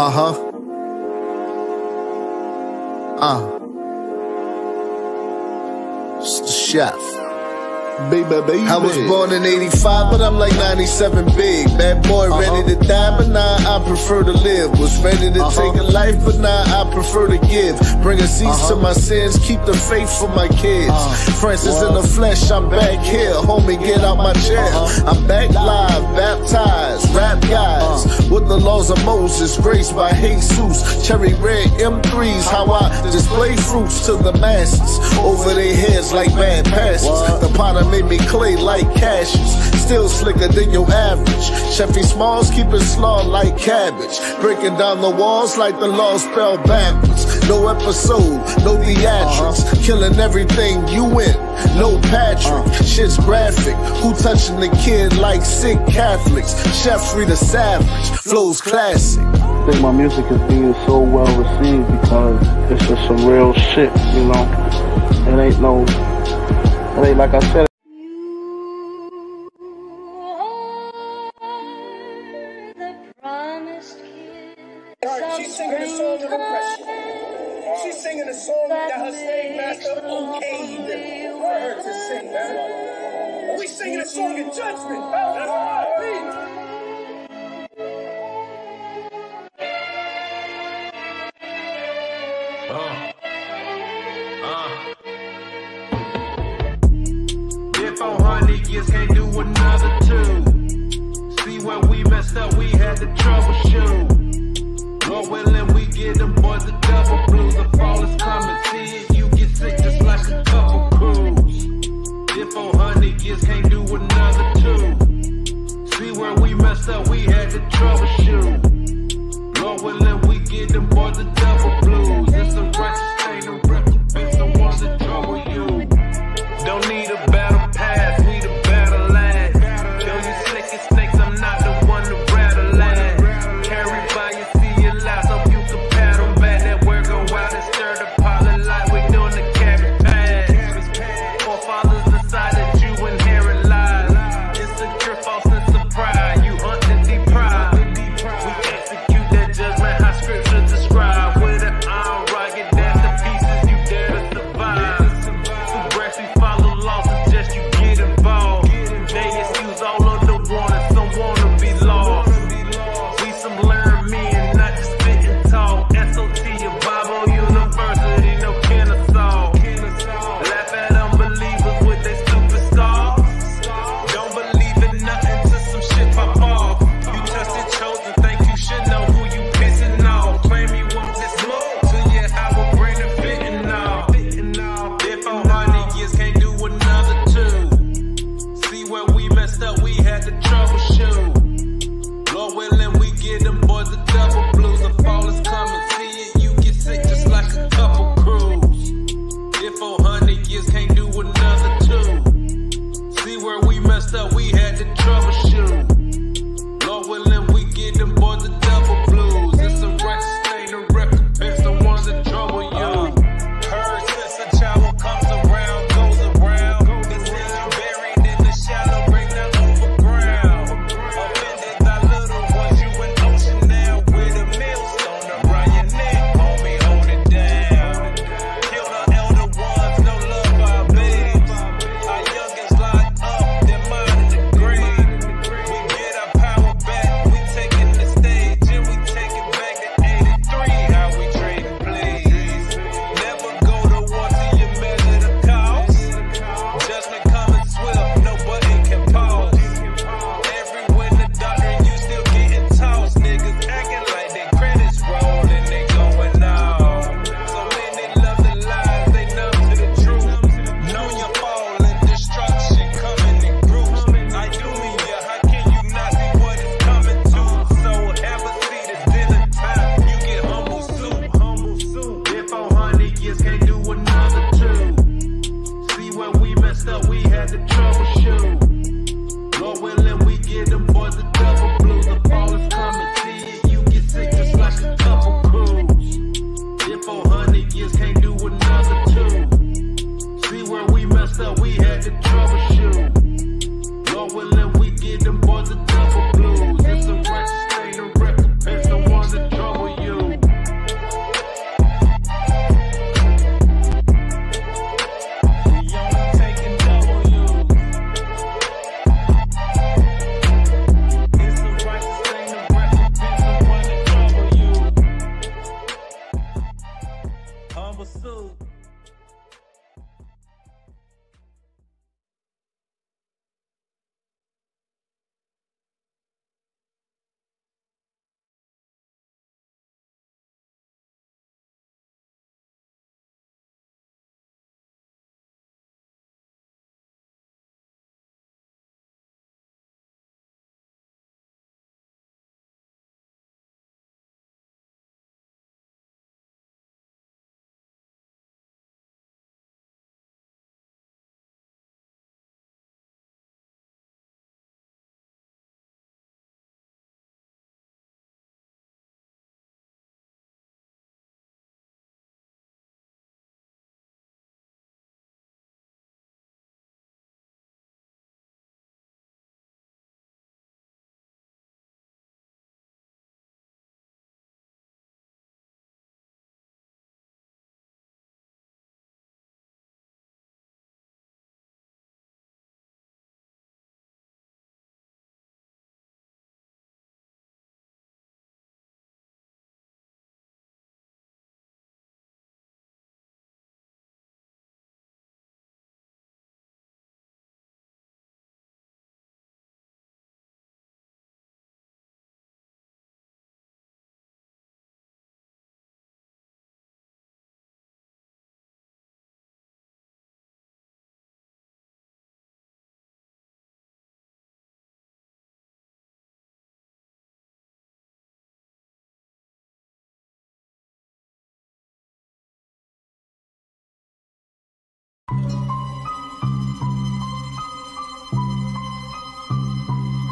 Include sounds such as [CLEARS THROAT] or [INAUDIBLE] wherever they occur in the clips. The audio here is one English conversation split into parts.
Uh huh. Uh. It's the chef. Baby, baby. I was born in 85, but I'm like 97 big. Bad boy, Uh-huh. ready to die, but now I prefer to live. Was ready to Uh-huh. take a life, but now I prefer to give. Bring a cease Uh-huh. to my sins, keep the faith for my kids. Uh-huh. Francis in the flesh, I'm back here. Homie, get out my chair. Uh-huh. I'm back live, baptized, rap guys. Uh. With the laws of Moses, graced by Jesus. Cherry red M3s, how I display fruits to the masses. Over their heads like bad passes. What? The potter made me clay like cashews. Still slicker than your average. Chefy Smalls keep it slaw like cabbage. Breaking down the walls like the law spell backwards. No episode, no theatrics. Uh-huh. Killing everything you win. No Patrick. Uh-huh. Shit's graphic. Who touching the kid like sick Catholics? Chef the savage. Flows classic. I think my music is being so well received because it's just some real shit, you know. It ain't no, it ain't like I said. She's singing a song of oppression. She's singing a song that her slave master okayed for her to sing, man. We singing a song in judgment.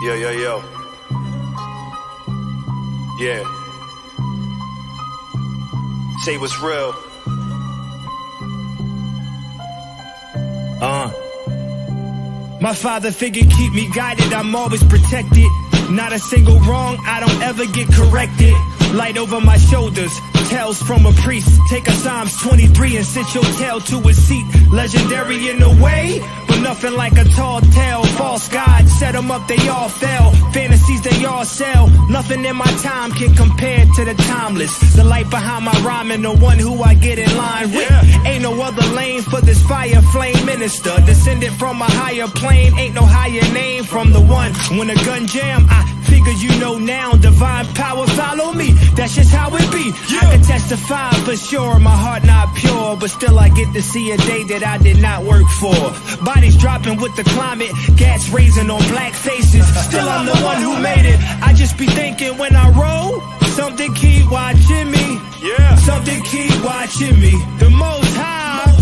Yo, yo, yo. Yeah. Say what's real. Uh. My father figure keep me guided, I'm always protected. Not a single wrong, I don't ever get corrected. Light over my shoulders, tales from a priest. Take a Psalms 23 and sit your tail to a seat. Legendary in a way, but nothing like a tall tale. False gods set them up, they all fell. Fantasies, they all sell. Nothing in my time can compare to the timeless. The light behind my rhyme and the one who I get in line with. Ain't no other lane for this fire flame minister. Descended from a higher plane, ain't no higher name from the one. When a gun jam, I figure you know now. Divine power, follow me. That's just how it be. I can testify for sure. My heart not pure, but still I get to see a day that I did not work for. Bodies dropping with the climate, gas raising on black faces. Still I'm the one who made it. I just be thinking when I roll, something keep watching me. Yeah. Something keep watching me. The most high.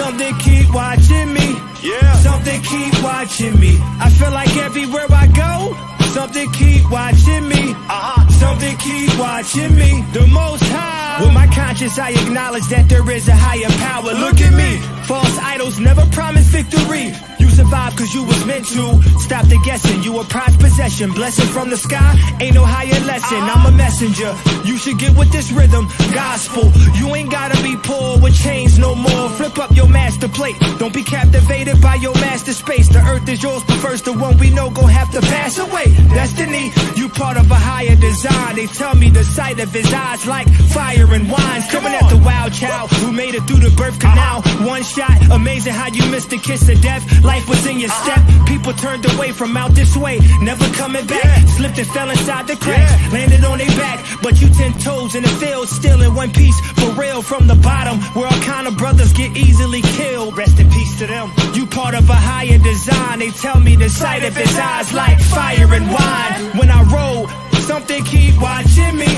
Something keep watching me. Yeah. Something keep watching me. I feel like everywhere I go, something keep watching me. Uh-huh. Something keep watching me. The most high. With my conscience, I acknowledge that there is a higher power. Look at me. False idols never promise victory. Survive cause you was meant to. Stop the guessing, you a prized possession. Blessing from the sky, ain't no higher lesson. I'm a messenger. You should get with this rhythm. Gospel. You ain't gotta be poor with chains no more. Flip up your master plate. Don't be captivated by your master space. The earth is yours, but first the one we know gon' have to pass away. Destiny, you part of a higher design. They tell me the sight of his eyes like fire and wine. Coming at the wild child who made it through the birth canal. One shot, amazing how you missed the kiss of death. Life was in your step. People turned away from out this way, never coming back. Slipped and fell inside the cracks, landed on their back. But you ten toes in the field, still in one piece. For real, from the bottom, where all kind of brothers get easily killed. Rest in peace to them. You part of a higher design. They tell me the sight of his eyes like fire and wine. When I roll, something keep watching me.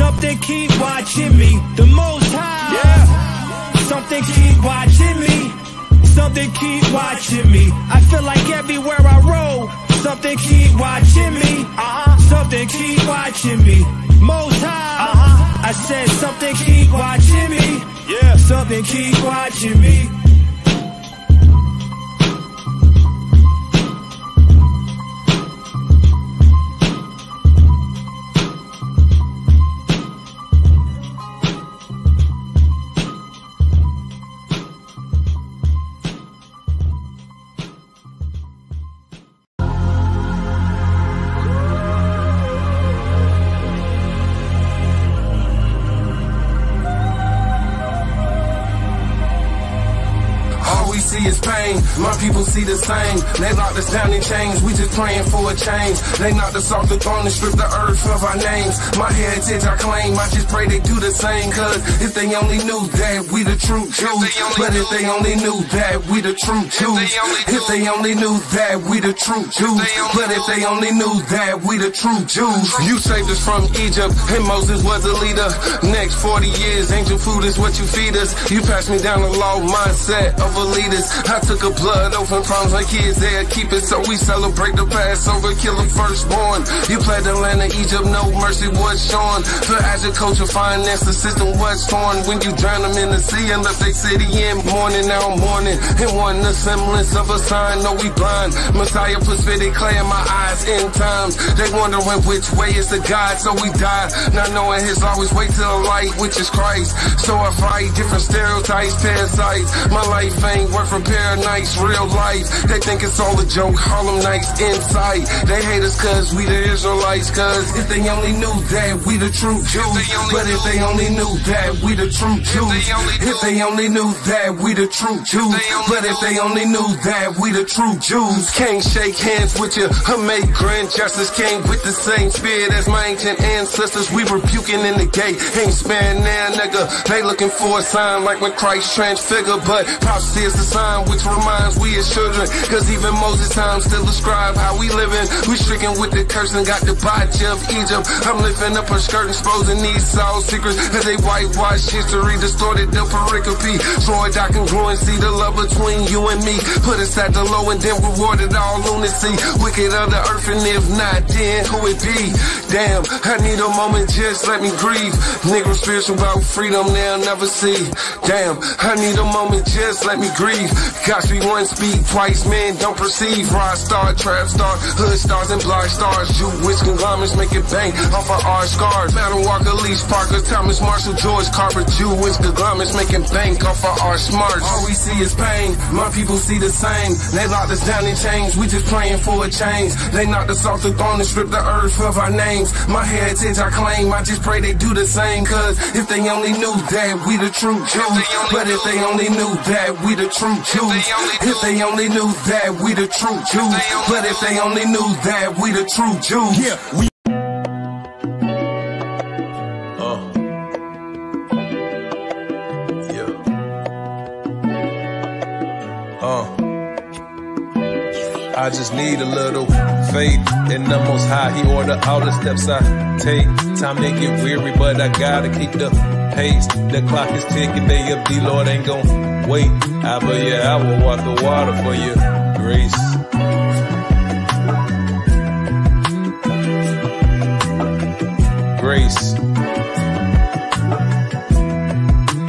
Something keep watching me. The most high. Yeah. Something keep watching me. Something keep watching me. I feel like everywhere I roll, something keep watching me. Uh-huh. Something keep watching me. Most high. Uh-huh. I said something keep watching me. Yeah. Something keep watching me. My people see the same. They locked us down in chains. We just praying for a change. They knocked us off the throne and stripped the earth of our names. My heritage I claim. I just pray they do the same. Cause if they only knew that we the true Jews. But if they only knew that we the true Jews. If they only knew that we the true Jews. But if they only knew that we the true Jews. You saved us from Egypt and Moses was a leader. Next 40 years, angel food is what you feed us. You passed me down the law mindset of a leaders. I took a blood oath and promised my kids they'll keep it. So we celebrate the Passover, kill the firstborn. You played the land of Egypt, no mercy was shown. For agriculture, finance, the system was torn. When you drown them in the sea and left their city in mourning, now mourning. And one the semblance of a sign, no we blind. Messiah puts fitted clay in my eyes in times. They wondering which way is the God, so we die. Not knowing his always wait to the light, which is Christ. So I fight different stereotypes, parasites. My life ain't worth a pair from paradise, real life. They think it's all a joke, Harlem Nights inside. They hate us cause we the Israelites, cause if they only knew that we the true Jews. But if they only knew that we the true Jews. If they only knew that we the true Jews. But if they only knew that we the true Jews. Can't shake hands with you, or make grand justice. Came with the same spirit as my ancient ancestors. We rebuking in the gate, ain't sparing now, nigga. They looking for a sign like when Christ transfigured, but prophecy is the sign which reminds we as children. Cause even Moses' time still describe how we living. We stricken with the curse and got the body of Egypt. I'm lifting up her skirt, exposing these soul secrets. As they whitewash history, distorted the pericope. Grow and see the love between you and me. Put us at the low and then rewarded all lunacy. Wicked of the earth, and if not, then who it be? Damn, I need a moment, just let me grieve. Nigga spiritual about freedom, they'll never see. Damn, I need a moment, just let me grieve. To be one speak twice, man, don't perceive. Rock star, trap star, hood stars and block stars. Jewish conglomerates make it bang off of our scars. Madam Walker, Leach Parker, Thomas Marshall, George Carver, Jewish conglomerates making bank off of our smarts. All we see is pain, my people see the same. They locked us down in chains, we just praying for a change. They knocked us off the throne and stripped the earth of our names. My heritage I claim, I just pray they do the same. Cause if they only knew that we the true Jews. But if they only knew that we the true Jews. If they only knew that we the true Jews. But if they only knew that we the true Jews. Yeah, we Uh. Yeah. Uh. I just need a little faith in the most high. He order all the steps I take. Time may get weary, but I gotta keep the pace. The clock is ticking, day of the Lord ain't gon' wait. I but yeah, I will walk the water for your grace. Grace.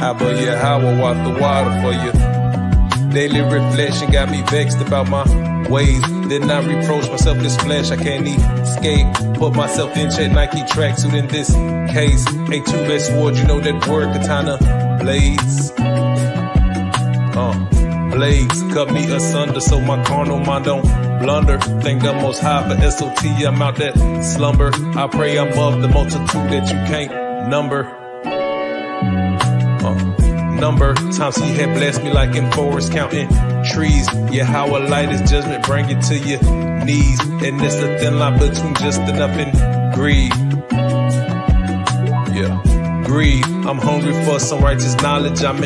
I but yeah, I will walk the water for you. Daily reflection got me vexed about my ways. Did not reproach myself, this flesh I can't escape. Put myself in check, Nike tracksuit in this case. A two-edged sword, you know that word, katana blades. Uh, blades cut me asunder so my carnal mind don't blunder. Thank the most high for SOT, I'm out that slumber. I pray I'm of the multitude that you can't number. Uh, number times he had blessed me like in forest counting trees. Yeah, how a light is judgment, bring it to your knees. And it's a thin line between just enough and greed. Yeah, greed. I'm hungry for some righteous knowledge. I'm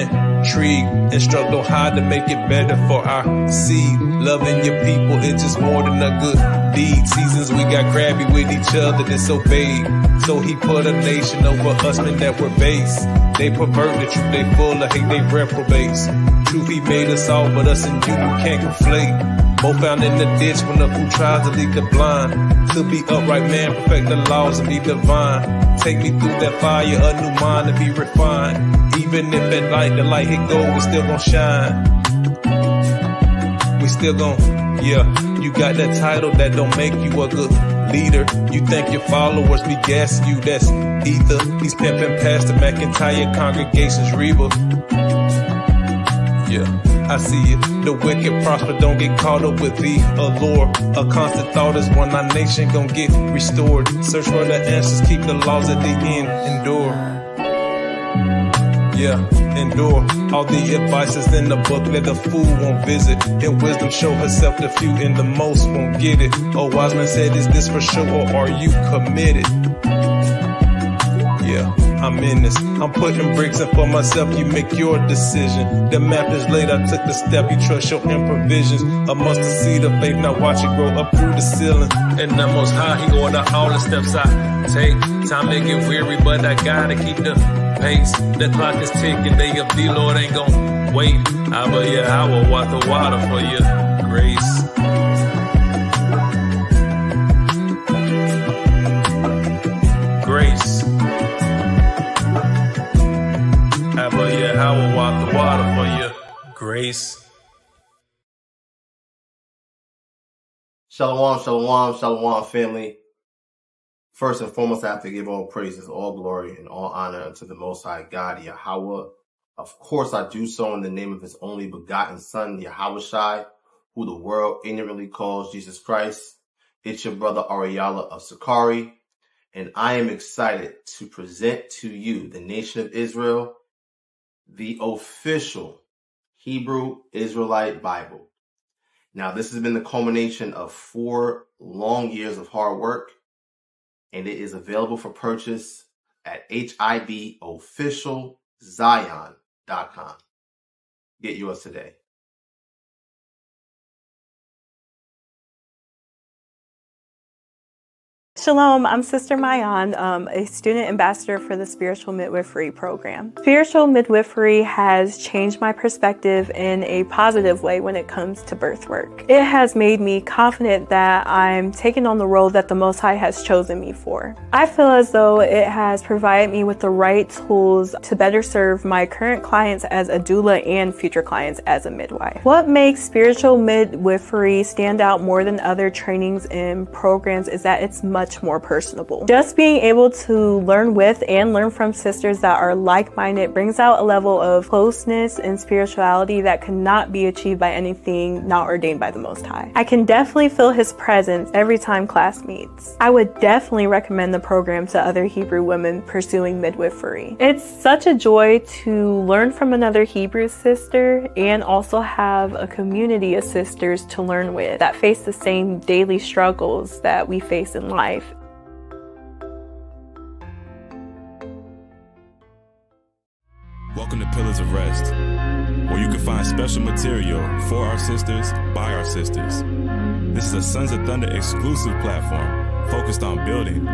intrigued and struggle hard to make it better for our seed. Loving your people, it's just more than a good deed. Seasons we got crabby with each other, disobeyed. So he put a nation over us, men that were base. They pervert the truth, they full of hate, they reprobates. Truth he made us all, but us and you, you can't conflate. Both found in the ditch when the fool tries to lead the blind. To be upright man, perfect the laws and be divine. Take me through that fire, a new mind to be refined. Even if at night the light hit gold, we still gon' shine. We still gon' yeah. You got that title that don't make you a good leader. You think your followers be gassing you, that's ether. He's pimping past the McIntyre congregation's Reba. Yeah, I see it. The wicked prosper, don't get caught up with the allure. A constant thought is when our nation gon' get restored. Search for the answers, keep the laws at the end, endure. Yeah, endure all the advices in the book that the fool won't visit. In wisdom, show herself the few and the most won't get it. A wise man said, Is this for sure or are you committed? Yeah, I'm in this. I'm putting bricks in for myself. You make your decision. The map is laid. I took the step. You trust your improvisions. A mustard seed of faith. Now watch it grow up through the ceiling. And the most high, he order all the steps I take. Time to get weary, but I gotta keep the pace. The clock is ticking. Day of the Lord ain't gon' wait. I but yeah, I will walk the water for your grace. Grace. I but yeah, I will walk the water for your grace. Shalom, shalom, shalom, family. First and foremost, I have to give all praises, all glory, and all honor unto the Most High God, Yahweh. Of course, I do so in the name of His only begotten Son, Yahweh who the world ignorantly calls Jesus Christ. It's your brother Ariala of Sakari, and I am excited to present to you, the nation of Israel, the official Hebrew Israelite Bible. Now, this has been the culmination of four long years of hard work, and it is available for purchase at hibofficialzion.com. Get yours today. Shalom, I'm Sister Mayan, um, a student ambassador for the Spiritual Midwifery Program. Spiritual midwifery has changed my perspective in a positive way when it comes to birth work. It has made me confident that I'm taking on the role that the Most High has chosen me for. I feel as though it has provided me with the right tools to better serve my current clients as a doula and future clients as a midwife. What makes spiritual midwifery stand out more than other trainings and programs is that it's much more personable. Just being able to learn with and learn from sisters that are like-minded brings out a level of closeness and spirituality that cannot be achieved by anything not ordained by the Most High. I can definitely feel His presence every time class meets. I would definitely recommend the program to other Hebrew women pursuing midwifery. It's such a joy to learn from another Hebrew sister and also have a community of sisters to learn with that face the same daily struggles that we face in life. Welcome to Pillars of Rest, where you can find special material for our sisters by our sisters. This is a Sons of Thunder exclusive platform focused on building,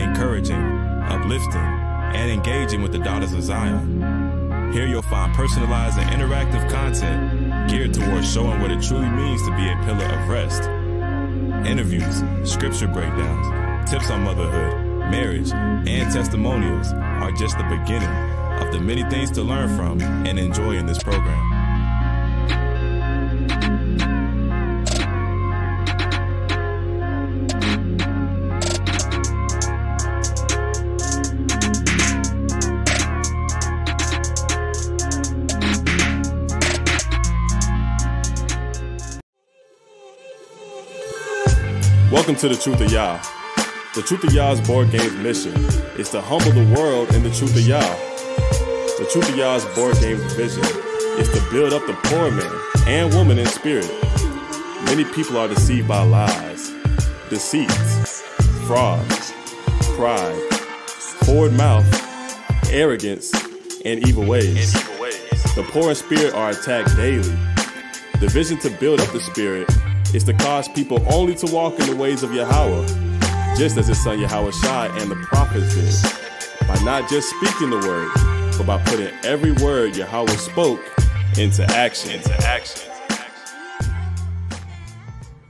encouraging, uplifting, and engaging with the daughters of Zion. Here you'll find personalized and interactive content geared towards showing what it truly means to be a pillar of rest. Interviews, scripture breakdowns, tips on motherhood, marriage, and testimonials are just the beginning of the many things to learn from and enjoy in this program. Welcome to the Truth of Yah. The Truth of Yah's board game's mission is to humble the world in the truth of Yah. The Truth of Yah's board game vision is to build up the poor man and woman in spirit. Many people are deceived by lies, deceits, fraud, pride, forward mouth, arrogance, and evil ways. The poor in spirit are attacked daily. The vision to build up the spirit is to cause people only to walk in the ways of Yahweh, just as his son Yahweh Shai and the prophets did, by not just speaking the word, but by putting every word Yahweh spoke into action. Into action.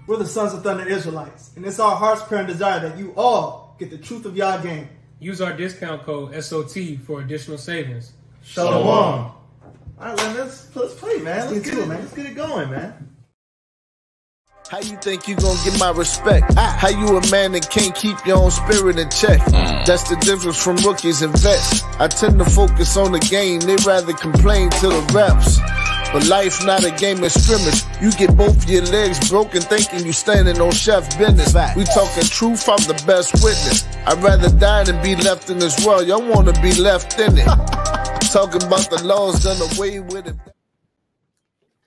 We're the Sons of Thunder Israelites, and it's our heart's prayer and desire that you all get the truth of Yah game. Use our discount code SOT for additional savings. Shalom. All right, man, let's, let's play, man. Let's, get it, man. Let's get it going, man. How you think you gonna get my respect? How you a man that can't keep your own spirit in check? Mm. That's the difference from rookies and vets. I tend to focus on the game, they rather complain to the reps. But life not a game of scrimmage. You get both your legs broken thinking you standing on chef business. We talking truth, I'm the best witness. I'd rather die than be left in this world. Y'all wanna be left in it. [LAUGHS] talking about the laws done away with it.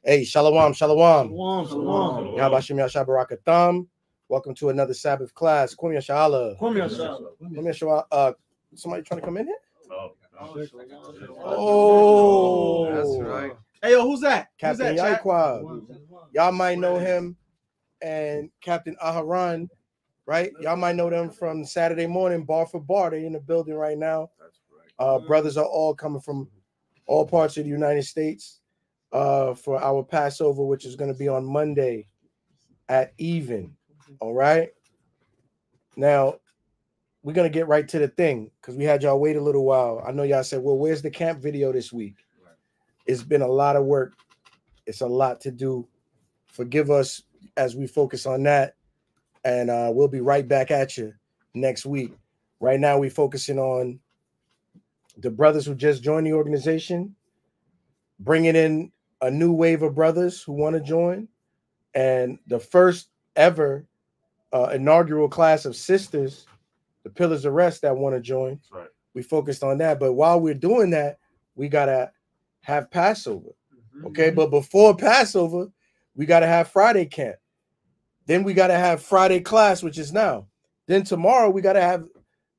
Hey, shalom, shalom. Shalom, shalom. Yabashim Yashabarakatham. Welcome to another Sabbath class. Kwame Shala. Kwame Yashala. Kwame Shala. Uh, somebody trying to come in here? Oh, That's right. Hey, yo, who's that? Captain who's that, chat? Yaiqua. Y'all might know him and Captain Aharon, right? Y'all might know them from Saturday morning, bar for bar. They're in the building right now. That's Uh, brothers are all coming from all parts of the United States uh, for our Passover, which is going to be on Monday at even. All right. Now, we're going to get right to the thing because we had y'all wait a little while. I know y'all said, well, where's the camp video this week? It's been a lot of work, it's a lot to do. Forgive us as we focus on that. And uh, we'll be right back at you next week. Right now, we're focusing on the brothers who just joined the organization, bringing in a new wave of brothers who want to join, and the first ever uh, inaugural class of sisters, the Pillars of Rest, that want to join. Right. We focused on that, but while we're doing that, we gotta have Passover. Okay, but before Passover, we gotta have Friday camp. Then we gotta have Friday class, which is now. Then tomorrow we gotta have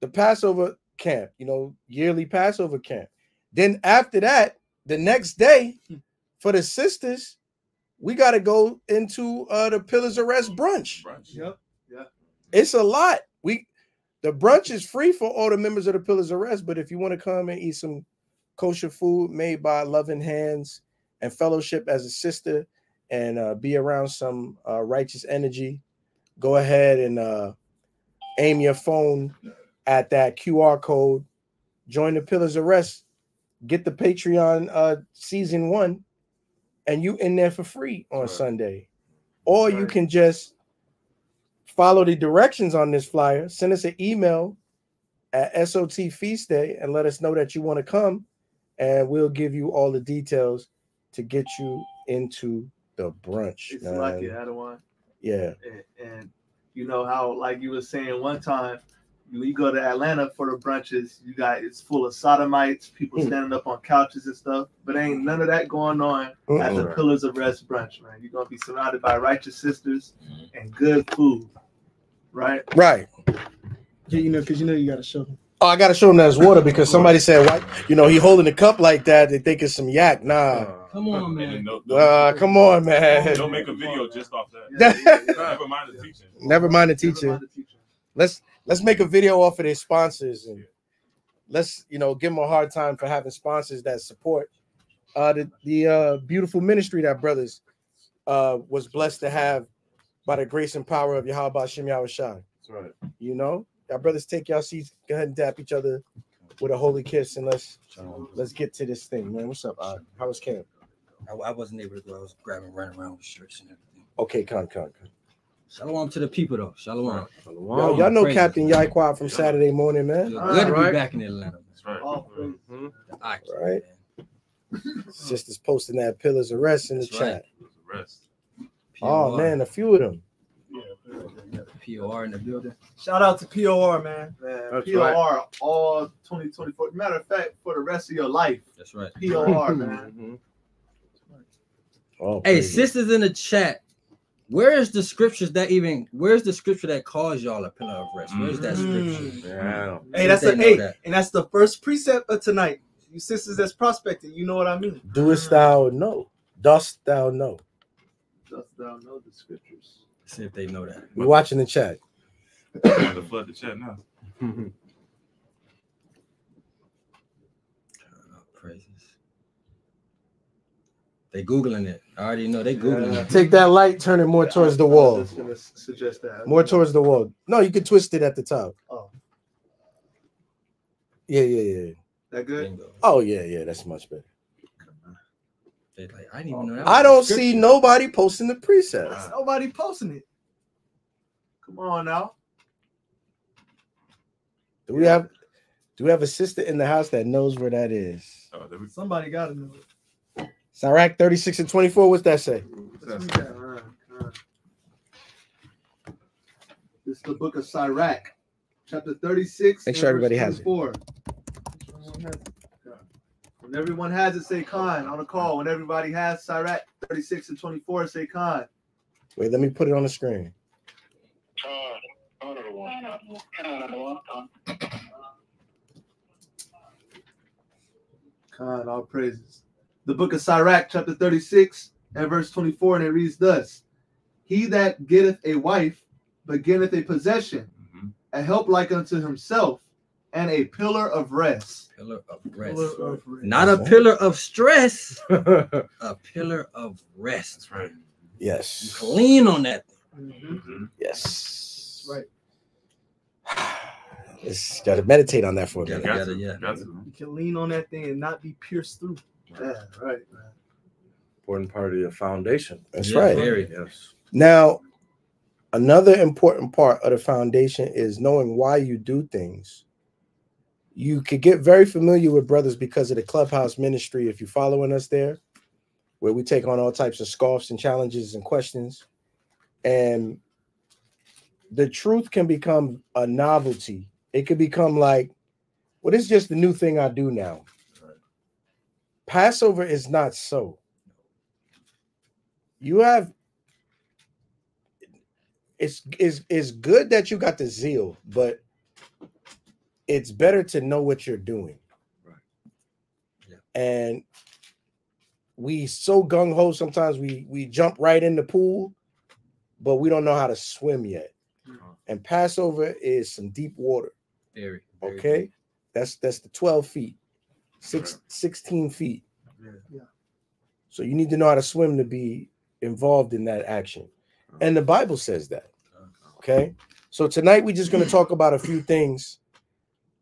the Passover camp, you know, yearly Passover camp. Then after that, the next day [LAUGHS] for the sisters, we got to go into uh the Pillars of Rest brunch. brunch. Yep. Yeah. It's a lot. We The brunch is free for all the members of the Pillars of Rest, but if you want to come and eat some kosher food made by loving hands and fellowship as a sister and uh, be around some uh, righteous energy, go ahead and uh, aim your phone at that QR code. Join the Pillars of Rest. Get the Patreon uh, season one, and you in there for free on Sunday. Or you can just follow the directions on this flyer. Send us an email at SOT Feast Day and let us know that you want to come, and we'll give you all the details to get you into the brunch. It's man. it, Adawan. Yeah. And, and you know how, like you were saying one time, when you go to Atlanta for the brunches, you got it's full of sodomites, people Mm. standing up on couches and stuff. But ain't none of that going on at the. Pillars of Rest brunch, man. You're gonna be surrounded by righteous sisters and good food, right? Right. Yeah, you know, because you know you got to show them. Oh, I gotta show them that it's water because somebody said, "Why?" You know, he holding the cup like that. They think it's some yak. Nah. Come on, man. Uh, come on, man. Don't make a video just off that. [LAUGHS] Never mind the teaching. Never mind the teacher. Let's let's make a video off of their sponsors and let's you know give them a hard time for having sponsors that support uh the, the uh beautiful ministry that brothers uh was blessed to have by the grace and power of Yahweh Shem Yahweh Shai. That's right. You know, y'all brothers take y'all seats, go ahead and dap each other with a holy kiss and let's let's get to this thing, man. What's up? Uh, how was camp? I, I wasn't able to go. I was grabbing, running around with shirts and everything. Okay, con con. con. Shalom to the people, though. Shalom. Y'all, y'all know Praises. Captain Yaiquad from Saturday morning, man. Feel good to be back in Atlanta. That's right. Oh, The Aki, Right. [LAUGHS] Sisters posting that pillars of rest in the That's right. chat. Rest. Oh man, a few of them. POR in the building. Shout out to POR, man. Man, That's POR right. all 2024. Matter of fact, for the rest of your life, That's right. POR, man. Oh, Hey, sisters in the chat, where is the scriptures that even? Where's the scripture that calls y'all a pillar of rest? Where's that mm-hmm. scripture? Yeah. Hey, that's They a hey, that. and that's the first precept of tonight. You sisters that's prospecting, you know what I mean. Doest thou know? Dost thou know? Dost thou know the scriptures? See if they know that. We're watching the chat. [COUGHS] The flood the chat now. [LAUGHS] Praises. They googling it. I already know they googling it. Take that light, turn it more towards the wall. I wall. was just gonna suggest that. More towards the wall. No, you can twist it at the top. Oh, Yeah, yeah, yeah. that good? Bingo. Oh yeah, yeah. That's much better. They like, I didn't even know that. I don't see nobody posting the precepts. Nobody posting it. Come on now. Do we have? Do we have a sister in the house that knows where that is? Oh, there we Somebody got to know it. Sirach 36 and 24. What's that say? That. This is the book of Sirach, chapter 36. Make sure everybody has it. When everyone has it, say Khan on a call. When everybody has Sirach 36 and 24, say Khan. Wait, let me put it on the screen. Khan, all praises. The book of Sirach, chapter 36 and verse 24, and it reads thus He that getteth a wife beginneth a possession, Mhm. a help like unto himself, and a pillar of rest. Pillar of rest. Pillar of rest. Not a pillar of stress. a pillar of rest. That's right. yes. Lean on that. Mhm. Yes. Right. It's got to meditate on that for a Gotta, minute. Got gotta, yeah. You can lean on that thing and not be pierced through. Yeah, right, man. Important part of your foundation. That's Yeah, right. Very. Yes. Now, another important part of the foundation is knowing why you do things. You could get very familiar with brothers because of the clubhouse ministry if you're following us there, where we take on all types of scoffs and challenges and questions. And the truth can become a novelty. It could become like, well, this is just the new thing I do now. Passover is not so. You have it's it's it's good that you got the zeal, but it's better to know what you're doing. Right. Yeah. And we so gung ho sometimes we we jump right in the pool, but we don't know how to swim yet. Uh-huh. and Passover is some deep water. Very. very Okay, that's that's the 12 feet, six 16 feet. Yeah. So you need to know how to swim to be involved in that action. And the Bible says that. Okay. So tonight we're just going to talk about a few things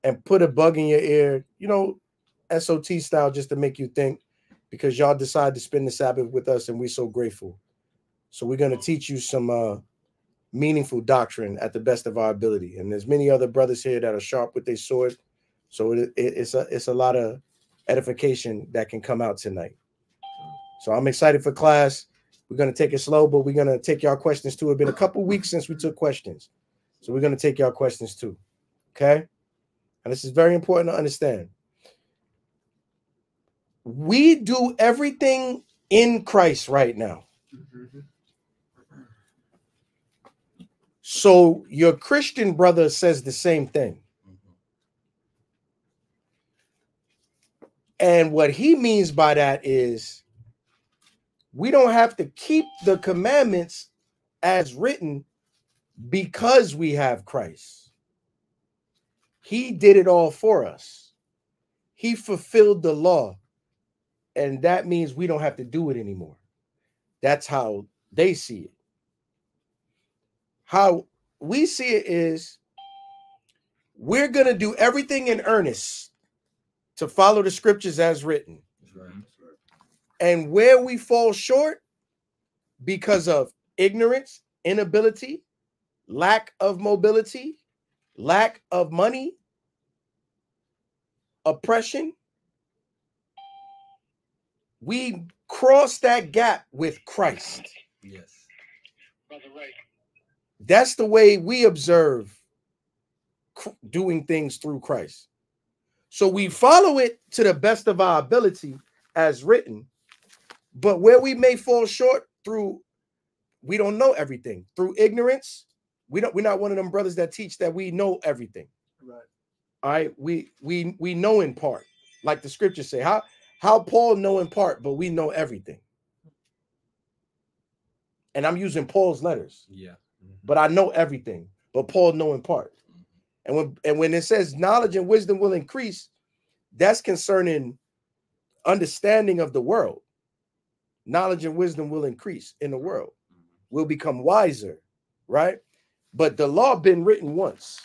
and put a bug in your ear, you know, SOT style, just to make you think, because y'all decide to spend the Sabbath with us and we're so grateful. So we're going to teach you some uh, meaningful doctrine at the best of our ability. And there's many other brothers here that are sharp with their sword. So it, it- it's a it's a lot of edification that can come out tonight. So I'm excited for class. We're gonna take it slow, but we're gonna take y'all questions too. It's been a couple weeks since we took questions, so we're gonna take y'all questions too. Okay, and this is very important to understand. We do everything in Christ right now. So your Christian brother says the same thing. And what he means by that is we don't have to keep the commandments as written because we have Christ. He did it all for us. He fulfilled the law. And that means we don't have to do it anymore. That's how they see it. How we see it is we're going to do everything in earnest to follow the scriptures as written. And where we fall short because of ignorance, inability, lack of mobility, lack of money, oppression, we cross that gap with Christ. Yes. That's the way we observe doing things through Christ. So we follow it to the best of our ability as written, but where we may fall short through we don't know everything through ignorance. We don't we're not one of them brothers that teach that we know everything. Right. All right, we we we know in part, like the scriptures say. How how Paul know in part, but we know everything. And I'm using Paul's letters Yeah. Mm-hmm. but I know everything. But Paul know in part. And when and when it says knowledge and wisdom will increase, that's concerning understanding of the world. Knowledge and wisdom will increase in the world. We'll become wiser, right? But the law been written once.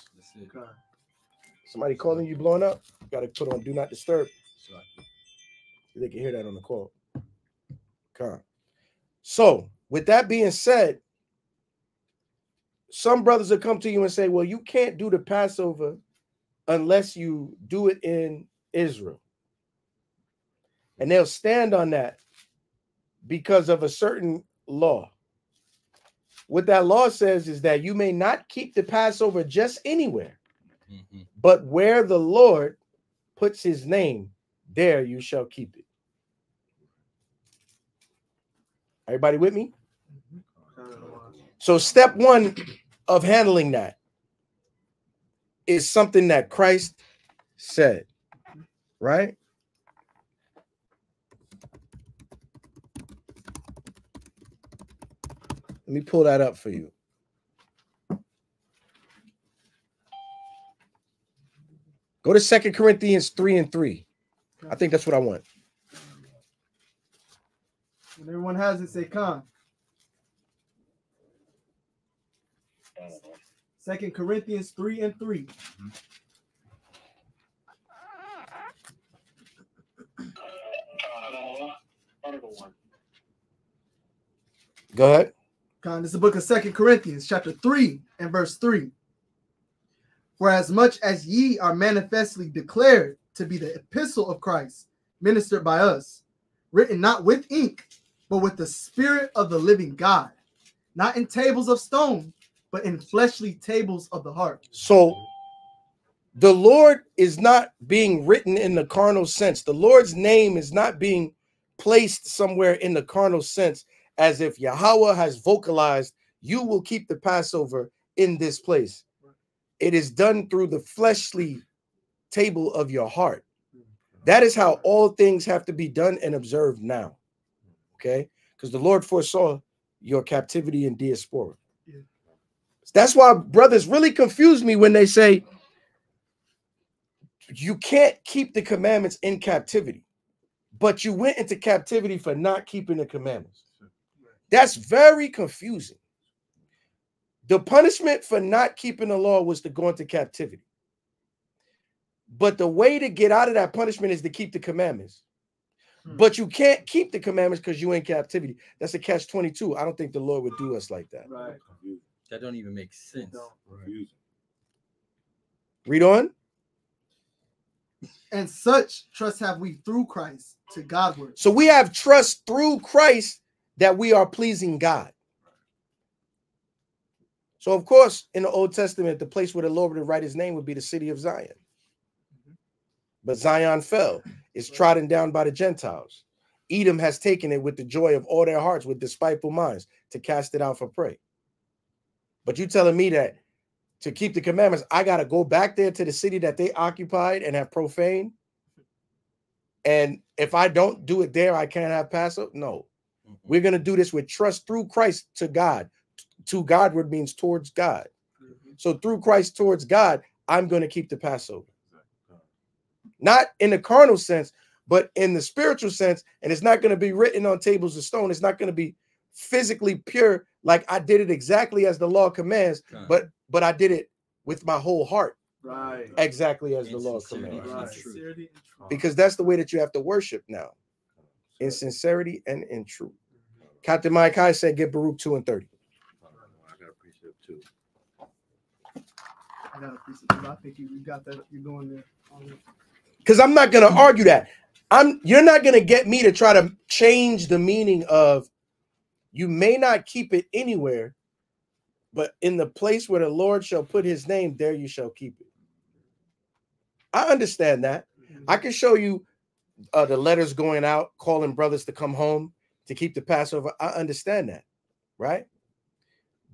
Somebody calling you blowing up, got to put on do not disturb. They can hear that on the call. Okay. So, with that being said, some brothers will come to you and say, Well, you can't do the Passover unless you do it in Israel. And they'll stand on that because of a certain law. What that law says is that you may not keep the Passover just anywhere, mm-hmm. but where the Lord puts his name, there you shall keep it. Everybody with me? So, step one of handling that is something that Christ said, right? Let me pull that up for you. Go to Second Corinthians 3 and 3. I think that's what I want. When everyone has it, say con. Second Corinthians 3 and 3. Go ahead. Con, this is the book of Second Corinthians, chapter 3 and verse 3. For as much as ye are manifestly declared to be the epistle of Christ, ministered by us, written not with ink, but with the spirit of the living God, not in tables of stone, but in fleshly tables of the heart. So the Lord is not being written in the carnal sense. The Lord's name is not being placed somewhere in the carnal sense as if Yahweh has vocalized, you will keep the Passover in this place. It is done through the fleshly table of your heart. That is how all things have to be done and observed now. Okay? Because the Lord foresaw your captivity in diaspora. That's why brothers really confuse me when they say you can't keep the commandments in captivity, but you went into captivity for not keeping the commandments. That's very confusing. The punishment for not keeping the law was to go into captivity. But the way to get out of that punishment is to keep the commandments. Hmm. But you can't keep the commandments because you in captivity. That's a catch 22. I don't think the Lord would do us like that. Right. That don't even make sense. Read on. And such trust have we through Christ to Godward. So we have trust through Christ that we are pleasing God. So, of course, in the Old Testament, the place where the Lord would write his name would be the city of Zion. Mm-hmm. But Zion fell, is trodden down by the Gentiles. Edom has taken it with the joy of all their hearts, with despiteful minds, to cast it out for prey. But you telling me that to keep the commandments, I got to go back there to the city that they occupied and have profaned? And if I don't do it there, I can't have Passover? No. Mm-hmm. We're going to do this with trust through Christ to God. To Godward means towards God. Mm-hmm. So through Christ towards God, I'm going to keep the Passover. Not in the carnal sense, but in the spiritual sense. And it's not going to be written on tables of stone. It's not going to be physically pure like I did it exactly as the law commands, but but I did it with my whole heart. Right. Exactly as the law sincerity commands. and Right. truth. Because that's the way that you have to worship now. In sincerity and in truth. Captain Mike High said get Baruch 2 and 30. I got a piece of I got a precept too. I think you, you got that. You're going there. because I'm not going to argue that. I'm you're not going to get me to try to change the meaning of you may not keep it anywhere, but in the place where the Lord shall put his name, there you shall keep it. I understand that. I can show you uh, the letters going out calling brothers to come home to keep the Passover. I understand that, right?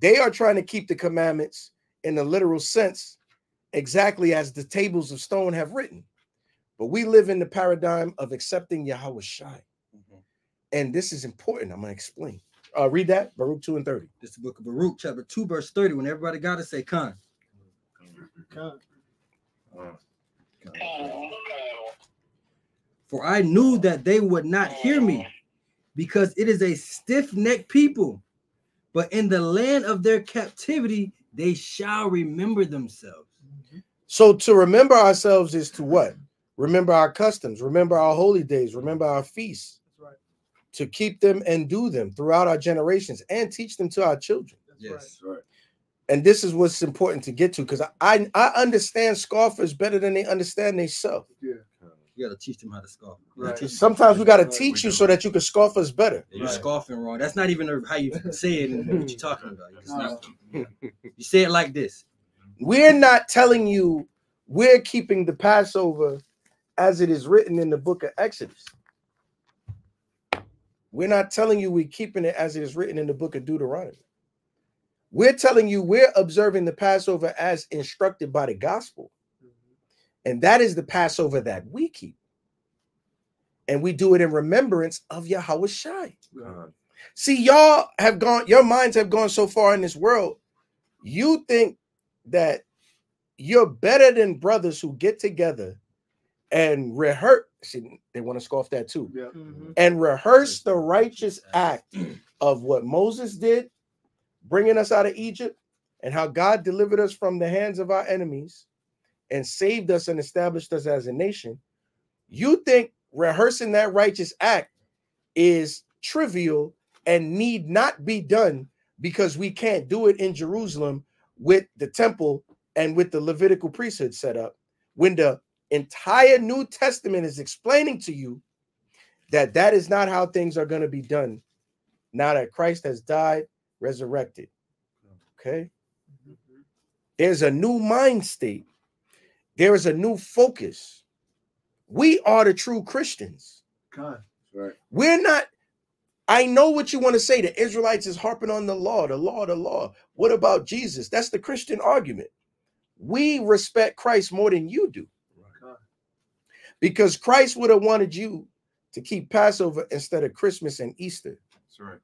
They are trying to keep the commandments in the literal sense, exactly as the tables of stone have written. But we live in the paradigm of accepting Yahweh Shai. And this is important. I'm going to explain. Uh, read that, Baruch 2 and 30. This is the book of Baruch, chapter 2, verse 30. When everybody got to say Khan. For I knew that they would not hear me, because it is a stiff-necked people. But in the land of their captivity, they shall remember themselves. So to remember ourselves is to what? Remember our customs, remember our holy days, remember our feasts. To keep them and do them throughout our generations and teach them to our children. Yes. right. And this is what's important to get to because I, I understand scoffers better than they understand themselves. Yeah. You got to teach them how to scoff. Right. teach Sometimes we got to teach you so that you can scoff us better. You're scoffing wrong. That's not even how you [LAUGHS] say it and what you're talking about. It's not- you say it like this. We're not telling you we're keeping the Passover as it is written in the book of Exodus. We're not telling you we're keeping it as it is written in the book of Deuteronomy. We're telling you we're observing the Passover as instructed by the gospel. Mm-hmm. And that is the Passover that we keep. And we do it in remembrance of Yahweh Shai. See, y'all have gone, your minds have gone so far in this world. You think that you're better than brothers who get together and rehearse. See, they want to scoff that too. Yeah. Mm-hmm. And rehearse the righteous act of what Moses did, bringing us out of Egypt, and how God delivered us from the hands of our enemies and saved us and established us as a nation. You think rehearsing that righteous act is trivial and need not be done because we can't do it in Jerusalem with the temple and with the Levitical priesthood set up when the entire New Testament is explaining to you that that is not how things are going to be done now that Christ has died, resurrected. Okay. There's a new mind state, there is a new focus. We are the true Christians. Con. Right. We're not. I know what you want to say. The Israelites is harping on the law, the law, the law. What about Jesus? That's the Christian argument. We respect Christ more than you do Con. Because Christ would have wanted you to keep Passover instead of Christmas and Easter. That's right.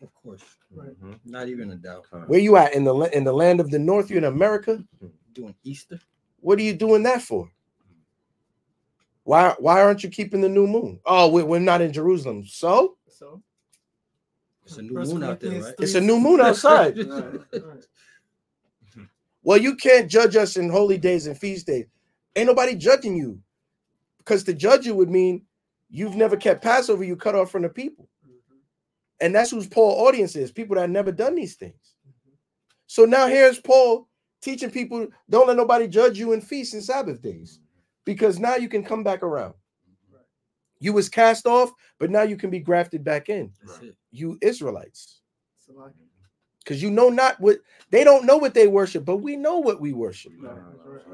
Of course. Right. Mm-hmm. Not even a doubt. Where you at in the in the land of the north? You in America? Mm-hmm. Doing Easter. What are you doing that for? Why why aren't you keeping the new moon? Oh, we- we're not in Jerusalem. So So It's a new First moon out there, Corinthians right? it's a new moon outside. Well, you can't judge us in holy days and feast days. Ain't nobody judging you. Because to judge you would mean you've never kept Passover, you cut off from the people. Mm-hmm. And that's who's Paul audience is, people that have never done these things. Mm-hmm. So now here's Paul teaching people don't let nobody judge you in feasts and Sabbath days. Mm-hmm. Because now you can come back around. You was cast off, but now you can be grafted back in. That's. You Israelites. Because you know not what they don't know what they worship, but we know what we worship.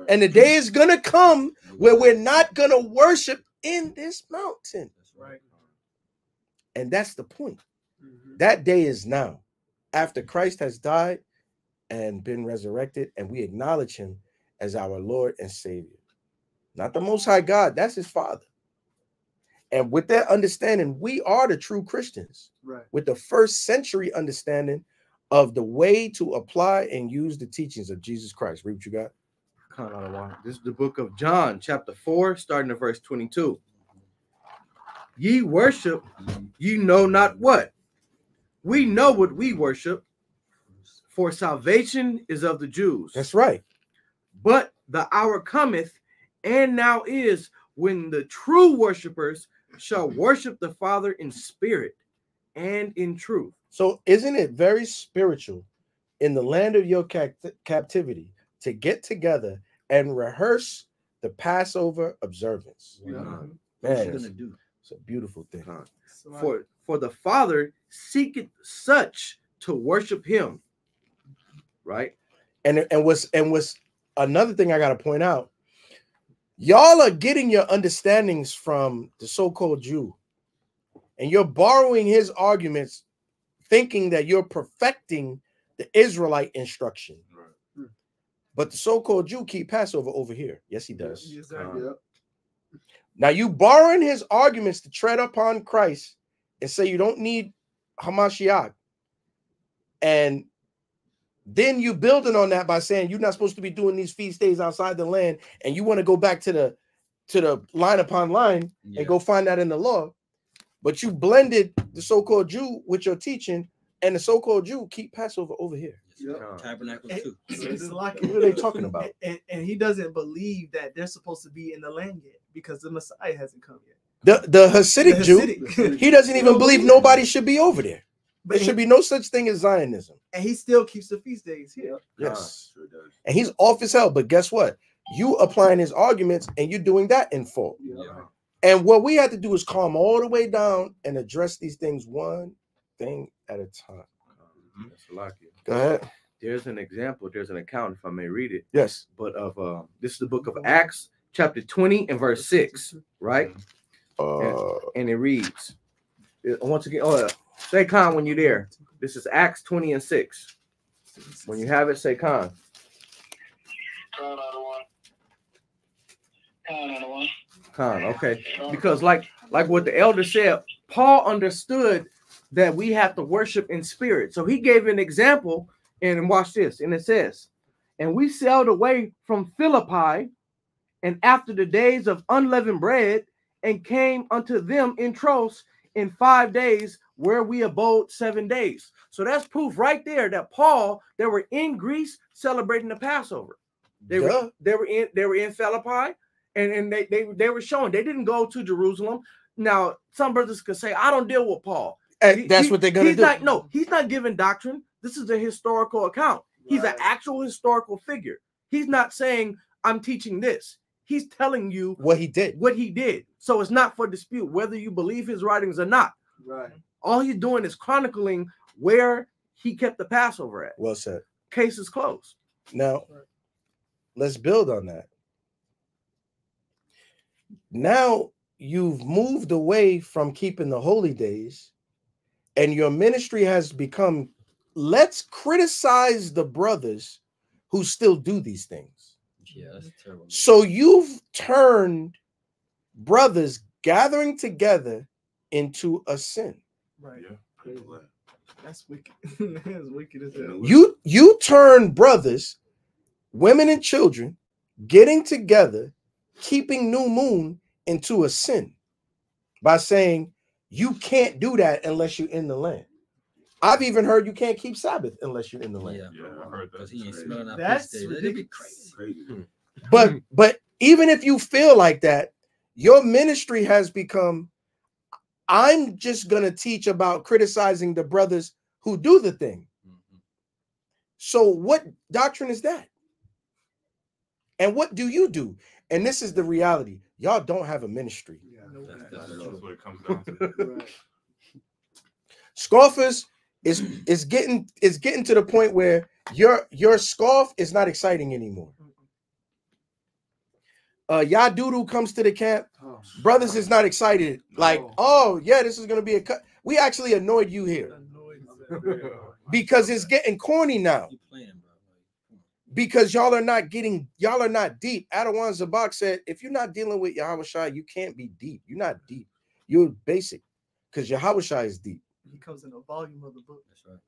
And the day is gonna come where we're not gonna worship in this mountain. And that's the point. Mm-hmm. That day is now. After Christ has died and been resurrected, and we acknowledge him as our Lord and Savior. Not the most high God, that's his father. And with that understanding, we are the true Christians. Right. With the first century understanding of the way to apply and use the teachings of Jesus Christ. Read what you got. Come on, Juan. This is the book of John, chapter 4, starting at verse 22. Ye worship, ye know not what. We know what we worship, for salvation is of the Jews. That's right. But the hour cometh, and now is, when the true worshipers shall worship the Father in spirit and in truth. So, isn't it very spiritual in the land of your cap- captivity to get together and rehearse the Passover observance? Yeah. Man, What's she it's, gonna do? it's a beautiful thing. Huh? For for the Father seeketh such to worship him. Right? And and what's and what's another thing I got to point out. Y'all are getting your understandings from the so-called Jew, and you're borrowing his arguments, thinking that you're perfecting the Israelite instruction. But the so-called Jew keep Passover over here. Yes, he does. Yes, sir. Now you borrowing his arguments to tread upon Christ and say you don't need Hamashiach, and then you building on that by saying you're not supposed to be doing these feast days outside the land, and you want to go back to the to the line upon line Yeah. and go find that in the law, but you blended the so-called Jew with your teaching, and the so-called Jew keep Passover over here. Tabernacle And- too. [LAUGHS] like- What are they talking about? [LAUGHS] And, and he doesn't believe that they're supposed to be in the land yet because the Messiah hasn't come yet. The the Hasidic The Jew, he doesn't even believe believe nobody should be over there. But There he- should be no such thing as Zionism. And he still keeps the feast days here. Yes. And he's off his hell. But guess what? You applying his arguments and you're doing that in full. And what we have to do is calm all the way down and address these things one thing at a time. That's lucky. Go ahead. There's an example, there's an account, if I may read it. Yes. But of uh, this is the book of Acts, chapter 20 and verse 6, right? and, and it reads, uh, once again, oh, uh, say con when you're there. This is Acts 20 and 6. When you have it, say con. Con, okay. Because like like what the elder said, Paul understood that we have to worship in spirit. So he gave an example, and watch this, and it says, and we sailed away from Philippi, and after the days of unleavened bread, and came unto them in Troas in five days, where we abode seven days. So that's proof right there that Paul, they were in Greece celebrating the Passover. They were they were in they were in Philippi, and, and they, they they were showing they didn't go to Jerusalem. Now, some brothers could say, I don't deal with Paul. Eh, hey, that's what they're gonna he's do. Not, no, he's not giving doctrine. This is a historical account. He's an actual historical figure. He's not saying I'm teaching this. He's telling you what he did. What he did. So it's not for dispute whether you believe his writings or not. Right. All he's doing is chronicling where he kept the Passover at. Well said. Case is closed. Now, let's build on that. Now you've moved away from keeping the holy days, and your ministry has become let's criticize the brothers who still do these things. Yeah, that's terrible. So you've turned brothers gathering together into a sin. Right. That's wicked. [LAUGHS] That's wicked as hell. You you turn brothers, women and children getting together, keeping new moon into a sin by saying you can't do that unless you're in the land. I've even heard you can't keep Sabbath unless you're in the land. Yeah, I heard that. Because he ain't smelling that That's fish day. That'd be crazy. Hmm. But hmm. but even if you feel like that, your ministry has become I'm just gonna teach about criticizing the brothers who do the thing. Mm-hmm. So what doctrine is that? And what do you do? And this is the reality. Y'all don't have a ministry. Yeah, That's what it comes down to. [LAUGHS] Scoffers is is getting is getting to the point where your your scoff is not exciting anymore. Uh Yadudu comes to the camp. Brothers is not excited. Like, oh yeah, this is gonna be a cut. We actually annoyed you here [LAUGHS] because it's getting corny now. Because y'all are not getting, y'all are not deep. Adawan Zabak said, if you're not dealing with Yahweh Shai, you can't be deep. You're not deep. You're basic. Because Yahweh Shai is deep. He comes in a volume of the book. That's right.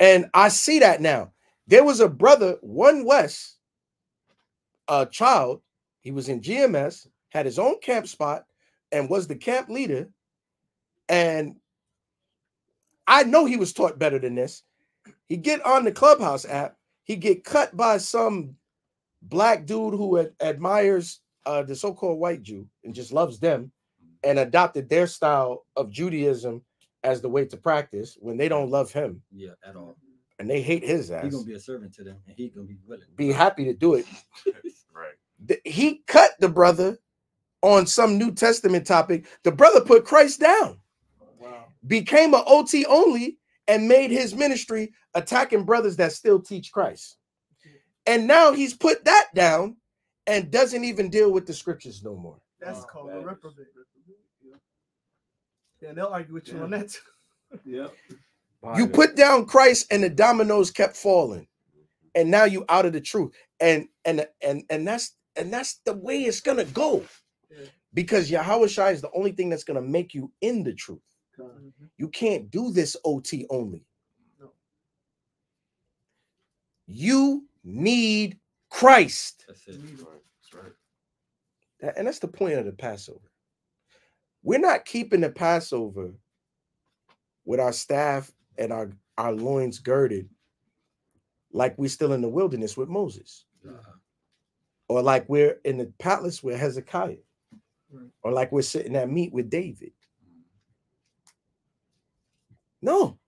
And I see that now. There was a brother, one West, a child. He was in GMS, had his own camp spot, and was the camp leader. And I know he was taught better than this. He get on the Clubhouse app. He get cut by some black dude who ad- admires uh, the so-called white Jew and just loves them, and adopted their style of Judaism as the way to practice when they don't love him Yeah, at all. and they hate his ass. He gonna be a servant to them, and he gonna be willing. be happy to do it. [LAUGHS] right. Th- He cut the brother on some New Testament topic. The brother put Christ down, Wow. became an OT only, and made his ministry attacking brothers that still teach Christ. And now he's put that down and doesn't even deal with the scriptures no more. That's oh, called a reprobate. Yeah, they'll argue with you on that too. Yep. You put down Christ and the dominoes kept falling. And now you out of the truth. And and and and that's and that's the way it's gonna go. Because Yahweh Shai is the only thing that's gonna make you in the truth. Mm-hmm. You can't do this OT only. You need Christ. That's it. That- and that's the point of the Passover. We're not keeping the Passover with our staff and our, our loins girded like we're still in the wilderness with Moses. Uh-huh. Or like we're in the palace with Hezekiah. Or like we're sitting at meat with David. No.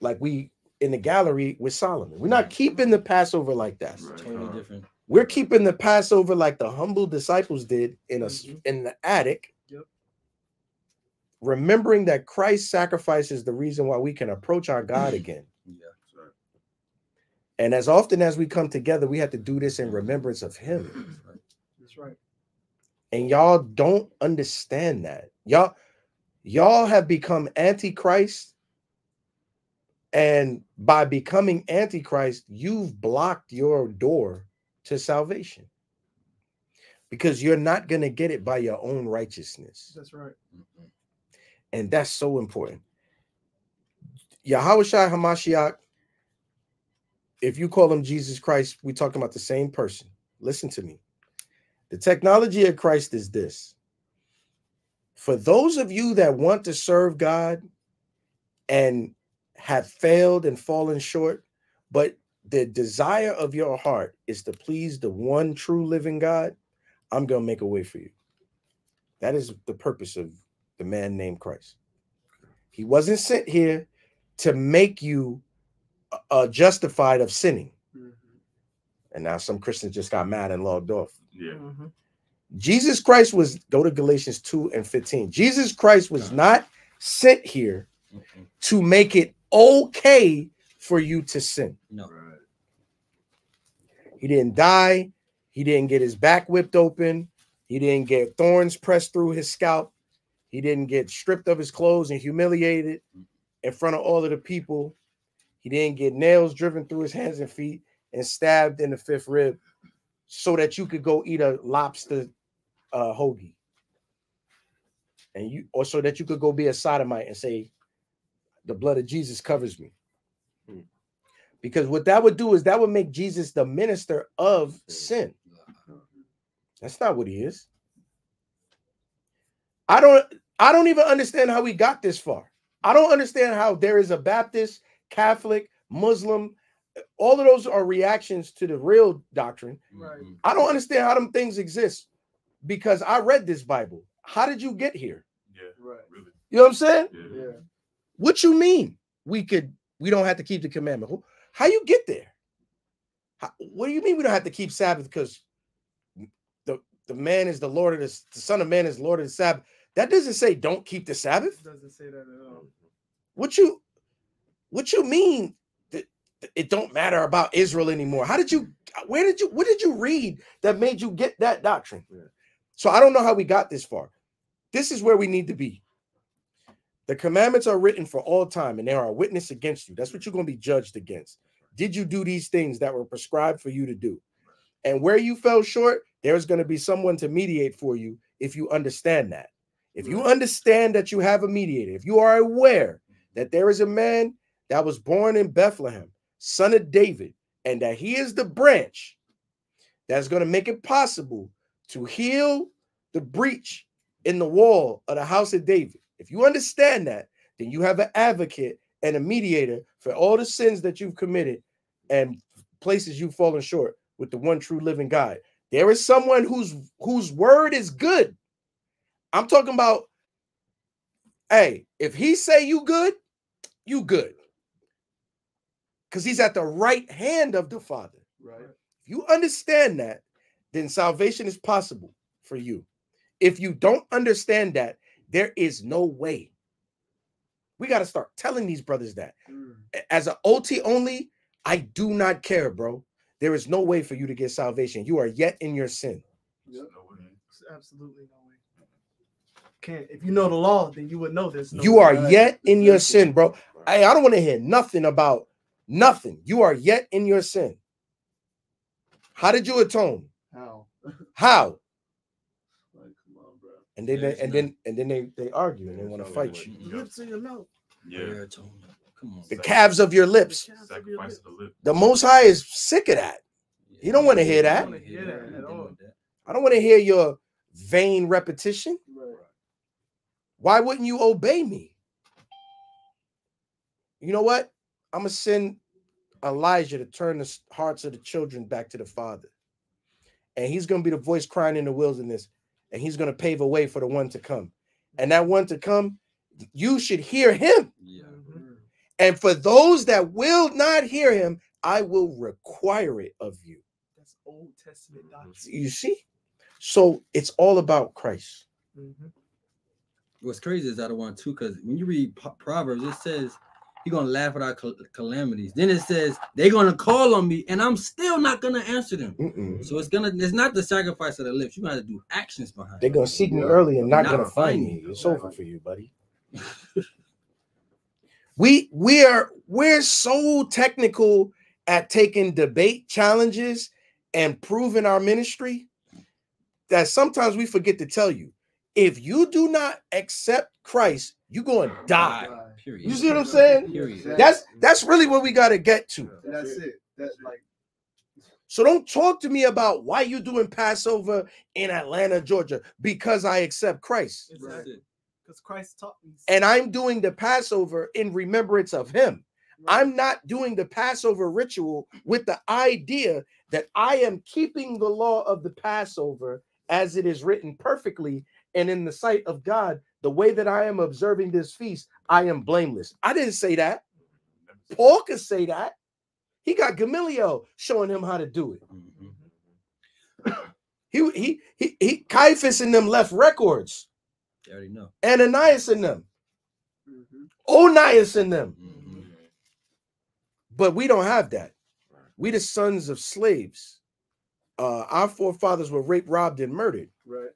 Like we in the gallery with Solomon. We're not keeping the Passover like that. Totally uh-huh. different. We're keeping the Passover like the humble disciples did in a s- mm-hmm. in the attic. Yep. Remembering that Christ's sacrifice is the reason why we can approach our [CLEARS THROAT] God again. And as often as we come together, we have to do this in remembrance of Him. That's right. And y'all don't understand that. Y'all, y'all have become antichrist. And by becoming antichrist, you've blocked your door to salvation. Because you're not going to get it by your own righteousness. That's right. And that's so important. Yahweh Shai Hamashiach, if you call him Jesus Christ, we're talking about the same person. Listen to me. The technology of Christ is this. For those of you that want to serve God and have failed and fallen short, but the desire of your heart is to please the one true living God, I'm going to make a way for you. That is the purpose of the man named Christ. He wasn't sent here to make you uh, uh justified of sinning. Mm-hmm. And now some Christians just got mad and logged off. Yeah. Mm-hmm. Jesus Christ was go to Galatians 2 and 15. Jesus Christ was not sent here to make it okay for you to sin. No. He didn't die. He didn't get his back whipped open. He didn't get thorns pressed through his scalp. He didn't get stripped of his clothes and humiliated in front of all of the people. He didn't get nails driven through his hands and feet and stabbed in the fifth rib so that you could go eat a lobster uh, hoagie. And you or so that you could go be a sodomite and say, the blood of Jesus covers me. Hmm. Because what that would do is that would make Jesus the minister of hmm. sin. That's not what he is. I don't I don't even understand how we got this far. I don't understand how there is a Baptist, Catholic, Muslim, all of those are reactions to the real doctrine. Right. I don't understand how them things exist because I read this Bible. How did you get here? Yeah, Right. Really. You know what I'm saying? Yeah. What you mean? We could we don't have to keep the commandment. How you get there? How- what do you mean we don't have to keep Sabbath because the the man is the Lord of the, the Son of Man is Lord of the Sabbath? That doesn't say don't keep the Sabbath. Doesn't say that at all. What you what you mean that that it don't matter about Israel anymore? How did you where did you what did you read that made you get that doctrine? So I don't know how we got this far. This is where we need to be. The commandments are written for all time and they are a witness against you. That's what you're going to be judged against. Did you do these things that were prescribed for you to do? And where you fell short, there's going to be someone to mediate for you if you understand that. If you mm. understand that you have a mediator, if you are aware that there is a man that was born in Bethlehem, son of David, and that he is the branch that's going to make it possible to heal the breach in the wall of the house of David. If you understand that, then you have an advocate and a mediator for all the sins that you've committed and places you've fallen short with the one true living God. There is someone whose whose word is good. I'm talking about hey, if he say you good, you good. Cuz he's at the right hand of the Father. Right. If you understand that, then salvation is possible for you. If you don't understand that, there is no way. We got to start telling these brothers that. Mm. A- As an OT only, I do not care, bro. There is no way for you to get salvation. You are yet in your sin. Yep. It's absolutely no way. Can't. If you know the law, then you would know this. No You way. are yet in your sin, bro. I, I don't want to hear nothing about nothing. You are yet in your sin. How did you atone? How? [LAUGHS] How? Like, come on, bro. And then Yeah, they, it's and then and then they they argue and they want to fight you. Lips in your mouth. Yeah. Come on. The calves of your lips. Sacrifice the lip. The Most High is sick of that. He don't want to hear that. hear that at all. I don't want to hear your vain repetition. Why wouldn't you obey me? You know what? I'm gonna send Elijah to turn the hearts of the children back to the father, and he's gonna be the voice crying in the wilderness, and he's gonna pave a way for the one to come. And that one to come, you should hear him. And for those that will not hear him, I will require it of you. That's Old Testament doctrine. You see? So it's all about Christ. Mhm. What's crazy is I don't want to because when you read Proverbs, it says you're gonna laugh at our cal- calamities. Then it says they're gonna call on me, and I'm still not gonna answer them. So it's gonna it's not the sacrifice of the lips. You're gonna do actions behind. They're gonna seek me early and not, Not gonna find find me. It's over for you, buddy. [LAUGHS] we we are we're so technical at taking debate challenges and proving our ministry that sometimes we forget to tell you if you do not accept Christ, you're going to die. You see what I'm saying? Period. That's that's really what we got to get to. That's it. That's like So don't talk to me about why you're doing Passover in Atlanta, Georgia, because I accept Christ. exactly because Christ taught me. And I'm doing the Passover in remembrance of him. I'm not doing the Passover ritual with the idea that I am keeping the law of the Passover as it is written perfectly and in the sight of God, the way that I am observing this feast, I am blameless. I didn't say that. Paul could say that. He got Gamaliel showing him how to do it. He he he he Caiaphas and them left records. You already know. Ananias and them. Mm-hmm. Onias and them. But we don't have that. We the sons of slaves. Uh, our forefathers were raped, robbed, and murdered. Right.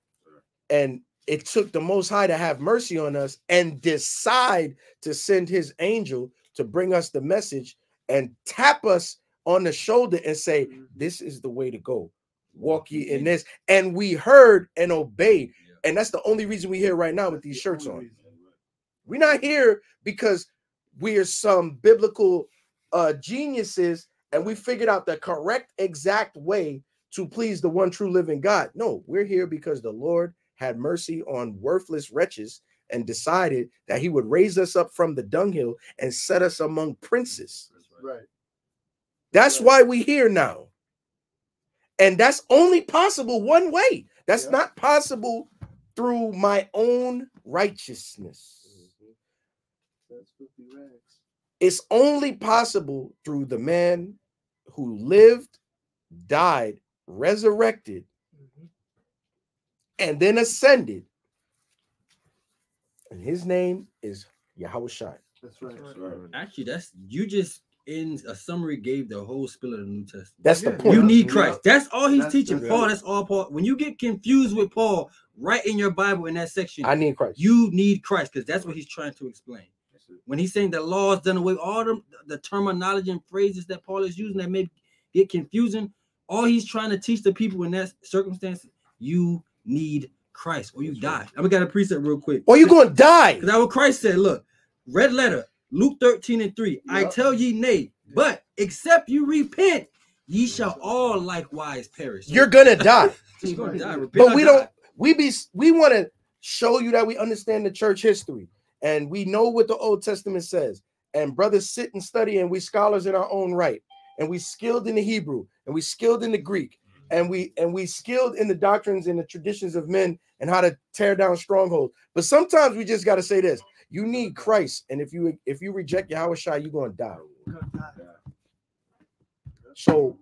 And it took the Most High to have mercy on us and decide to send his angel to bring us the message and tap us on the shoulder and say, This is the way to go. Walk ye in this. And we heard and obeyed. And that's the only reason we're here right now with these shirts on. We're not here because we're some biblical uh geniuses and we figured out the correct exact way to please the one true living God. No, we're here because the Lord had mercy on worthless wretches and decided that he would raise us up from the dunghill and set us among princes. Right. That's why we here now. And that's only possible one way. That's not possible through my own righteousness. It's only possible through the man who lived, died, resurrected, and then ascended. And his name is Yahweh Shai. That's right. Actually, that's you just in a summary gave the whole spill of the New Testament. That's the point. You need Yeah. Christ. That's all he's That's- teaching. that's Paul, that's all Paul. When you get confused with Paul, right in your Bible in that section, I need Christ. You need Christ because that's what he's trying to explain. When he's saying the law is done away, all the, the terminology and phrases that Paul is using that may get confusing, all he's trying to teach the people in that circumstance, you need Christ or you die. I'm gonna got a precept real quick. Or you gonna die. Because that's what Christ said. Look, red letter, Luke 13 and 3. I tell ye nay, but except you repent, ye shall all likewise perish. You're gonna die. [LAUGHS] You're gonna die. Repent but we die. don't we be we want to show you that we understand the church history and we know what the old testament says and brothers sit and study and we scholars in our own right and we skilled in the hebrew and we skilled in the greek and we and we skilled in the doctrines and the traditions of men and how to tear down strongholds but sometimes we just got to say this you need christ and if you if you reject yahweh Shai, you're to die so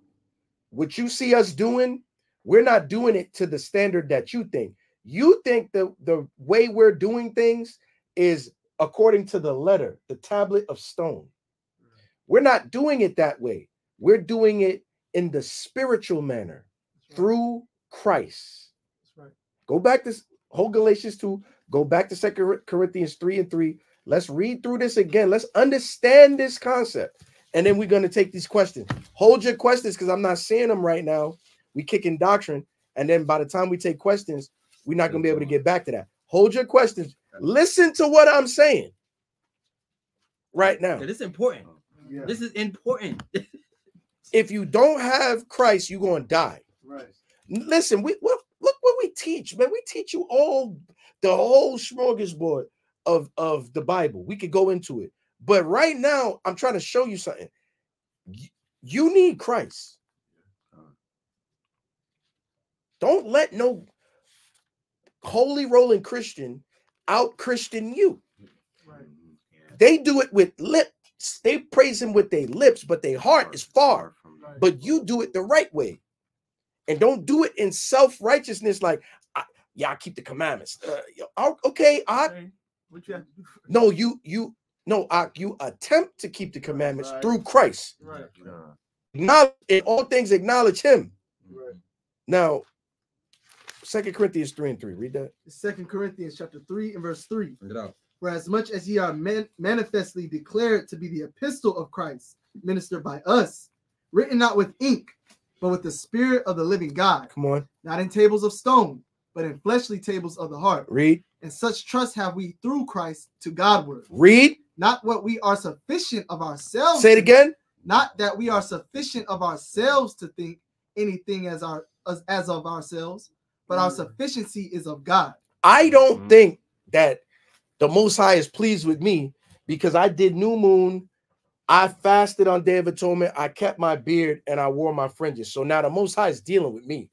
what you see us doing we're not doing it to the standard that you think. You think the the way we're doing things is according to the letter, the tablet of stone. We're not doing it that way. We're doing it in the spiritual manner through Christ. Go back to s- whole Galatians 2, go back to Second Corinthians 3 and 3. Let's read through this again. Let's understand this concept. And then we're going to take these questions. Hold your questions because I'm not seeing them right now. We kicking doctrine, and then by the time we take questions, we're not going to be able to get back to that. Hold your questions. Listen to what I'm saying right now. Yeah, this is important. This is important. If you don't have Christ, you're going to die. Right. Listen, we look, look what we teach, man. We teach you all the whole smorgasbord of of the Bible. We could go into it, but right now, I'm trying to show you something. Y- You need Christ. Don't let no holy rolling Christian out Christian you. They do it with lips. They praise him with their lips, but their heart is far. But you do it the right way. And don't do it in self-righteousness like, "I- yeah, I keep the commandments. Uh, okay, I What you have to do? no, you you no, I, you attempt to keep the commandments through Christ. Right. Now, in all things, acknowledge him. Right. Now, Second Corinthians 3 and 3. Read that. Second Corinthians chapter 3 and verse 3. Bring it out. For as much as ye are man- manifestly declared to be the epistle of Christ, ministered by us, written not with ink, but with the spirit of the living God, Come on. not in tables of stone, but in fleshly tables of the heart. Read. And such trust have we through Christ to Godward. Read. Not what we are sufficient of ourselves. Say it again. Not that we are sufficient of ourselves to think anything as our as, as of ourselves, but our mm. sufficiency is of God. I don't mm. think that the Most High is pleased with me because I did new moon, I fasted on Day of Atonement, I kept my beard, and I wore my fringes. So now the Most High is dealing with me.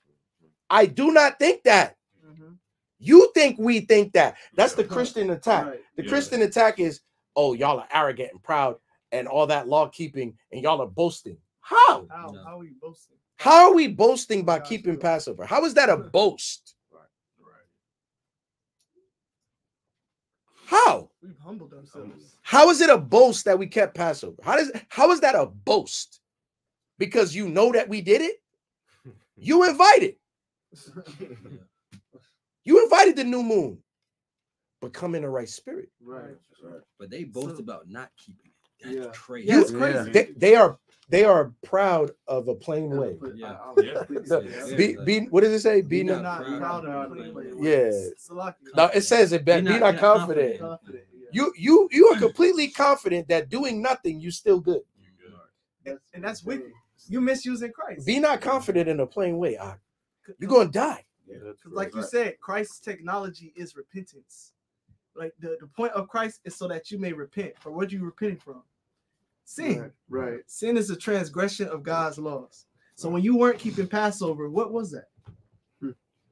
I do not think that. Mm-hmm. You think we think that. That's the Christian attack. The Yeah. Christian attack is, oh, y'all are arrogant and proud and all that law keeping, and y'all are boasting. How? How, how are we boasting? How are we boasting by keeping Passover? How is that a boast? How? We've humbled ourselves. How is it a boast that we kept Passover? How does how is that a boast? Because you know that we did it? [LAUGHS] You invited. You invited the new moon, but come in the right spirit. Right. But they boast about not keeping it. That's crazy. You- They, they are they are proud of a plain way. Yeah. The- [LAUGHS] Be, be what does it say? Be, not, not proud of it. yeah. Salaki. No, it says it. Be, be not, confident. You you you are completely confident that doing nothing, you still good. And, and that's wicked. You misusing Christ. Be not confident in a plain way. ah. You're gonna die. 'Cause like you said, Christ's technology is repentance. Like the, the point of Christ is so that you may repent. For what you repenting from? Sin. Right, right. Sin is a transgression of God's laws. So when you weren't keeping Passover, what was that?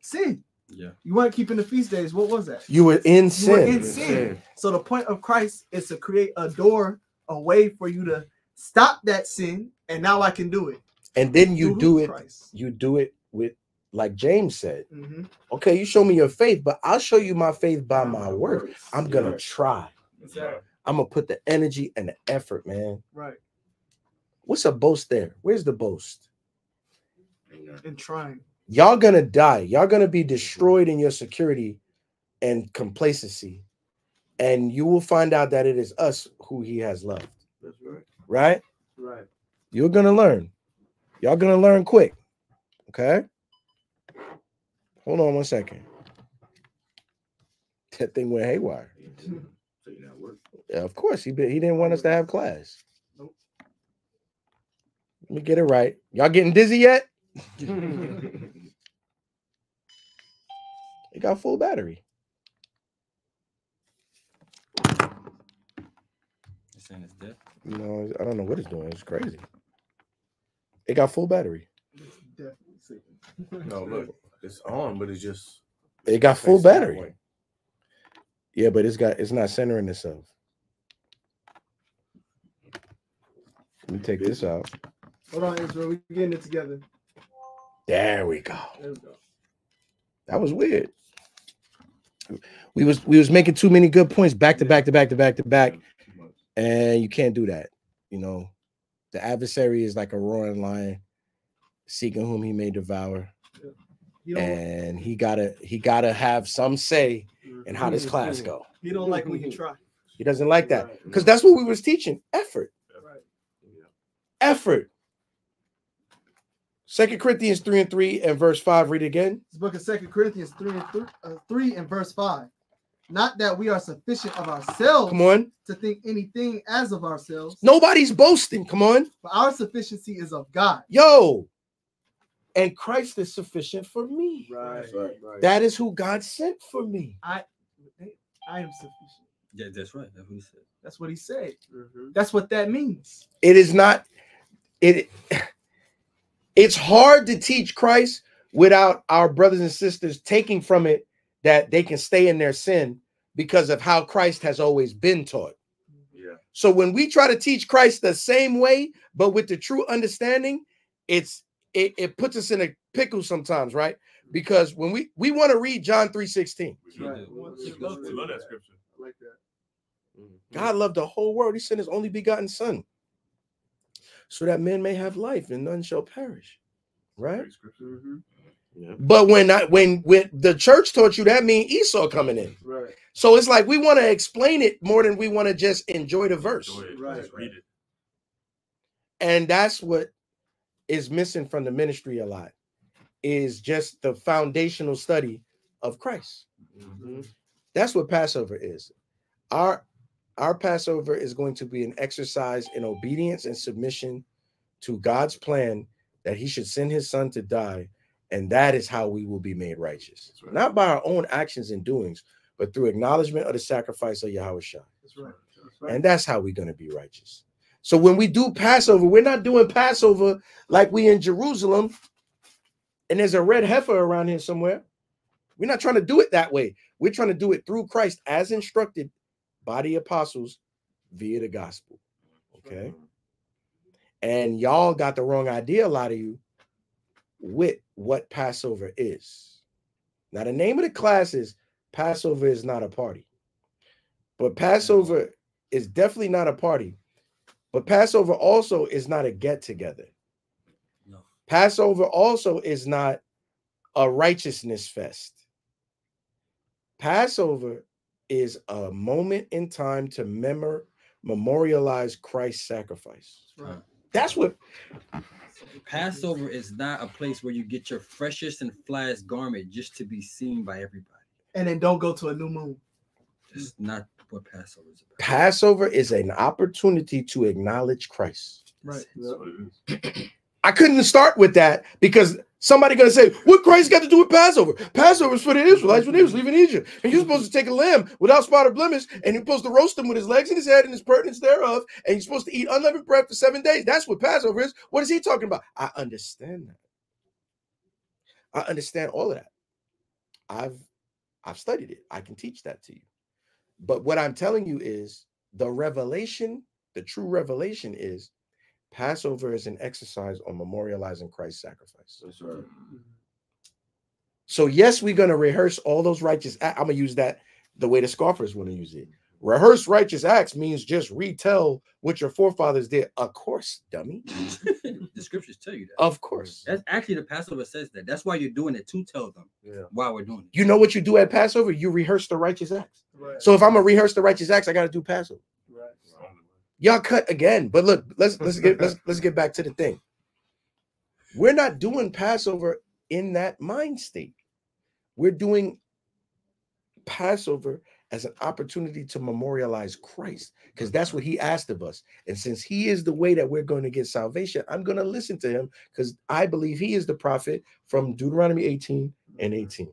Sin. Yeah. You weren't keeping the feast days. What was that? You were in You were sin. in sin. So the point of Christ is to create a door, a way for you to stop that sin, and now I can do it. And then you Through do it, Christ. you do it with like James said. Mhm. Okay, you show me your faith, but I'll show you my faith by my work. I'm gonna try. Exactly. I'm gonna put the energy and the effort, man. Right. What's a boast there? Where's the boast? And trying. Y'all gonna die. Y'all gonna be destroyed in your security and complacency. And you will find out that it is us who he has loved. That's right. Right? Right. You're gonna learn. Y'all gonna learn quick. Okay. Hold on one second. That thing went haywire. [LAUGHS] Yeah, of course he be- he didn't want us to have class. Nope. Let me get it right. Y'all getting dizzy yet? [LAUGHS] It got full battery. It's saying it's dead. You know, I don't know what it's doing. It's crazy. It got full battery. No, look, it's on, but it's just It got full battery. Yeah, but it's got it's not centering itself. Let me take this out. Hold on, Israel. We're getting it together. There we go. There we go. That was weird. We was we was making too many good points back to back to back to back to back, and you can't do that. You know, the adversary is like a roaring lion, seeking whom he may devour, He don't, and he gotta he gotta have some say in how this class go. he don't like when you try. He doesn't like that because that's what we was teaching. Effort, Right. Effort. Second Corinthians three and three and verse five. Read again. This book of Second Corinthians 3 and 3, uh, 3 and verse 5. Not that we are sufficient of ourselves Come on. to think anything as of ourselves, Nobody's boasting. Come on. but our sufficiency is of God. Yo. And Christ is sufficient for me. Right. Right. right. That is who God sent for me. I I am sufficient. Yeah, that's right. That's what he said. That's what he said. Mhm. That's what that means. It is not it it's hard to teach Christ without our brothers and sisters taking from it that they can stay in their sin because of how Christ has always been taught. Yeah. So when we try to teach Christ the same way, but with the true understanding, it's it, it puts us in a pickle sometimes, right? Because when we we want to read John 3:16, Right. love that scripture. I like that. God loved the whole world. He sent his only begotten son. So that men may have life and none shall perish. Right? Great scripture. Mhm. Yeah. But when I when when the church taught you that mean Esau coming in. Right. So it's like we want to explain it more than we want to just enjoy the verse. Enjoy it. Right. Just read it. And that's what is missing from the ministry a lot is just the foundational study of Christ. Mhm. That's what Passover is. Our our Passover is going to be an exercise in obedience and submission to God's plan that he should send his son to die and that is how we will be made righteous. Right. Not by our own actions and doings, but through acknowledgement of the sacrifice of Yahweh Shah. That's right. That's right. And that's how we're going to be righteous. So when we do Passover, we're not doing Passover like we in Jerusalem and there's a red heifer around here somewhere. We're not trying to do it that way. We're trying to do it through Christ as instructed by the apostles via the gospel. Okay. And y'all got the wrong idea, a lot of you, with what Passover is. Now, the name of the class is Passover is not a party. But Passover mm. is definitely not a party. But Passover also is not a get together. No. Passover also is not a righteousness fest. Passover is a moment in time to memor- memorialize Christ's sacrifice. Right. That's what Passover is not a place where you get your freshest and flyest garment just to be seen by everybody. And then don't go to a new moon. It's not what Passover is about. Passover is an opportunity to acknowledge Christ. Right. [CLEARS THROAT] I couldn't start with that because somebody gonna say, "What Christ got to do with Passover? Passover is for the Israelites when they was leaving Egypt, and you're supposed to take a lamb without spot or blemish, and you're supposed to roast him with his legs and his head and his pertinence thereof, and you're supposed to eat unleavened bread for seven days. That's what Passover is. What is he talking about? I understand that. I understand all of that. I've I've studied it. I can teach that to you. But what I'm telling you is the revelation, the true revelation is Passover is an exercise on memorializing Christ's sacrifice. That's right. So yes, we're gonna rehearse all those righteous. ac- I'm gonna use that the way the scoffers want to use it. Rehearse righteous acts means just retell what your forefathers did. Of course, dummy. [LAUGHS] the scriptures tell you that. Of course. That's actually the Passover says that. That's why you're doing it to tell them Yeah. why we're doing it. You know what you do at Passover? You rehearse the righteous acts. Right. So if I'm gonna rehearse the righteous acts, I gotta do Passover. Y'all cut again. But look, let's [LAUGHS] let's get let's let's get back to the thing. We're not doing Passover in that mind state. We're doing Passover as an opportunity to memorialize Christ because that's what he asked of us. And since he is the way that we're going to get salvation, I'm going to listen to him because I believe he is the prophet from Deuteronomy 18 and 18.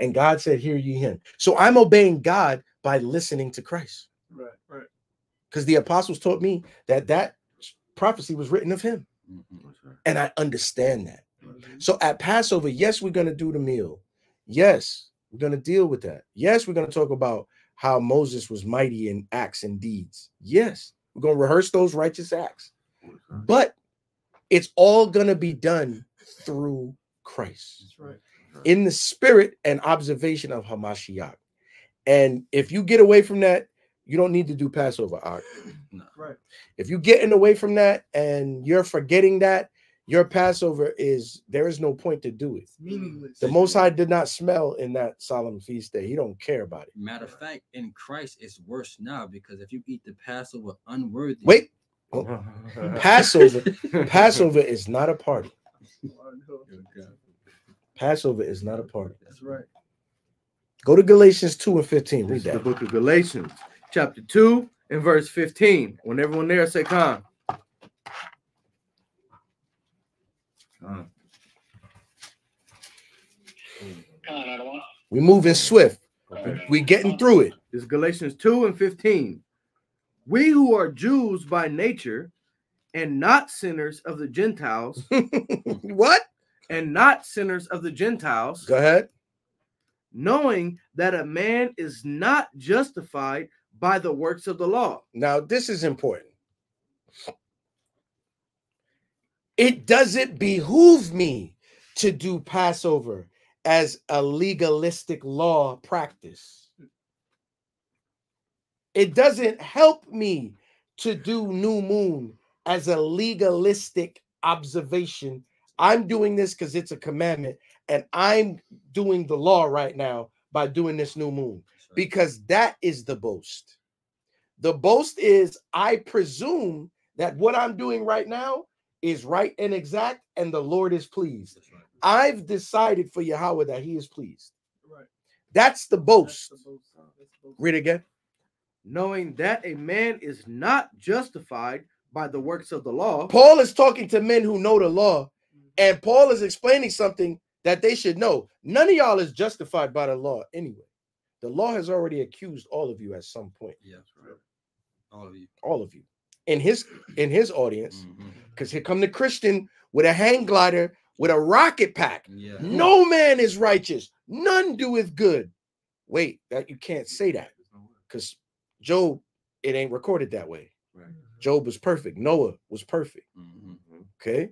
And God said, Hear ye him. So I'm obeying God by listening to Christ Right. Right. Because the apostles taught me that that prophecy was written of him. Mm-hmm. And I understand that. Mm-hmm. So at Passover, yes, we're going to do the meal. Yes, we're going to deal with that. Yes, we're going to talk about how Moses was mighty in acts and deeds. Yes, we're going to rehearse those righteous acts. Mm-hmm. But it's all going to be done through Christ That's right. in the spirit and observation of Hamashiach. And if you get away from that, you don't need to do Passover. Ak. Right. If you're getting away from that and you're forgetting that, your Passover is there is no point to do it. It's meaningless. The Most High did not smell in that solemn feast day. He don't care about it. Matter of fact, in Christ, it's worse now because if you eat the Passover unworthy, Wait, [LAUGHS] Oh, Passover. Passover is not a party. Oh, Passover is not a party. That's right. Go to Galatians 2 and 15. Read This is the book of Galatians, chapter 2 and verse 15. When everyone there say con. We moving swift. We getting through it. This Galatians 2 and 15. We who are Jews by nature and not sinners of the Gentiles, [LAUGHS] what? and not sinners of the Gentiles, Go ahead. knowing that a man is not justified by the works of the law. Now, this is important. It doesn't behoove me to do Passover as a legalistic law practice. It doesn't help me to do new moon as a legalistic observation. I'm doing this because it's a commandment, and I'm doing the law right now by doing this new moon because that is the boast. The boast is I presume that what I'm doing right now is right and exact, and the Lord is pleased. I've decided for Yahweh that He is pleased. Right. That's the boast. That's the boast. That's the boast. Read again. Knowing that a man is not justified by the works of the law, Paul is talking to men who know the law, and Paul is explaining something that they should know. None of y'all is justified by the law anyway. The law has already accused all of you at some point. Yeah, all of you. All of you. In his in his audience, because here come the Christian with a hang glider with a rocket pack. Yeah. No man is righteous, none doeth good. Wait, that you can't say that because Job, it ain't recorded that way. Job was perfect. Noah was perfect. Mhm. Okay.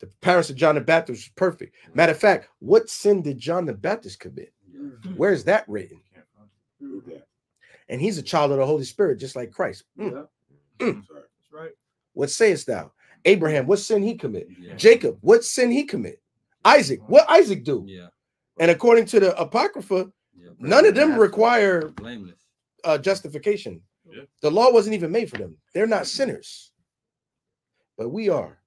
The parents of John the Baptist was perfect. Matter of fact, what sin did John the Baptist commit? Where's that written? And he's a child of the Holy Spirit, just like Christ. Mm. Mm. That's right. What sayest thou? Abraham, what sin he commit? Jacob, what sin he commit? Isaac, what Isaac do? Yeah. And according to the Apocrypha, yeah. none of them require blameless. uh, justification. Yeah. The law wasn't even made for them. They're not sinners, but we are.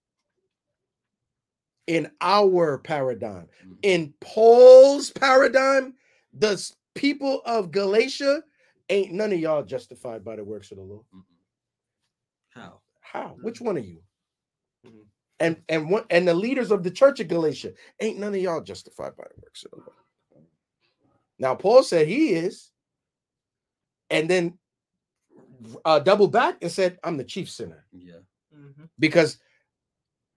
In our paradigm, in Paul's paradigm, the people of Galatia, ain't none of y'all justified by the works of the law. How? How? Hmm. Which one of you? Mm-hmm. And and what and the leaders of the church of Galatia, ain't none of y'all justified by the works of the law. Now Paul said he is, and then uh, double back and said, I'm the chief sinner. Yeah. Mm-hmm. because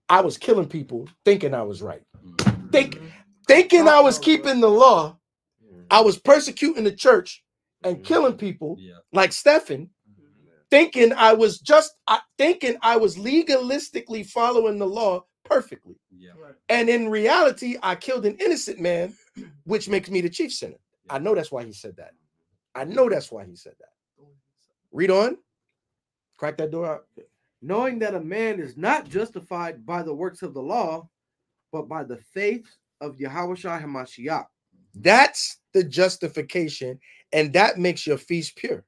I was killing people thinking I was right. Mm-hmm. Think thinking I was keeping the law, I was persecuting the church and mm-hmm. killing people like Stephen, mm-hmm. thinking I was just I, thinking I was legalistically following the law perfectly. And in reality, I killed an innocent man, which makes me the chief sinner. I know that's why he said that. I know that's why he said that. Read on. Crack that door out. knowing that a man is not justified by the works of the law, but by the faith of Yahweh Shai HaMashiach. That's the justification, and that makes your feast pure.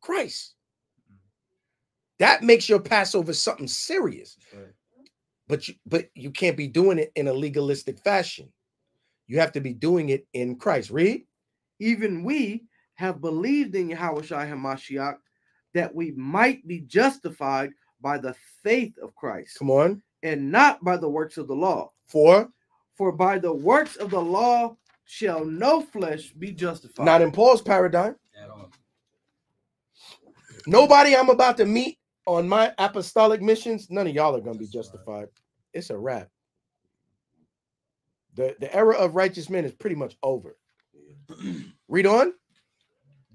Christ. That makes your Passover something serious. But you but you can't be doing it in a legalistic fashion. You have to be doing it in Christ. Read. Even we have believed in Yahweh Shai HaMashiach that we might be justified by the faith of Christ. Come on. And not by the works of the law. For For by the works of the law shall no flesh be justified. not in Paul's paradigm. At all. Nobody I'm about to meet on my apostolic missions, none of y'all are going to be justified. It's a wrap. The, the era of righteous men is pretty much over. [CLEARS THROAT] Read on.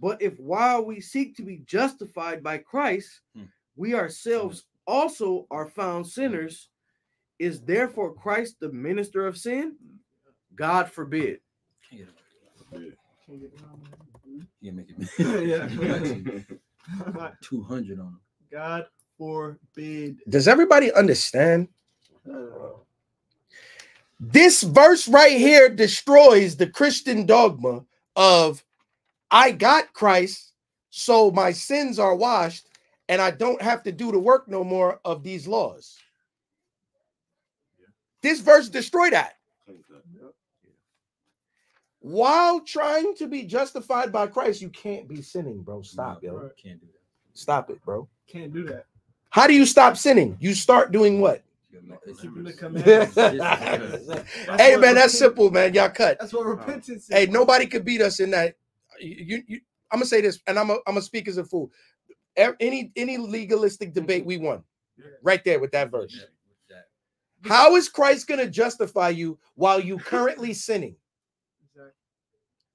But if while we seek to be justified by Christ, hmm. we ourselves hmm. also are found sinners, is therefore Christ the minister of sin? Hmm. God forbid. Yeah, make it. [LAUGHS] Yeah. [LAUGHS] [LAUGHS] Two hundred on him. God forbid. Does everybody understand? Uh. This verse right here destroys the Christian dogma of I got Christ, so my sins are washed, and I don't have to do the work no more of these laws. This verse destroyed that. While trying to be justified by Christ, you can't be sinning, bro. Stop, yo. Can't do that. Stop it, bro. Can't do that. How do you stop sinning? You start doing what? The [LAUGHS] hey man, that's simple, man. Y'all cut. That's what repentance is. Hey, nobody could beat us in that. You, you, I'm gonna say this, and I'm a, I'm gonna speak as a fool. Any any legalistic debate, we won, right there with that verse. How is Christ gonna justify you while you currently sinning?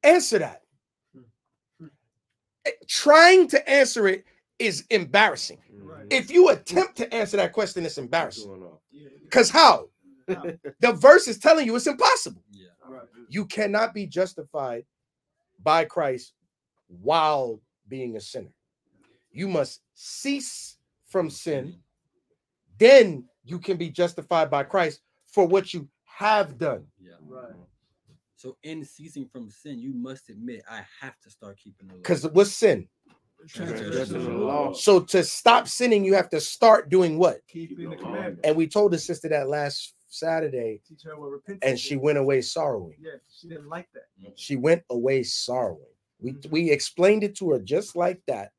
Answer that. Eh, Trying to answer it is embarrassing. If you attempt to answer that question, it's embarrassing. Because how? the verse is telling you it's impossible. You cannot be justified by Christ while being a sinner. You must cease from sin. Then you can be justified by Christ for what you have done. Yeah. Right. So in ceasing from sin, you must admit I have to start keeping the law. Because what's sin? Transgression of the law. So to stop sinning, you have to start doing what? Keeping the commandments. And we told the sister that last Saturday, Teach her what repentance and is. she went away sorrowing. Yeah, she didn't like that. She went away sorrowing. We Mm-hmm. we explained it to her just like that,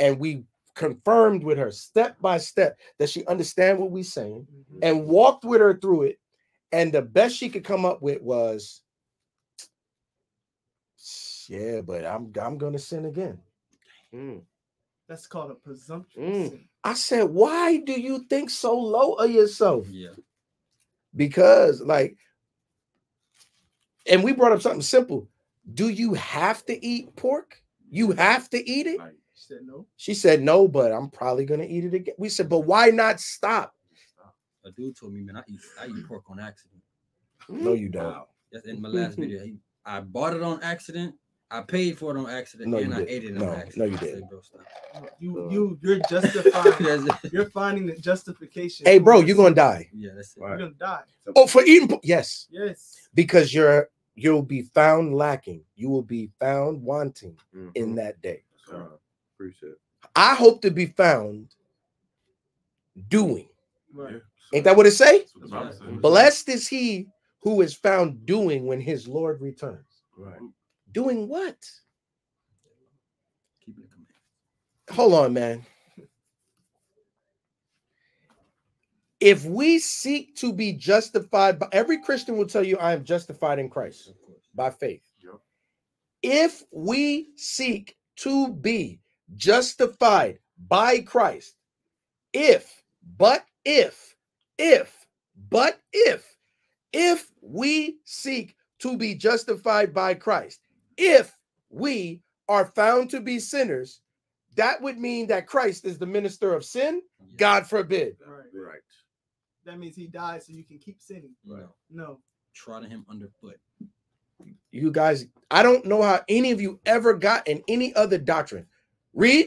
and we confirmed with her step by step that she understand what we're saying, Mm-hmm. and walked with her through it. And the best she could come up with was, "Yeah, but I'm I'm gonna sin again." That's called a presumptuous Mm. sin. I said, "Why do you think so low of yourself?" Yeah. because like and we brought up something simple do you have to eat pork you have to eat it She said no. she said no but i'm probably gonna eat it again we said but why not stop A dude told me, man, I eat I eat pork on accident. no you don't That's in my last video. I bought it on accident. I paid for it on accident, No, and I didn't. ate it No, on no, accident. you didn't. Said, you uh, you you're justifying. [LAUGHS] you're finding the justification. hey bro you're gonna die Yeah, that's it. You're gonna die. oh for eating po- yes Yes. because you're you'll be found lacking you will be found wanting mm-hmm. in that day Appreciate it. i hope to be found doing Right. ain't that what it say what says. Blessed is he who is found doing when his Lord returns. Right. Doing what? hold on, man. If we seek to be justified, by every Christian will tell you, I am justified in Christ by faith. If we seek to be justified by Christ, if, but if, if, but if, if we seek to be justified by Christ, if we are found to be sinners, that would mean that Christ is the minister of sin. God forbid. Right. Right. That means he died so you can keep sinning. Right. No. Trotting him underfoot. You guys, I don't know how any of you ever got in any other doctrine. Read.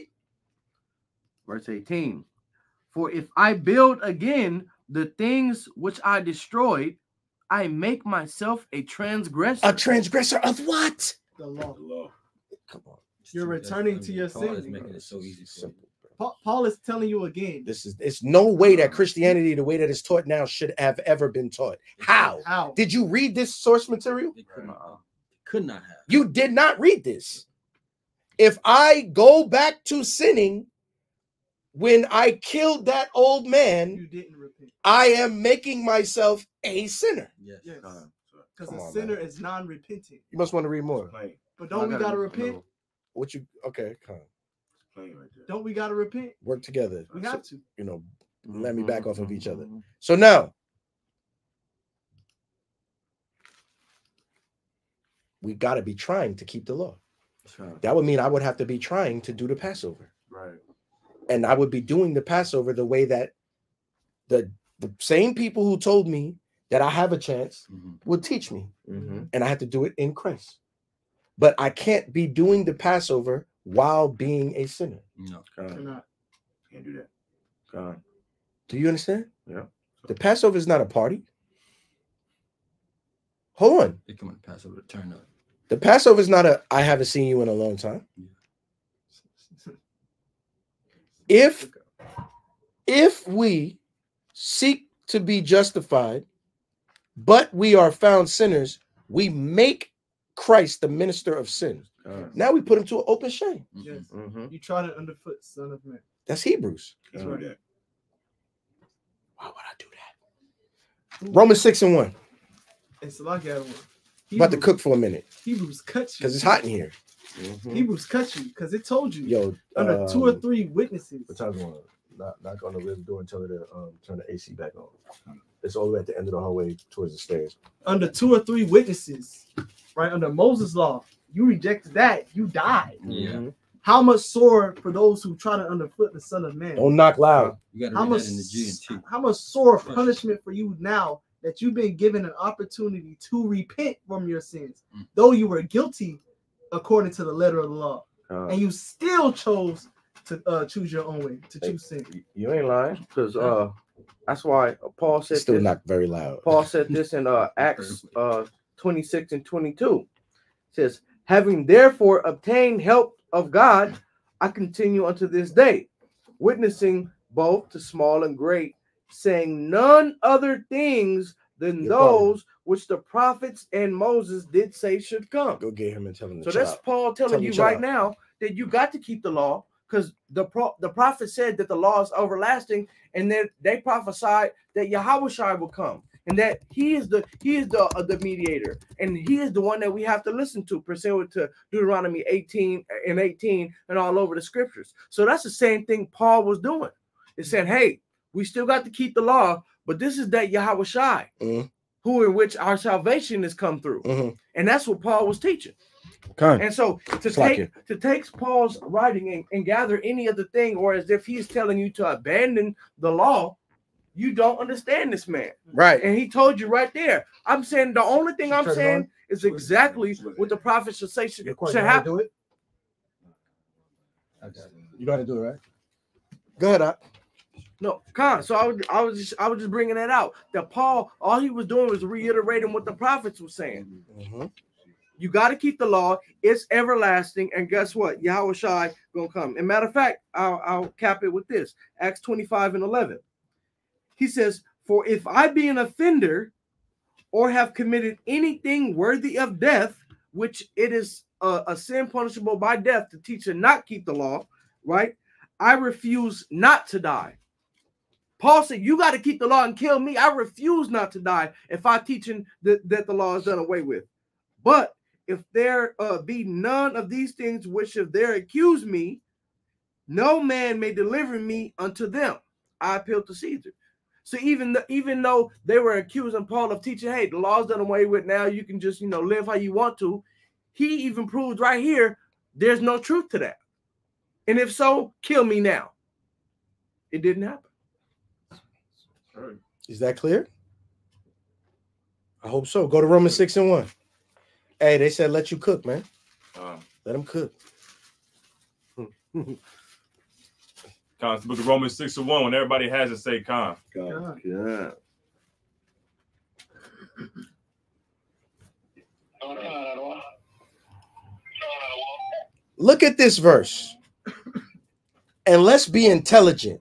Verse 18. For if I build again the things which I destroyed, I make myself a transgressor. A transgressor of what? The law. Come on. You're returning to your Paul is sin. making it so easy for you. Paul, Paul is telling you again. This is it's no way that Christianity, the way that it's taught now, should have ever been taught. How? How? Did you read this source material? They could not, uh, could not have. You did not read this. If I go back to sinning when I killed that old man, You didn't repent. I am making myself a sinner. Yes. Yes. Because the on, sinner man. is non-repentant. You must want to read more. But don't we gotta repent? What you okay? Come on. Don't we gotta repent? Work together. We have to. You know, let me back off of each other. Mm-hmm. So now we got to be trying to keep the law. That would mean I would have to be trying to do the Passover. Right. and I would be doing the Passover the way that the the same people who told me that I have a chance mm-hmm. would teach me, mm-hmm. and I have to do it in Christ. But I can't be doing the Passover while being a sinner. No. Cannot. Can't do that. God. Do you understand? Yeah. The Passover is not a party. Hold on. They come on Passover to turn up. The Passover is not a I haven't seen you in a long time. If if we seek to be justified, but we are found sinners, we make Christ the minister of sin. Now we put him to an open shame. Yes. Mm-hmm. You trod it underfoot, son of man. That's Hebrews. That's right. Why would I do that? Romans 6 and 1. It's like that one. About to cook for a minute Hebrews cut you. because it's hot in here. Hebrews cut you because it told you Yo, under two or um, three witnesses. What time going? Knock, knock on the living door and tell her to um, turn the AC back on. It's all the way at the end of the hallway towards the stairs. Under two or three witnesses, right? Under Moses' law, you rejected that, you died. Mm-hmm. How much sore for those who try to underfoot the Son of Man? Don't knock loud. You gotta How much, in the G how much sore punishment for you now that you've been given an opportunity to repent from your sins, Mm. though you were guilty according to the letter of the law, Uh, and you still chose to uh, choose your own way, to choose sin. You ain't lying, because uh, that's why Paul said Still this. not very loud. Paul said this in uh, [LAUGHS] Acts uh, 26 and 22. It says, Having therefore obtained help of God, I continue unto this day, witnessing both to small and great, saying none other things than Your father. those which the prophets and Moses did say should come. Go get him and tell him So chill that's out. Paul telling him you right out. now that you got to keep the law because the pro- the prophet said that the law is everlasting, and then they prophesied that Yahweh Shai will come, and that he is the he is the uh, the mediator, and he is the one that we have to listen to, pursuant to Deuteronomy 18 and 18 and all over the scriptures. So that's the same thing Paul was doing. It said, hey, we still got to keep the law, but this is that Yahweh Shai, Mhm. who in which our salvation has come through. Mhm. And that's what Paul was teaching. Con. And so to Slack take to take Paul's writing and, and gather any other thing, or as if he's telling you to abandon the law, you don't understand this man. Right. And he told you right there. I'm saying the only thing I'm saying is exactly what the prophet should say should, Your question, should you know how to happen. do it? You know how to do it, right? Go ahead. Doc. No, Con. So I was, I was just, I was just bringing that out. That Paul, all he was doing was reiterating what the prophets were saying. Mhm. You got to keep the law. It's everlasting. And guess what? Yahweh Shai gonna come. And matter of fact, I'll, I'll cap it with this. Acts 25 and 11. He says, For if I be an offender or have committed anything worthy of death, which it is a, a sin punishable by death to teach and not keep the law, right? I refuse not to die. Paul said, You got to keep the law and kill me. I refuse not to die if I that, that the law is done away with. But if there uh, be none of these things which if there accuse me, no man may deliver me unto them. I appeal to Caesar. So even the, even though they were accusing Paul of teaching, hey, the law's done away with now, you can just you know live how you want to. He even proved right here there's no truth to that. And if so, kill me now. It didn't happen. Is that clear? I hope so. Go to Romans 6 and 1. Hey, they said let you cook, man. Uh, Let them cook. [LAUGHS] Con, the book of Romans 6 to 1. When everybody has it, say con. God. Yeah. [LAUGHS] Look at this verse. And let's be intelligent.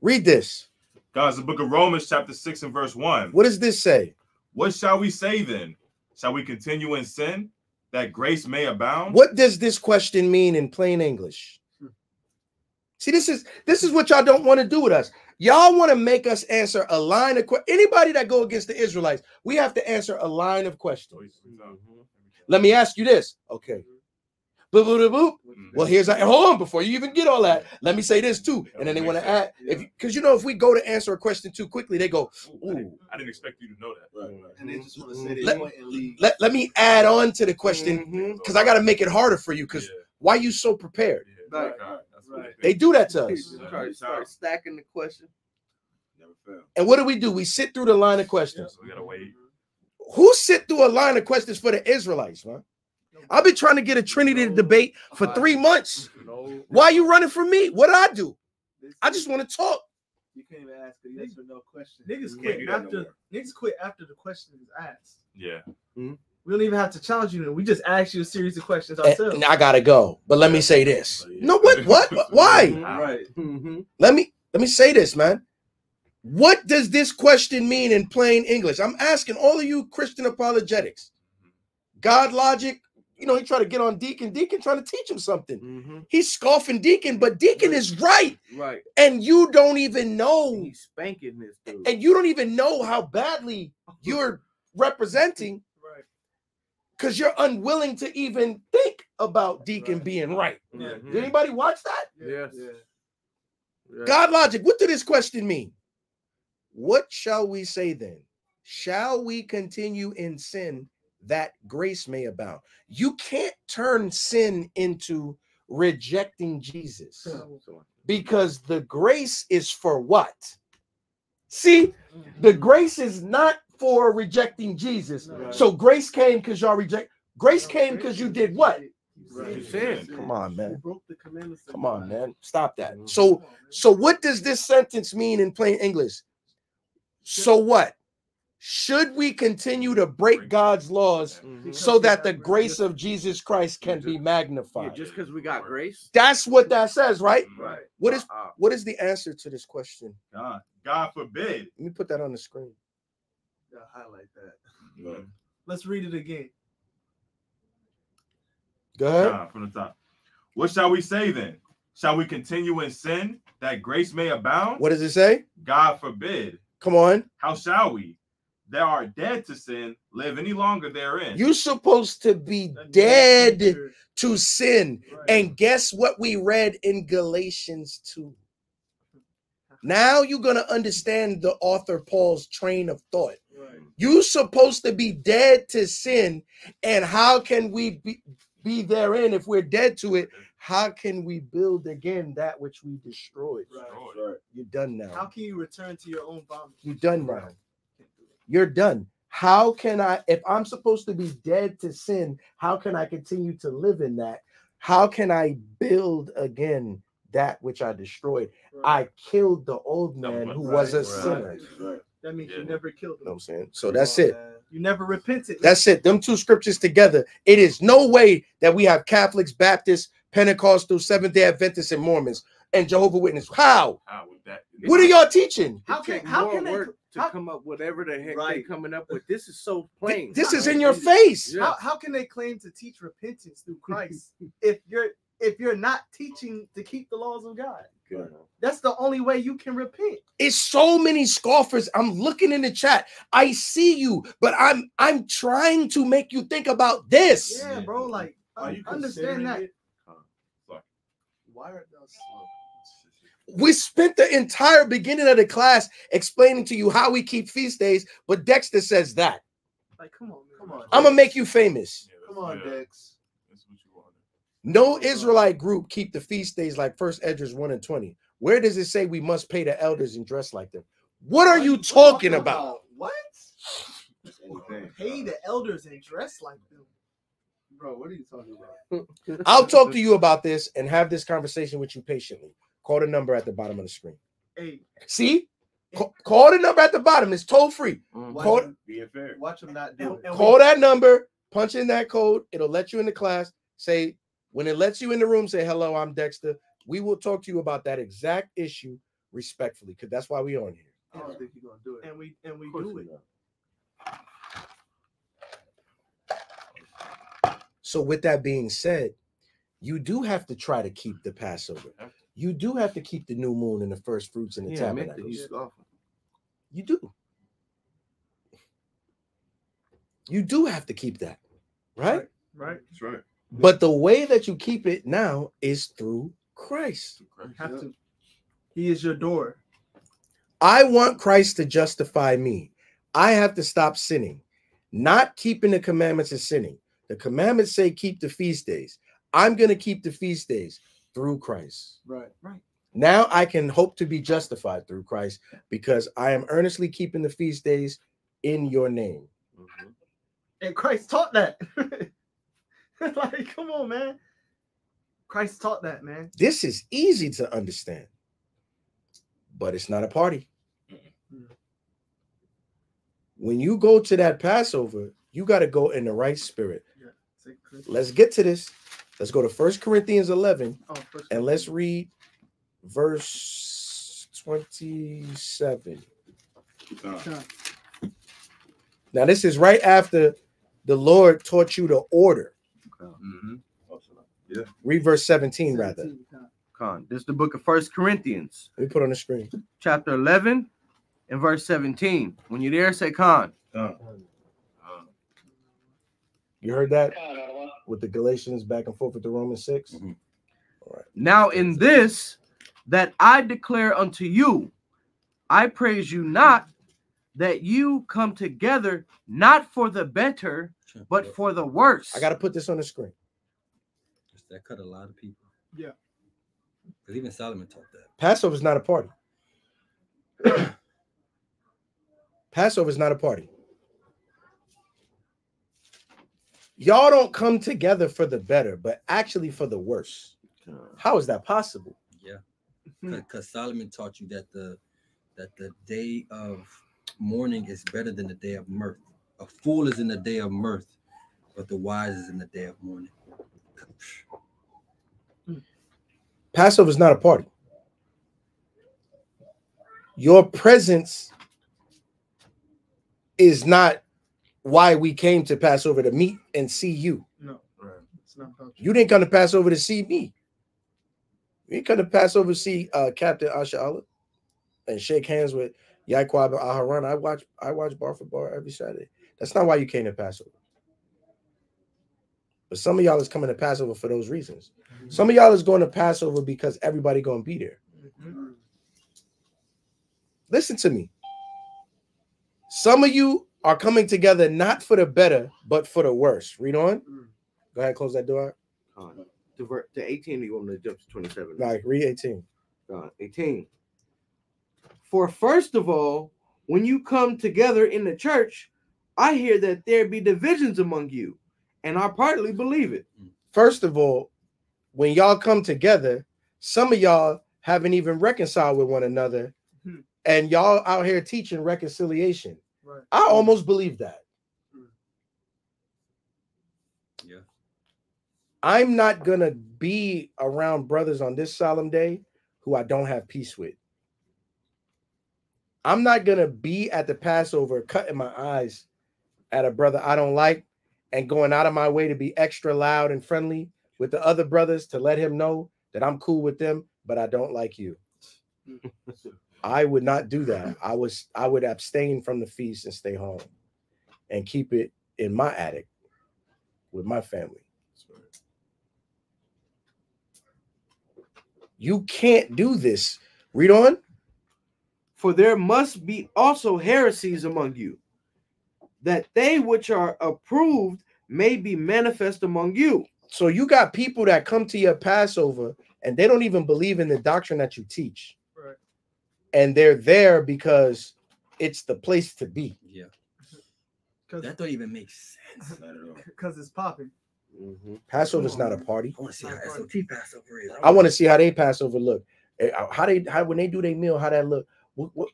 Read this. God, it's the book of Romans, chapter 6 and verse 1. What does this say? What shall we say then? Shall we continue in sin that grace may abound? What does this question mean in plain English? Hmm. See, this is this is what y'all don't want to do with us. Y'all want to make us answer a line of que- anybody that go against the Israelites. We have to answer a line of questions. Mm-hmm. Let me ask you this. Okay. Boop, boop, boop, boop. Well, here's a hold on before you even get all that. Let me say this too, and then they want to add if because you know if we go to answer a question too quickly, they go, "Ooh, I didn't expect you to know that. And they just want to say mm-hmm. they Let- point let, let me add on to the question mm-hmm. because I got to make it harder for you. Because why you so prepared? Right. They do that to us. Start, start stacking the question. And what do we do? We sit through the line of questions. We gotta wait. Who sit through a line of questions for the Israelites, man? I've been trying to get a Trinity debate for three months. Why are you running from me? What did I do? I just want to talk. You can't even ask a yes or no question. Niggas quit can't do that no after niggas quit after the question is asked. Yeah. Hmm? We don't even have to challenge you. We just ask you a series of questions ourselves. and I gotta go. But let me say this. No, what? What? what- Why? [LAUGHS] Right. Mm-hmm. Let me let me say this, man. What does this question mean in plain English? I'm asking all of you Christian apologetics. Mm-hmm. God logic, you know, he tried to get on Deacon. Deacon trying to teach him something. Mm-hmm. He's scoffing Deacon, but Deacon is right. Right. And you don't even know. He's spanking this dude. And you don't even know how badly [LAUGHS] you're representing. Right. Because you're unwilling to even think about Deacon being right. Mm-hmm. Yeah. Did anybody watch that? Yes. God logic, what did this question mean? What shall we say then? Shall we continue in sin that grace may abound? You can't turn sin into rejecting Jesus because the grace is for what? See, the grace is not for rejecting Jesus. So grace came because y'all reject. Grace came because you did what? You sinned. Come on, man. broke the commandments. of Come on, man. Stop that. So, so what does this sentence mean in plain English? So what? Should we continue to break God's laws mm-hmm. so that the grace of Jesus Christ can be Yeah, magnified? just because we got grace. That's what that says, right? Mm-hmm. Right. What is Uh-uh. what is the answer to this question? God, God forbid. Let me put that on the screen. Yeah, highlight that. Mm-hmm. Let's read it again. Go ahead. God, from the top. What shall we say then? Shall we continue in sin that grace may abound? What does it say? God forbid. Come on. How shall we that are dead to sin live any longer therein? You're supposed to be dead to sin. And guess what we read in Galatians 2? Now you're going to understand the author Paul's train of thought. You're supposed to be dead to sin. And how can we be, be therein if we're dead to it? How can we build again that which we destroyed? Right. You're done now. How can you return to your own vomit? You're done now. You're done. How can I, if I'm supposed to be dead to sin, how can I continue to live in that? How can I build again that which I destroyed? I killed the old man who was a Right, sinner. right. That means you never killed You know him. what I'm saying? So that's it. You never repented. That's it. Them two scriptures together. It is no way that we have Catholics, Baptists, Pentecostal, Seventh day Adventists, and Mormons and Jehovah Witness. How? How would that? What are y'all teaching? How can how can work to come up whatever the heck they're coming up with? This is so plain. This is in your face. How, how can they claim to teach repentance through [LAUGHS] Christ if you're if you're not teaching to keep the laws of God. Good. That's the only way you can repent. It's so many scoffers. I'm looking in the chat. I see you, but I'm I'm trying to make you think about this. Yeah, bro. Like Are you understand that. considering it? Why are those We spent the entire beginning of the class explaining to you how we keep feast days, but Dexter says that. Like, come on, man. Come on. I'm gonna make you famous. Come on, Dex. No Israelite group keep the feast days like First Esdras 1 and 20. Where does it say we must pay the elders and dress like them? What are you talking about? What? Oh, pay the elders and dress like them. Bro, what are you talking about? [LAUGHS] I'll talk to you about this and have this conversation with you patiently. Call the number at the bottom of the screen. Hey, See? Ca- Call the number at the bottom. It's toll free. Watch Call, him, Being fair. watch him not do it. call that number, punch in that code. It'll let you in the class. Say, when it lets you in the room, say, hello, I'm Dexter. We will talk to you about that exact issue respectfully, because that's why we on here. I don't think you're gonna do it. and we and we do we it. not. So, with that being said, you do have to try to keep the Passover. You do have to keep the new moon and the first fruits in the Yeah, make the tabernacles. he's scoffing. You do. You do have to keep that, right? Right. That's right. But the way that you keep it now is through Christ. You have to. He is your door. I want Christ to justify me. I have to stop sinning. Not keeping the commandments is sinning. The commandments say keep the feast days. I'm going to keep the feast days through Christ. Right. Right. Now I can hope to be justified through Christ because I am earnestly keeping the feast days in your name. Mm-hmm. And Christ taught that. [LAUGHS] like, come on, man. Christ taught that, man. This is easy to understand, but it's not a party. Mm-hmm. When you go to that Passover, you got to go in the right spirit. Yeah. Let's get to this. Let's go to First Corinthians 11 Oh, first and let's read verse 27. Now, this is right after the Lord taught you to order. Mm-hmm. Yeah. Read verse 17, rather. Con. This is the book of First Corinthians, Let me put on the screen. chapter 11 and verse 17. When you're there, say con. You heard that? With the Galatians back and forth with the Romans 6? Mm-hmm. Now in this that I declare unto you, I praise you not that you come together not for the better, but for the worse. I got to put this on the screen. That cut a lot of people. Yeah. Because even Solomon taught that. Passover is not a party. [CLEARS THROAT] Passover is not a party. Y'all don't come together for the better, but actually for the worse. How is that possible? Yeah. Hmm. Because Solomon taught you that the that the day of mourning is better than the day of mirth. A fool is in the day of mirth, but the wise is in the day of mourning. Passover is not a party. Your presence is not why we came to Passover to meet and see you. No. right. It's not about You didn't come to Passover to see me. You didn't come to Passover to see uh, Captain Asha Allah and shake hands with Yaquab and Aharon. I watch I watch bar for bar every Saturday. That's not why you came to Passover. But some of y'all is coming to Passover for those reasons. Some of y'all is going to Passover because everybody gonna be there. Listen to me. Some of you are coming together not for the better, but for the worse. Read on. Go ahead, close that door. Con. To, ver- to 18, you want me to jump to 27? Like read 18. Con. 18. For first of all, when you come together in the church, I hear that there be divisions among you, and I partly believe it. First of all, when y'all come together, some of y'all haven't even reconciled with one another, Hmm. and y'all out here teaching reconciliation. Right. I almost believe that. Mm. Yeah. I'm not gonna be around brothers on this solemn day who I don't have peace with. I'm not gonna be at the Passover cutting my eyes at a brother I don't like and going out of my way to be extra loud and friendly with the other brothers to let him know that I'm cool with them, but I don't like you. [LAUGHS] I would not do that. I was I would abstain from the feast and stay home and keep it in my attic with my family. You can't do this. Read on. For there must be also heresies among you, that they which are approved may be manifest among you. So you got people that come to your Passover and they don't even believe in the doctrine that you teach. Right. And they're there because it's the place to be. Yeah. That don't even make sense. [LAUGHS] Because it's popping. Passover's not a party. I want to see how SOT Passover is. I want to see how they Passover look. Eh, uh, How they how when they do their meal, how that look. What, what,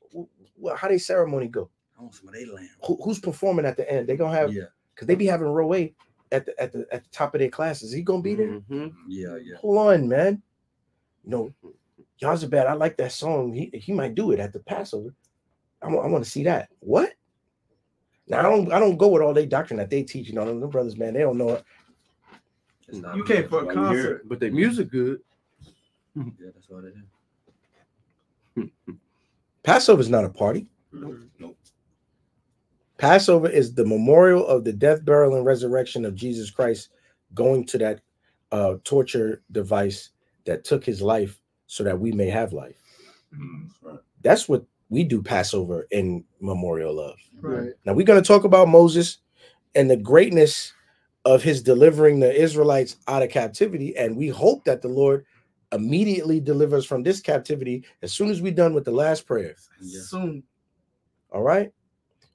what, how they ceremony go? I want some of they lamb. Who, who's performing at the end? They gonna have Yeah. because they be having row A at the at the at the top of their classes. He gonna be there? Mm-hmm. Yeah, yeah. Hold on, man. You know, Yazabad, I like that song. He he might do it at the Passover. I want to see that. What? Now I don't I don't go with all they doctrine that they teach. You know, them brothers, man, they don't know it. You came for a concert. But their music good. Yeah, that's what it is. [LAUGHS] Passover is not a party. Nope. Passover is the memorial of the death, burial, and resurrection of Jesus Christ going to that uh, torture device that took his life so that we may have life. Mm, that's what we do Passover in memorial of. Right. Now we're going to talk about Moses and the greatness of his delivering the Israelites out of captivity. And we hope that the Lord immediately delivers from this captivity as soon as we're done with the last prayer. Soon. All right.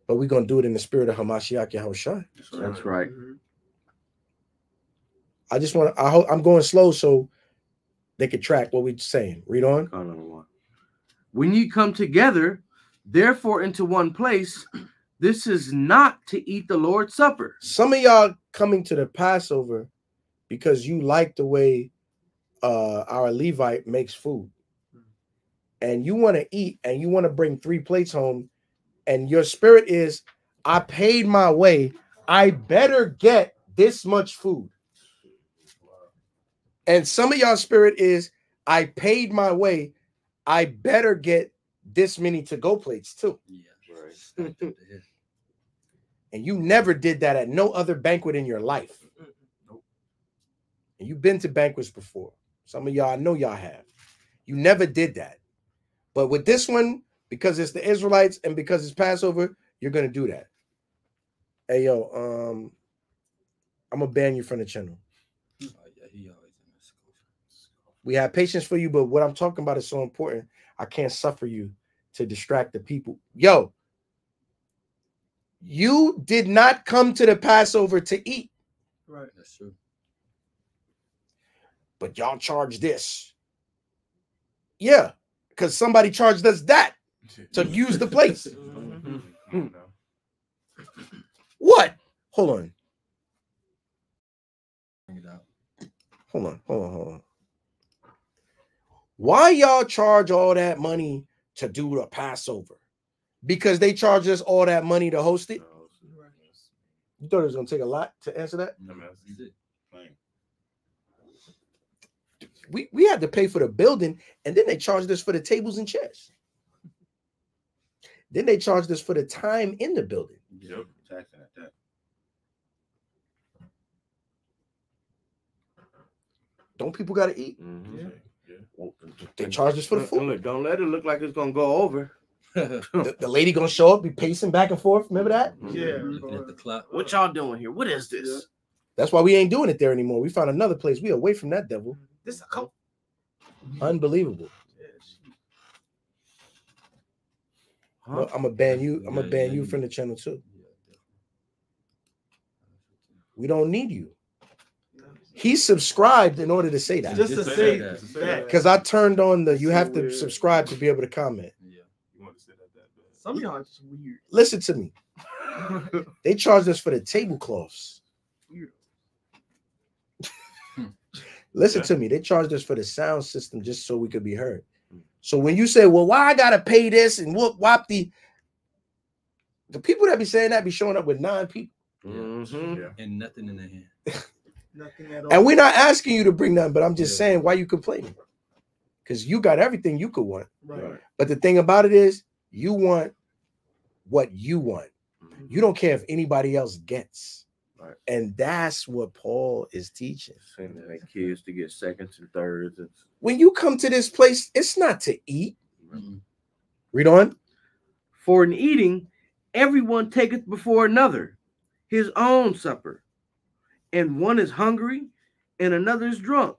But we're going to do it in the spirit of Hamashiach Yahushua. That's right. Mm-hmm. I just want to, I hope I'm going slow so they could track what we're saying. Read on. When you come together, therefore into one place, this is not to eat the Lord's Supper. Some of y'all coming to the Passover because you like the way uh, our Levite makes food. And you want to eat and you want to bring three plates home, and your spirit is, I paid my way. I better get this much food. And some of y'all spirit is, I paid my way. I better get this many to go plates too. Yeah, and you never did that at no other banquet in your life. Nope. And you've been to banquets before. Some of y'all, I know y'all have. You never did that. But with this one, because it's the Israelites and because it's Passover, you're gonna do that. Hey yo, um, I'm gonna ban you from the channel. We have patience for you, but what I'm talking about is so important. I can't suffer you to distract the people. Yo, you did not come to the Passover to eat, Right. That's true. but y'all charge this. Yeah, because somebody charged us that to [LAUGHS] use the place. [LAUGHS] Mm-hmm. Hmm. What? Hold on. Bring it out. Hold on. Hold on. Hold on. Why y'all charge all that money to do the Passover? Because they charge us all that money to host it. You thought it was gonna take a lot to answer that? We we had to pay for the building, and then they charged us for the tables and chairs. Then they charged us for the time in the building. Yep, taxing at that. Don't people gotta eat? Mm-hmm. They charged us for the Don't- food. Don't, don't let it look like it's gonna go over. the, [LAUGHS] [LAUGHS] the lady gonna show up, be pacing back and forth. Remember that? Mm-hmm. Yeah. Mm-hmm. Looking at the clock. What y'all doing here? What is this? That's why we ain't doing it there anymore. We found another place. We away from that devil. This oh, Unbelievable. Well, I'm gonna ban you. I'm gonna ban you from the channel too. We don't need you. He subscribed in order to say that. Just to say that. Because I turned on the you have to subscribe to be able to comment. Yeah, you want to say that. that Some of y'all are just weird. Listen to me. [LAUGHS] They charged us for the tablecloths. Listen to me. They charged us for the sound system just so we could be heard. So when you say, "Well, why I gotta pay this and whoop whop the," the people that be saying that be showing up with nine people. Mm-hmm. And nothing in their hand. [LAUGHS] Nothing at all. And we're not asking you to bring nothing, but I'm just saying why you complaining. Because you got everything you could want. Right. But the thing about it is, you want what you want. Mm-hmm. You don't care if anybody else gets. And that's what Paul is teaching. Sending their kids to get seconds and thirds. And When you come to this place, it's not to eat. Read on. For in eating, everyone taketh before another his own supper, and one is hungry, and another is drunk.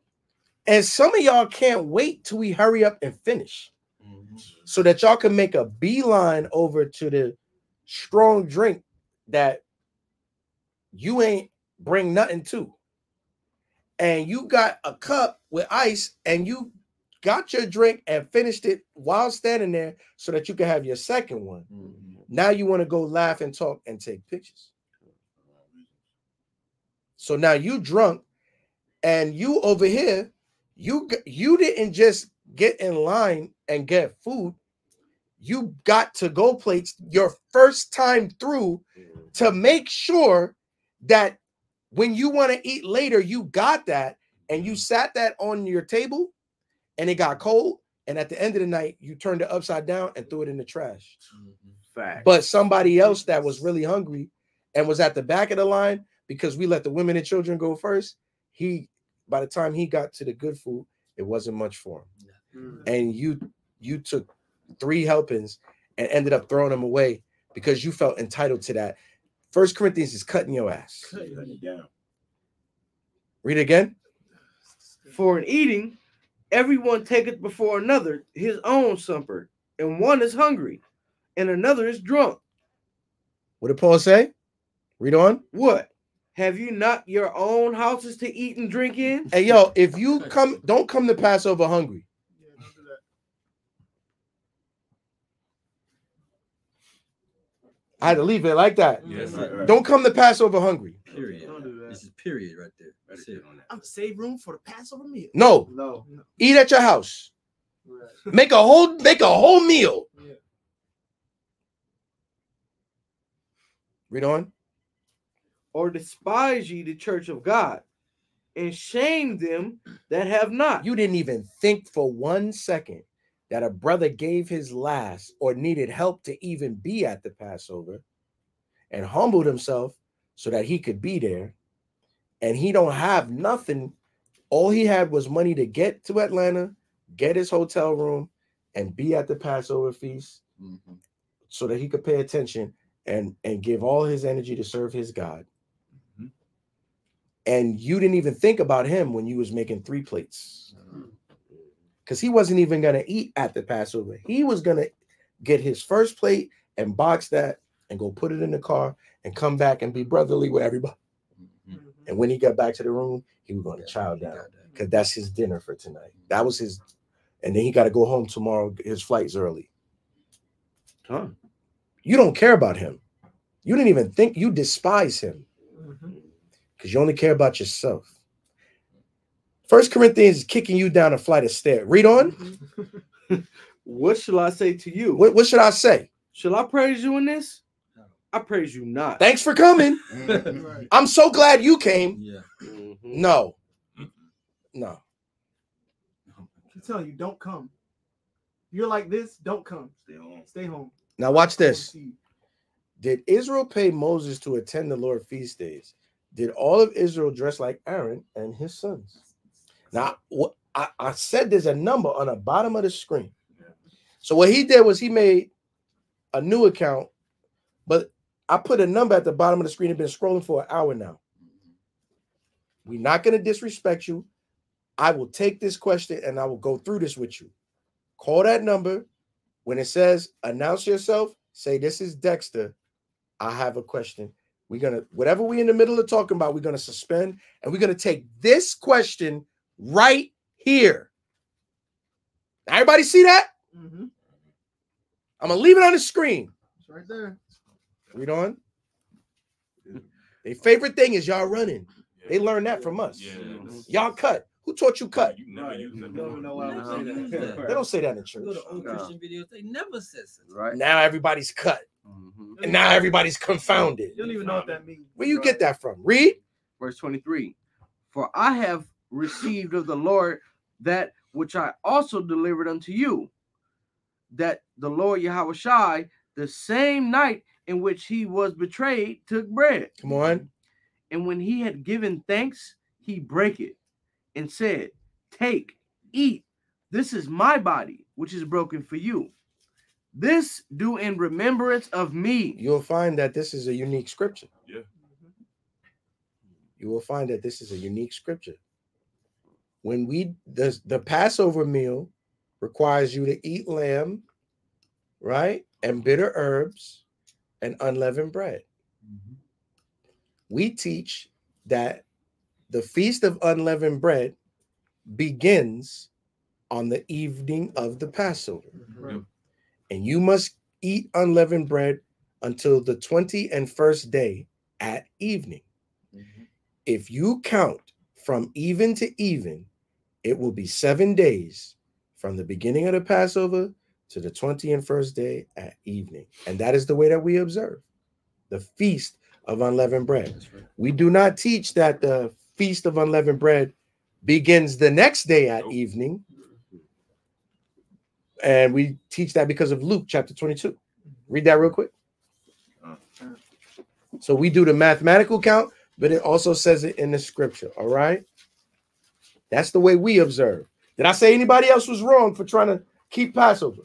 And some of y'all can't wait till we hurry up and finish mm-hmm. so that y'all can make a beeline over to the strong drink that you ain't bring nothing to. And you got a cup with ice and you got your drink and finished it while standing there so that you can have your second one. Mm-hmm. Now you want to go laugh and talk and take pictures. So now you drunk and you over here, you you didn't just get in line and get food. You got to go plates your first time through mm-hmm. to make sure that when you want to eat later, you got that and you mm-hmm. sat that on your table and it got cold. And at the end of the night, you turned it upside down and threw it in the trash. Mm-hmm. Fact. But somebody else that was really hungry and was at the back of the line because we let the women and children go first, he by the time he got to the good food, it wasn't much for him. Mm. And you you took three helpings and ended up throwing them away because you felt entitled to that. First Corinthians is cutting your ass. Read it again. For in eating, everyone taketh before another his own supper, and one is hungry, and another is drunk. What did Paul say? Read on. What? Have you not your own houses to eat and drink in? Hey yo, if you come, don't come to Passover hungry. I had to leave it like that. Yes, sir. Don't come to Passover hungry. Period. This is period right there. That's it. I'm save room for the Passover meal. No. No. Eat at your house. Make a whole make a whole meal. Read on. Or despise ye the church of God, and shame them that have not. You didn't even think for one second that a brother gave his last or needed help to even be at the Passover and humbled himself so that he could be there. And he don't have nothing. All he had was money to get to Atlanta, get his hotel room, and be at the Passover feast mm-hmm. so that he could pay attention and and give all his energy to serve his God. And you didn't even think about him when you was making three plates. Because he wasn't even gonna eat at the Passover. He was gonna get his first plate and box that and go put it in the car and come back and be brotherly with everybody. And when he got back to the room, he was going to chow down because that's his dinner for tonight. That was his, and then he got to go home tomorrow. His flight's early. Huh. You don't care about him. You didn't even think you despise him because you only care about yourself. First Corinthians is kicking you down a flight of stairs. Read on. [LAUGHS] What shall I say to you? What, what should I say? Shall I praise you in this? I praise you not. Thanks for coming. [LAUGHS] I'm so glad you came. Yeah. Mm-hmm. No. No. I'm telling you, don't come. You're like this, don't come. Stay home. Stay home. Now watch this. Did Israel pay Moses to attend the Lord feast days? Did all of Israel dress like Aaron and his sons? Now, I, said there's a number on the bottom of the screen. So what he did was he made a new account, but I put a number at the bottom of the screen. I've been scrolling for an hour now. We're not going to disrespect you. I will take this question and I will go through this with you. Call that number. When it says announce yourself, say this is Dexter. I have a question. We're gonna whatever we in the middle of talking about, we're gonna suspend and we're gonna take this question right here. Everybody see that? Mhm. I'm gonna leave it on the screen. It's right there. Read on. Their favorite thing is y'all running. They learned that from us. Y'all cut. Who taught you cut? Never use that. No, no, I don't say use that. that. They don't say that in Go church. to old Christian videos. They never said such. Right. Now everybody's cut. Mm-hmm. And now everybody's confounded. You don't even know what that means. Where you get that from? Read. Verse 23. For I have received of the Lord that which I also delivered unto you, that the Lord Yahweh Shai, the same night in which he was betrayed, took bread. Come on. And when he had given thanks, he brake it and said, Take, eat. This is my body, which is broken for you. This do in remembrance of me. You'll find that this is a unique scripture. Yeah. You will find that this is a unique scripture. When we the, the Passover meal requires you to eat lamb, right? And bitter herbs and unleavened bread. Mm-hmm. We teach that the feast of unleavened bread begins on the evening of the Passover. Mm-hmm. And you must eat unleavened bread until the 20 and first day at evening. Mm-hmm. If you count from even to even, it will be seven days from the beginning of the Passover to the 20 and first day at evening. And that is the way that we observe the feast of unleavened bread. We do not teach that the feast of unleavened bread begins the next day at evening. And we teach that because of Luke chapter 22. Read that real quick. So we do the mathematical count, but it also says it in the scripture. All right. That's the way we observe. Did I say anybody else was wrong for trying to keep Passover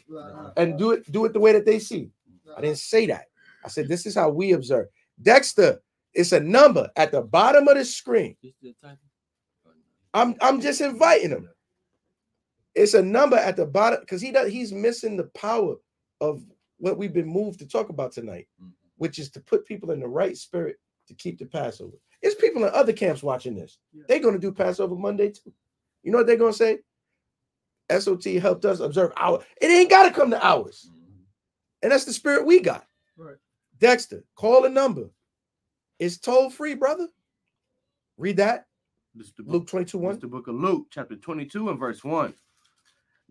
and do it do it the way that they see? I didn't say that. I said this is how we observe. Dexter, it's a number at the bottom of the screen. I'm I'm just inviting him. It's a number at the bottom because he does he's missing the power of what we've been moved to talk about tonight, mm-hmm. which is to put people in the right spirit to keep the Passover. It's people in other camps watching this. They're going to do Passover Monday too. You know what they're going to say? SOT helped us observe our. It ain't got to come to ours, mm-hmm. and that's the spirit we got. Right. Dexter, call a number. It's toll free, brother. Read that. This is the Luke 22 This 1. is the book of Luke, chapter 22 and verse 1.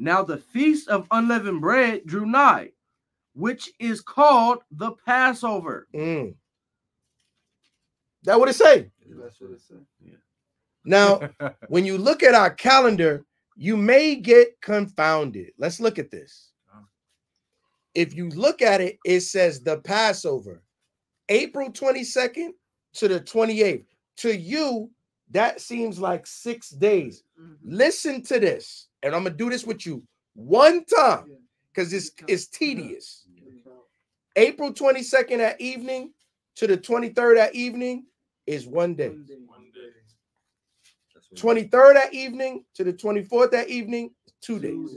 Now the feast of unleavened bread drew nigh, which is called the Passover. Mm. That what it say? That's what it said. Now, [LAUGHS] when you look at our calendar, you may get confounded. Let's look at this. If you look at it, it says the Passover, April 22nd to the 28th. To you, that seems like six days. Listen to this, and I'm gonna do this with you one time because it's, it's tedious. April 22nd at evening to the 23rd at evening is one day. 23rd that evening to the 24th that evening, two days.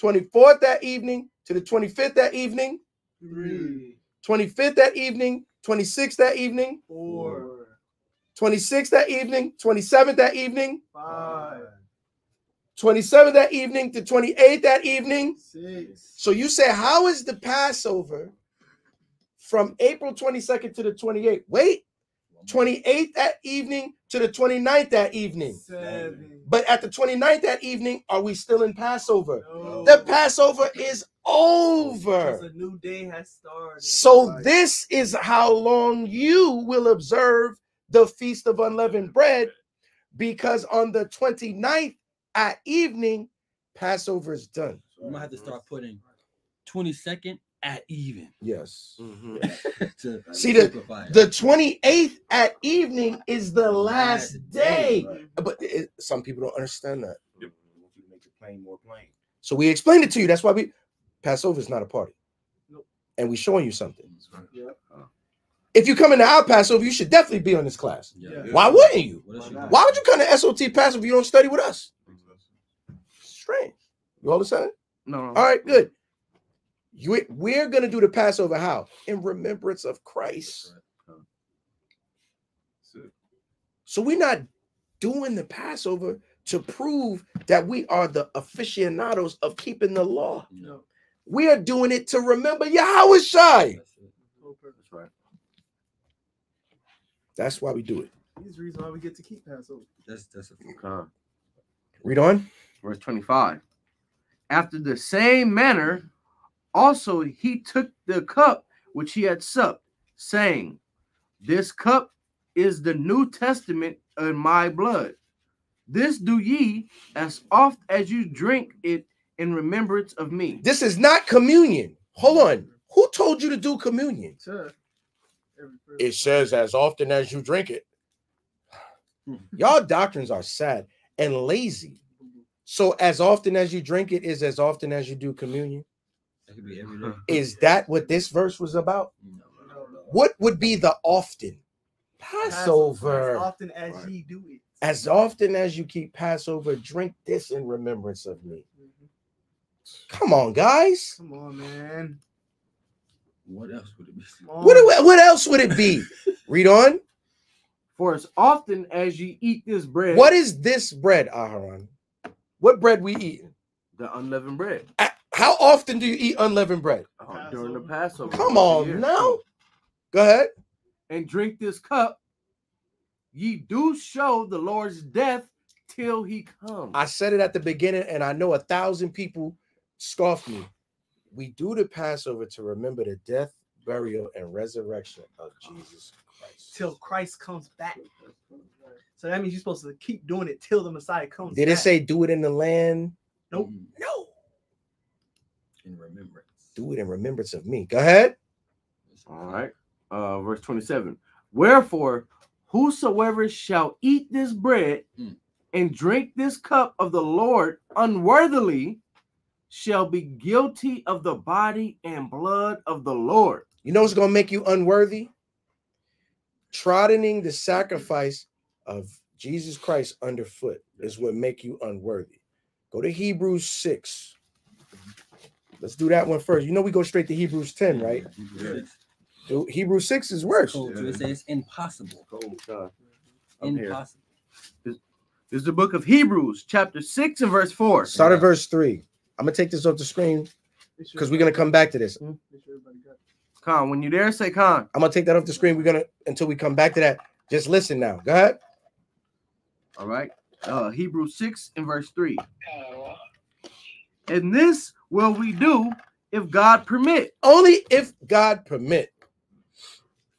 24th that evening to the 25th that evening, three. 25th that evening, 26th that evening, four. 26th that evening, 27th that evening, 27th that evening to 28 that evening. So you say, how is the Passover from April 22nd to the 28th? Wait, 28th that evening to the 29th that evening. But at the 29th that evening, are we still in Passover? The Passover is over. a new day has started. So this is how long you will observe the Feast of Unleavened Bread, because on the 29th at evening, Passover is done. We might have to start putting 22nd at even. Yes. Mm-hmm. [LAUGHS] To [LAUGHS] See the the 28th at evening is the last day. But it- some people don't understand that. Make it plain more plain. So we explained it to you. That's why we Passover is not a party. And we're showing you something. If you come into our Passover, you should definitely be on this class. Why wouldn't you? Why would you come to SOT Passover if you don't study with us? Strange. You all understand? No, no. All right, good. You, we're going to do the Passover how? In remembrance of Christ. So we're not doing the Passover to prove that we are the aficionados of keeping the law. No. We are doing it to remember Yahweh Shai. That's right. That's why we do it. He's the reason why we get to keep Passover. That's that's a Okay. Read on. Verse 25. After the same manner, also he took the cup which he had supped, saying, This cup is the New Testament in my blood. This do ye as oft as you drink it in remembrance of me. This is not communion. Hold on. Who told you to do communion? It says as often as you drink it. Hmm. Y'all doctrines are sad and lazy. So as often as you drink it is as often as you do communion. That could be every day. Is that what this verse was about? What would be the often? As Passover. often as ye do it. As often as you keep Passover, drink this in remembrance of me. Mm-hmm. Come on, guys. Come on, man. What else would it be? What, what else would it be? [LAUGHS] Read on. For as often as ye eat this bread, What is this bread, Aharon? What bread we eat? the unleavened bread How often do you eat unleavened bread? uh, during the Passover? Come once a year. on now. Go ahead. and drink this cup, ye do show the Lord's death till he comes. I said it at the beginning, and I know a thousand people scoffed me. We do the Passover to remember the death, burial, and resurrection of Jesus Christ. Till Christ comes back. So that means you're supposed to keep doing it till the Messiah comes. Did it say do it in the land? Nope. No. In remembrance. Do it in remembrance of me. Go ahead. All right. Uh, verse 27. Wherefore, whosoever shall eat this bread Mm. and drink this cup of the Lord unworthily shall be guilty of the body and blood of the Lord. You know what's going to make you unworthy? Trotting the sacrifice of Jesus Christ underfoot is what make you unworthy. Go to Hebrews 6. Let's do that one first. You know we go straight to Hebrews 10, right? Do- Hebrews 6 is worse. Cold too. It says impossible. Uh, I'm here. Impossible. This is the book of Hebrews, chapter 6 and verse 4. Start at verse 3. I'm going to take this off the screen because we're going to come back to this. I'm Khan, when you there, say Khan. I'm going to take that off the screen. We're going to, until we come back to that. Just listen now. Go ahead. All right. Uh Hebrews 6 and verse 3. And this will we do if God permit. Only if God permit.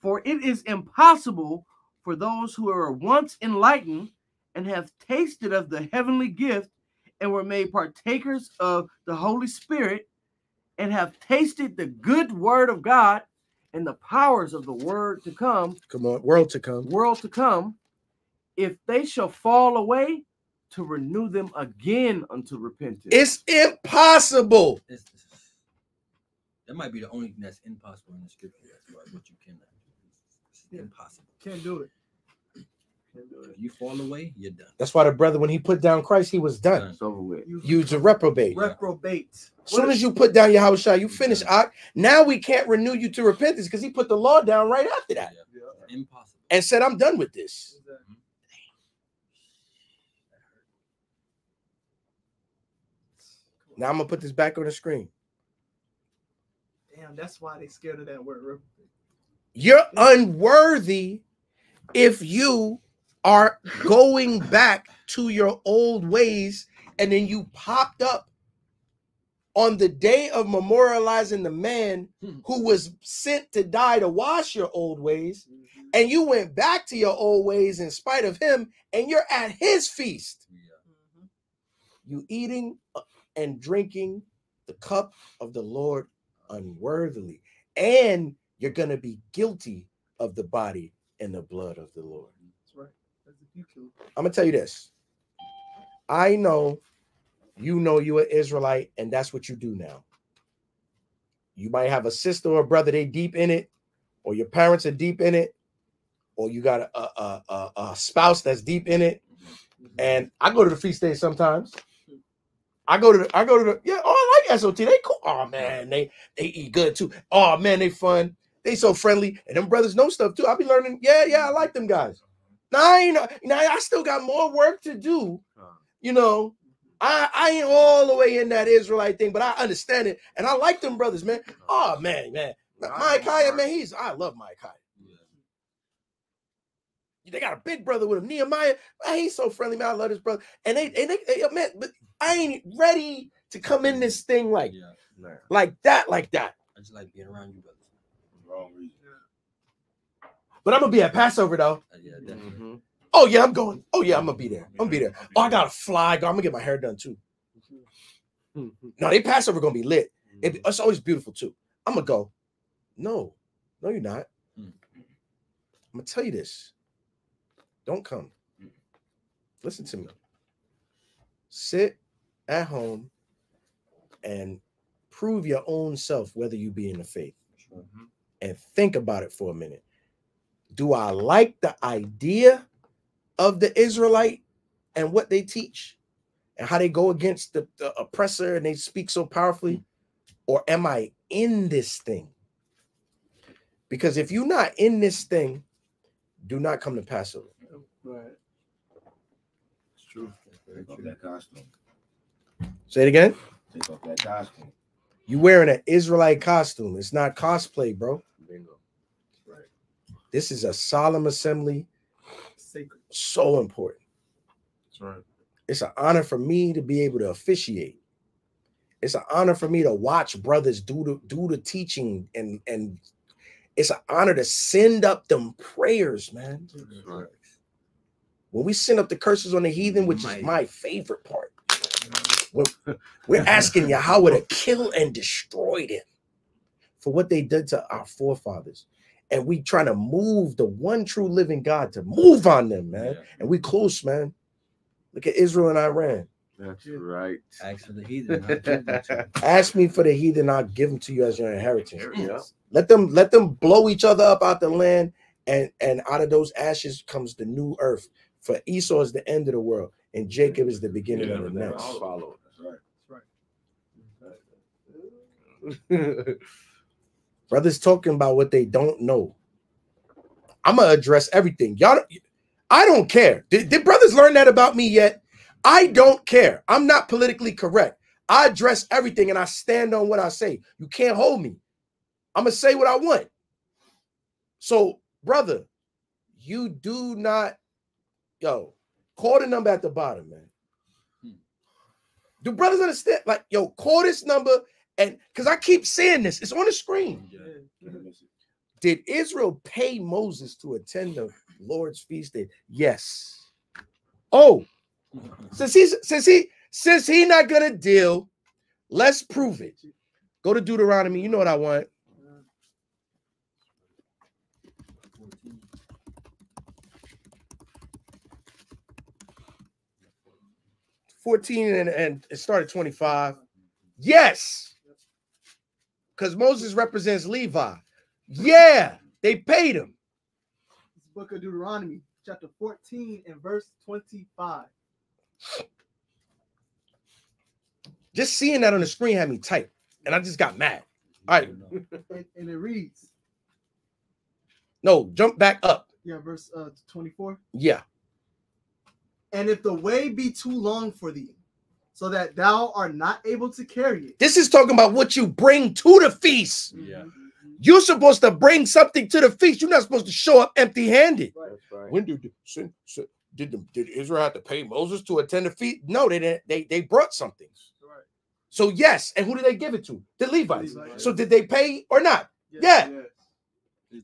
For it is impossible for those who are once enlightened and have tasted of the heavenly gift and were made partakers of the Holy Spirit and have tasted the good word of God and the powers of the word to come, Come on. World to come. world to come, if they shall fall away, to renew them again unto repentance. It's impossible. It's- that might be the only thing that's impossible in the scripture. That's what, what you cannot do. It's impossible. Can't do it. If you fall away, you're done. That's why the brother, when he put down Christ, he was done. It's over with. You's a reprobate. Reprobate. As soon as you put down your house shot, you finish. Ak. Now we can't renew you to repentance because he put the law down right after that Impossible. and said, I'm done with this. Now I'm gonna put this back on the screen. Damn, that's why they scared of that word. You're unworthy if you are going back to your old ways and then you popped up on the day of memorializing the man hmm. who was sent to die to wash your old ways mm-hmm. and you went back to your old ways in spite of him and you're at his feast. Mm-hmm. You eating and drinking the cup of the lord unworthily and you're going to be guilty of the body and the blood of the lord That's right. That's. I'm gonna tell you this. I know you know you're an Israelite, and that's what you do now. You might have a sister or a brother, they deep in it, or your parents are deep in it, or you got a, a, a, a spouse that's deep in it. Mm-hmm. And I go to the feast day sometimes. I go to the, I go to the, yeah, oh, I like SOT. They cool. Oh man, they they eat good too. Oh man, they fun. They so friendly. And them brothers know stuff too. I'll be learning. Yeah, yeah, I like them guys. Now I ain't, now I still got more work to do. You know, I, I ain't all the way in that Israelite thing, but I understand it. And I like them brothers, man. Oh man, man. Micaiah, man, he's I love Micaiah. They got a big brother with him, Nehemiah. Man, he's so friendly, man. I love this brother. And they, and they, they man, but I ain't ready to come in this thing like, like that, like that. I just like being around you, brothers. Wrong reason. But I'm gonna be at Passover though. Uh, yeah, definitely. Mm-hmm. Oh yeah, I'm going. Oh yeah, I'm gonna be there. I'm gonna be there. Oh, I gotta fly. Go. I'm gonna get my hair done too. Mm-hmm. No, they Passover gonna be lit. It- mm. it's always beautiful too. I'm gonna go. No, no, you're not. Mm. I'm gonna tell you this. Don't come. Mm. Listen to me. Sit at home and prove your own self whether you be in the faith mm-hmm. and think about it for a minute. Do I like the idea of the Israelite and what they teach and how they go against the, the oppressor and they speak so powerfully? Or am I in this thing? Because if you're not in this thing, do not come to Passover. Right. It's true. Take off that costume. Say it again. Take off that costume. You wearing an Israelite costume. It's not cosplay, bro. Bingo. This is a solemn assembly. Sacred. So important. That's right. It's an honor for me to be able to officiate. It's an honor for me to watch brothers do the do the teaching and and it's an honor to send up them prayers, man. right. When we send up the curses on the heathen, which is my favorite part, we're, we're asking Yahweh to kill and destroy them for what they did to our forefathers. And we trying to move the one true living God to move on them, man. And we close, man. Look at Israel and Iran. That's right. Ask for the heathen. I'll give them to. [LAUGHS] Ask me for the heathen, I'll give them to you as your inheritance. Let them let them blow each other up out the land, and and out of those ashes comes the new earth. For Esau is the end of the world, and Jacob is the beginning of the next. Follow. That's right. [LAUGHS] Brothers talking about what they don't know. I'm gonna address everything. Y'all, I don't care. Did, did brothers learn that about me yet? I don't care. I'm not politically correct. I address everything and I stand on what I say. You can't hold me. I'm gonna say what I want. So, brother, you do not, yo, call the number at the bottom, man. Hmm. Do brothers understand? Like, yo, call this number and because I keep saying this, it's on the screen. Did Israel pay Moses to attend the Lord's feast day? Yes. Oh, since he's since he since he not gonna deal, let's prove it. Go to Deuteronomy. You know what I want. Fourteen and and it started twenty five. Yes, because Moses represents Levi. Yeah, they paid him. It's Book of Deuteronomy, chapter 14 and verse 25. Just seeing that on the screen had me tight, and I just got mad. All right, And, and it reads, no, jump back up. yeah, verse uh, 24. Yeah, And if the way be too long for thee, so that thou art not able to carry it. this is talking about what you bring to the feast. Yeah. You're supposed to bring something to the feast. You're not supposed to show up empty-handed. When did sin- sin- did the, did Israel have to pay Moses to attend the feast? No, they didn't. They they brought something. Right. So yes, and who did they give it to? The Levites. So did they pay or not? Yeah.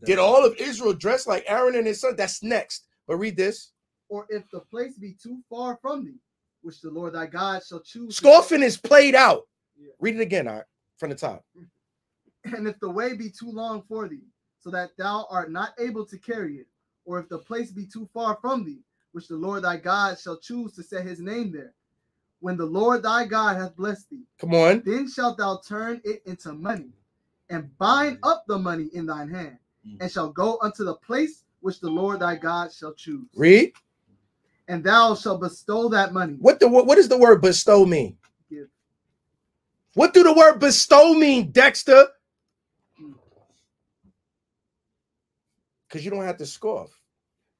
Did all of Israel dress like Aaron and his son? That's next. But read this. Or if the place be too far from thee, which the Lord thy God shall choose. Scoffing is played out. Read it again, all right, from the top. [LAUGHS] and if the way be too long for thee, so that thou art not able to carry it, or if the place be too far from thee, which the Lord thy God shall choose to set his name there, when the Lord thy God hath blessed thee, Come on. then shalt thou turn it into money, and bind up the money in thine hand, mm. and shall go unto the place which the Lord thy God shall choose, Read. And thou shalt bestow that money. What the what what does the word bestow mean? Give. What do the word bestow mean, Dexter? Hmm. Because you don't have to scoff.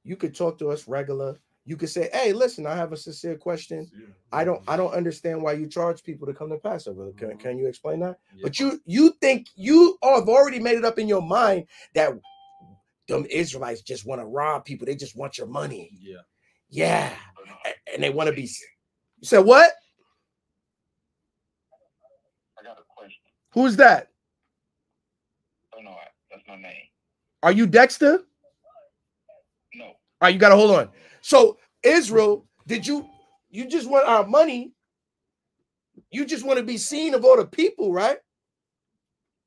You could talk to us regular. You could say, "Hey, listen, I have a sincere question. I don't, I don't understand why you charge people to come to Passover. Can, mm-hmm. can you explain that?" But you, you think you have already made it up in your mind that them Israelites just want to rob people. They just want your money. Yeah. Yeah, uh-huh. and they want to be. You said what? Who's that? Oh no, that's my name. Are you Dexter? No. All right, you gotta hold on. So Israel, did you you just want our money? You just want to be seen of all the people, right?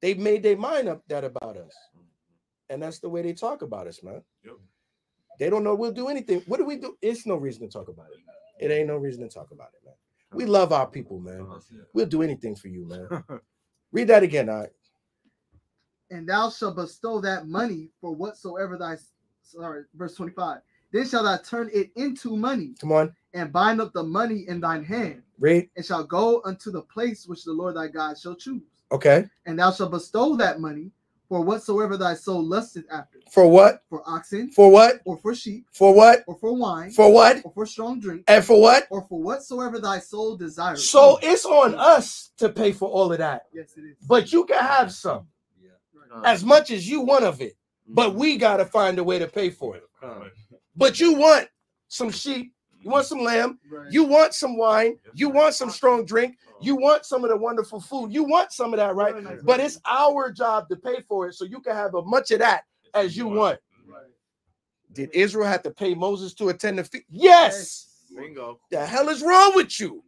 They've made their mind up that about us. And that's the way they talk about us, man. They don't know we'll do anything. What do we do? It's no reason to talk about it. It ain't no reason to talk about it, man. We love our people, man. We'll do anything for you, man. [LAUGHS] Read that again, all right. and thou shalt bestow that money for whatsoever thy sorry, verse 25. Then shall thou turn it into money Come on, and bind up the money in thine hand, read. and shall go unto the place which the Lord thy God shall choose. Okay. And thou shalt bestow that money for whatsoever thy soul lusteth after, For what? for oxen, For what? or for sheep, For what? or for wine, For what? or for strong drink, And for what? or for whatsoever thy soul desires. So it's on us to pay for all of that. yes, it is. But you can have some as much as you want of it. But mm. we gotta find a way to pay for it. But you want some sheep, you want some lamb, you want some wine, you want some strong drink, uh-huh. you want some of the wonderful food, you want some of that, right? But it's our job to pay for it so you can have as much of that as you want. Mm-hmm. Did Israel have to pay Moses to attend the feast? Yes. Bingo. The hell is wrong with you?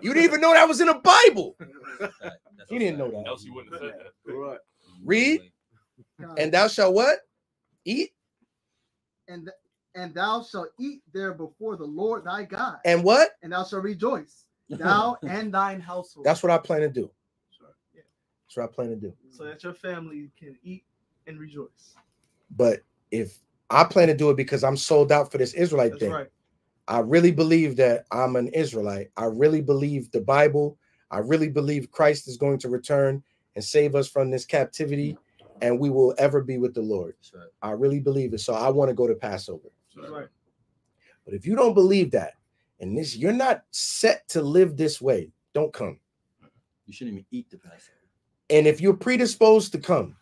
You didn't even know that was in the Bible. [LAUGHS] He didn't know that. Else you wouldn't have said that. Read, and thou shalt what? Eat and th- and thou shalt eat there before the Lord thy God, and what? and thou shalt rejoice, [LAUGHS] thou and thine household. That's what I plan to do. That's what I plan to do. so that your family can eat and rejoice. But if I plan to do it because I'm sold out for this Israelite That's thing, right. I really believe that I'm an Israelite. I really believe the Bible. I really believe Christ is going to return and save us from this captivity, and we will ever be with the Lord. I really believe it. So I want to go to Passover. That's right. But if you don't believe that, and this you're not set to live this way, don't come. You shouldn't even eat the Passover. And if you're predisposed to come,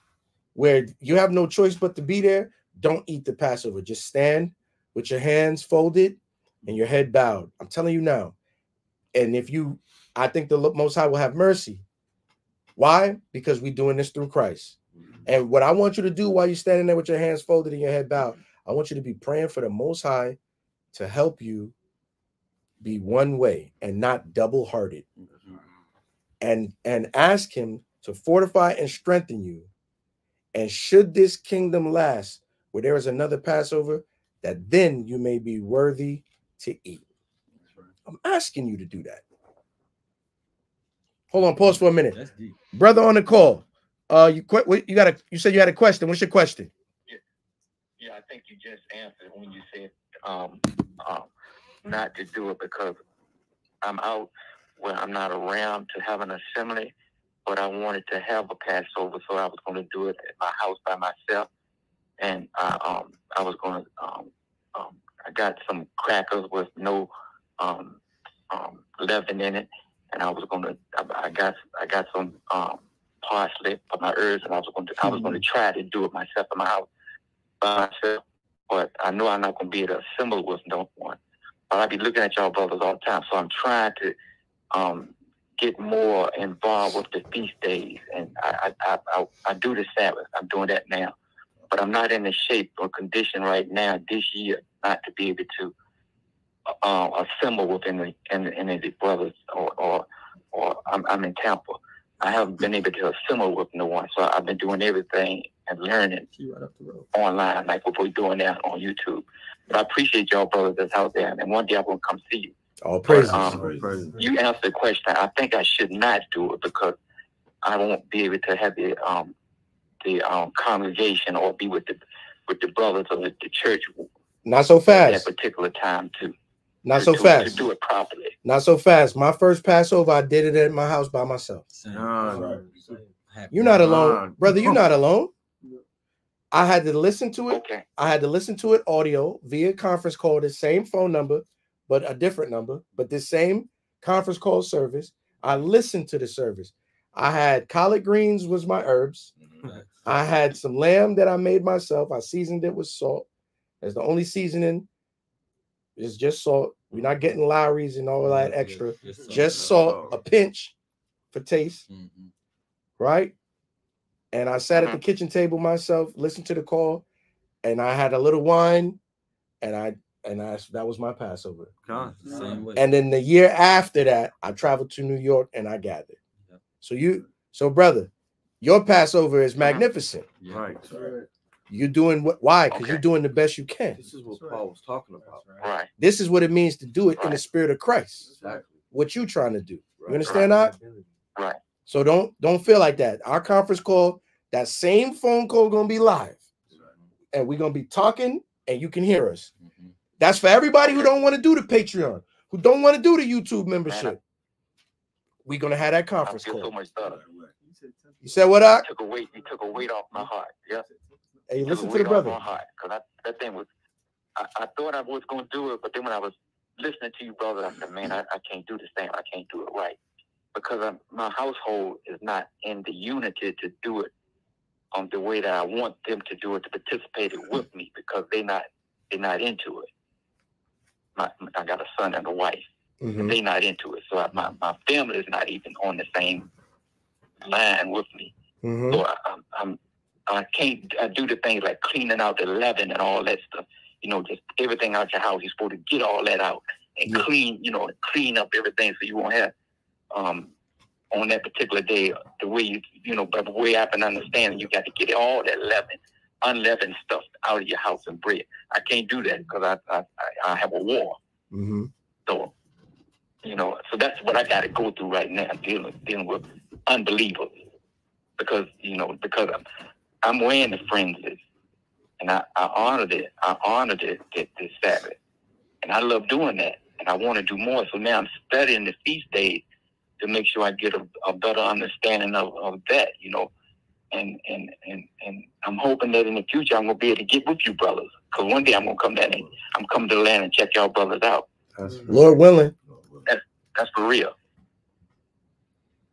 where you have no choice but to be there, don't eat the Passover. Just stand with your hands folded and your head bowed. I'm telling you now. And if you, I think the Most High will have mercy. Why? Because we're doing this through Christ. Mm-hmm. And what I want you to do while you're standing there with your hands folded and your head bowed, I want you to be praying for the Most High to help you be one way and not double-hearted. And and ask him to fortify and strengthen you. And should this kingdom last, where there is another Passover, that then you may be worthy to eat. I'm asking you to do that. Hold on, pause for a minute. Brother on the call. Uh you you got a you said you had a question. What's your question? Yeah, I think you just answered when you said um, um, not to do it because I'm out where I'm not around to have an assembly, but I wanted to have a Passover, so I was going to do it at my house by myself, and I um I was going to um, um I got some crackers with no um um leaven in it, and I was going to I, I got I got some um parsley for my herbs, and I was going to I was going to try to do it myself in my house by myself, but I know I'm not going to be able to assemble with no one. But I be looking at y'all brothers all the time, so I'm trying to um, get more involved with the feast days, and I I, I, I do the Sabbath. I'm doing that now, but I'm not in the shape or condition right now this year not to be able to uh, assemble with any any, any of the brothers or or, or I'm, I'm in Tampa. I haven't been able to assemble with no one, so I've been doing everything and learning right online, like what we're doing now on YouTube. But I appreciate y'all brothers that's out there, and one day I'm gonna come see you. All praises. Um, you answered the question. I think I should not do it because I won't be able to have the um the um congregation or be with the with the brothers of the, the church Not so fast. at fast. that particular time to Not so fast. to do it properly. Not so fast. My first Passover, I did it at my house by myself. You're not alone, brother. You're not alone. I had to listen to it. I had to listen to it audio via conference call, the same phone number, but a different number, but the same conference call service. I listened to the service. I had collard greens was my herbs. I had some lamb that I made myself. I seasoned it with salt. That's the only seasoning. It's just salt. We're not getting Lawry's and all that extra. Just salt, a pinch for taste. Mm-hmm. Right? And I sat at the mm-hmm. kitchen table myself, listened to the call, and I had a little wine and I and I that was my Passover. Mm-hmm. Same way. And then the year after that, I traveled to New York and I gathered. So you, so brother, your Passover is magnificent. Right. You're doing what? Why? Because you're doing the best you can. This is what Paul was talking about. Right. This is what it means to do it in the spirit of Christ. Exactly. What you're trying to do? You understand that? Right. So don't don't feel like that. Our conference call, that same phone call gonna be live, and we're gonna be talking, and you can hear us. Mm-hmm. That's for everybody who don't want to do the Patreon, who don't want to do the YouTube membership. We're gonna have that I conference feel so much better. You said what I You took a weight. You took a weight off my heart. Yeah. Hey, listen to the brother. My heart, because that thing was. I, I thought I was going to do it, but then when I was listening to you, brother, I said, "Man, I, I can't do this thing. I can't do it right because I'm, my household is not in the unity to do it um the way that I want them to do it to participate it with me because they not they're not into it. My, I got a son and a wife. Mhm. They're not into it, so I, my my family is not even on the same line with me. Mhm. So I, I'm, I'm I can't I do the things like cleaning out the leaven and all that stuff. You know, just everything out your house. You're supposed to get all that out and clean. You know, clean up everything so you won't have um on that particular day the way you you know. But the way I've been understanding, you got to get all that leaven, unleavened stuff out of your house and bread. I can't do that because I, I I I have a war. Mm-hmm. So, you know, so that's what I got to go through right now, dealing dealing with unbelievers, because you know, because I'm wearing the fringes, and I, I honored it. I honored it this, this Sabbath, and I love doing that, and I want to do more. So now I'm studying the feast days to make sure I get a, a better understanding of, of that, you know, and and and and I'm hoping that in the future I'm gonna be able to get with you brothers, because one day I'm gonna come down and I'm coming to the land and check y'all brothers out. Lord willing. That's that's for real.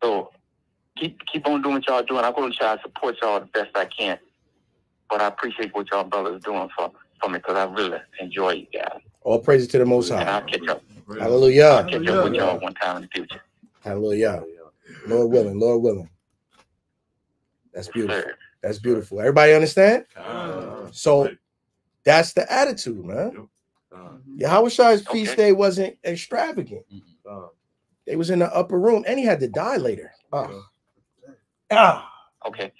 So keep keep on doing what y'all doing. I'm gonna try to support y'all the best I can. But I appreciate what y'all brothers doing for for me because I really enjoy you guys. All praises to the Most And High. I'll catch up. Hallelujah. I'll catch up with y'all one time in the future. Hallelujah. Lord willing. Lord willing. That's beautiful. That's beautiful. Everybody understand? So that's the attitude, man. Yahawashi's feast day wasn't extravagant. They was in the upper room, and he had to die later. Ah. Ah. Okay.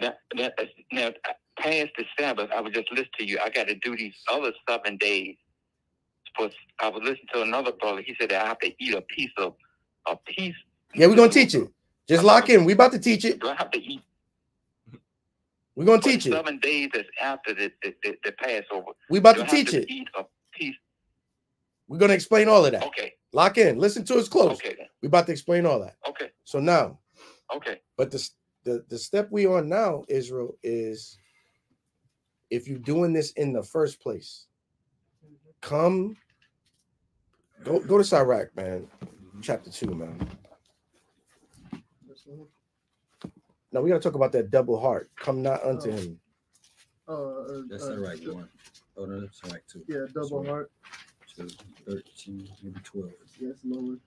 Now, now, now, past the Sabbath, I would just listen to you. I got to do these other seven days. For I was listening to another brother. He said that I have to eat a piece of a piece. Yeah, we're gonna teach it. Just lock in. We about to teach it. Do I have to eat We're gonna teach it. seven days that's after the, the, the, the Passover? We about to teach it. Eat a piece. We're gonna explain all of that. Okay. Lock in. Listen to us close. Okay. Then. We about to explain all that. Okay. So now, Okay. but the the the step we on now, Israel, is if you're doing this in the first place, come go go to Sirach, man, chapter two, man. Now we gotta talk about that double heart. Come not unto him. Uh, That's uh, all right. One. Oh no, that's all right two. Yeah, double heart. Two, 13, maybe 12. Yes, Lord.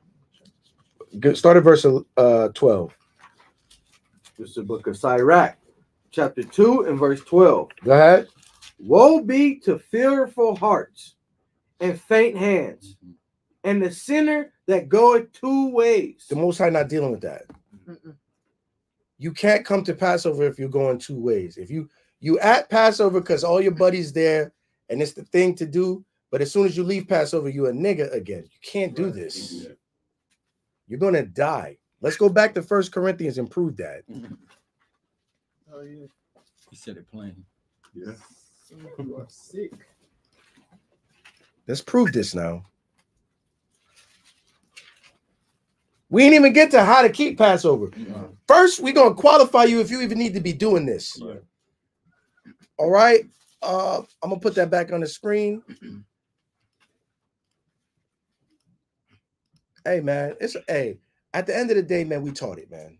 Good. Start at verse uh twelve. This is the book of Sirach, chapter 2 and verse 12. Go ahead. Woe be to fearful hearts and faint hands, mm-hmm. and the sinner that goeth two ways. The Most High not dealing with that. You can't come to Passover if you're going two ways. If you you at Passover because all your buddies there and it's the thing to do, but as soon as you leave Passover, you a nigga again. You can't do this. You're gonna die. Let's go back to First Corinthians and prove that. Oh yeah. He said it plain. Yeah. Some of you are sick. Let's prove this now. We ain't even get to how to keep Passover. First, we're gonna qualify you if you even need to be doing this. All right. Uh, I'm gonna put that back on the screen. [CLEARS THROAT] hey man, it's hey, at the end of the day, man, we taught it, man.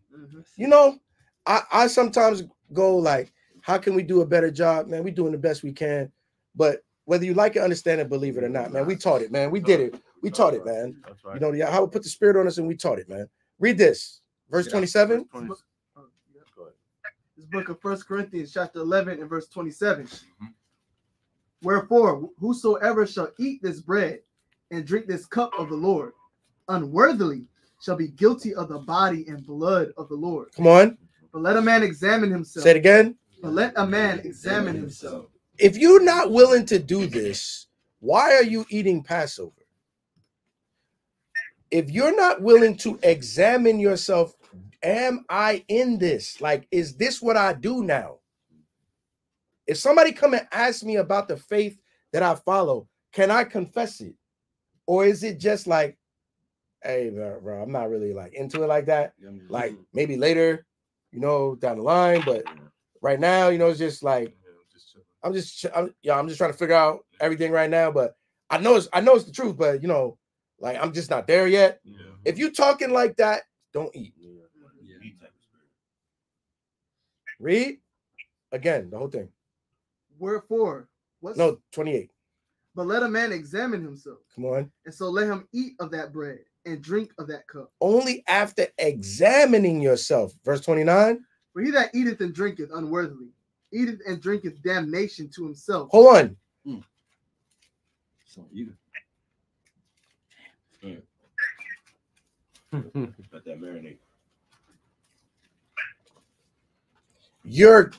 You know, I, I sometimes go like, how can we do a better job, man? we're doing the best we can, but whether you like it, understand it, believe it or not, man, we taught it, man. We did it. We taught it, man. You know, yeah, how we put the spirit on us and we taught it, man. Read this, verse 27. Uh, this book of First Corinthians, chapter 11 and verse 27. Wherefore, whosoever shall eat this bread and drink this cup of the Lord unworthily shall be guilty of the body and blood of the Lord. Come on. But let a man examine himself. Say it again. But let a man examine himself. If you're not willing to do this, why are you eating Passover? If you're not willing to examine yourself, am I in this? Like, is this what I do now? If somebody come and ask me about the faith that I follow, can I confess it? Or is it just like, hey, bro, bro, I'm not really like into it like that. Like maybe later, you know, down the line, but right now, you know, it's just like I'm just, I'm, yeah, I'm just trying to figure out everything right now. But I know it's, I know it's the truth, but you know, like I'm just not there yet. If you talking like that, don't eat. Read again the whole thing. Wherefore, what's No, 28. but let a man examine himself, Come on. and so let him eat of that bread and drink of that cup. Only after examining yourself. Verse 29. For he that eateth and drinketh unworthily, eateth and drinketh damnation to himself. Hold on. Hmm. So you. Hmm. [LAUGHS] Let that marinate. You're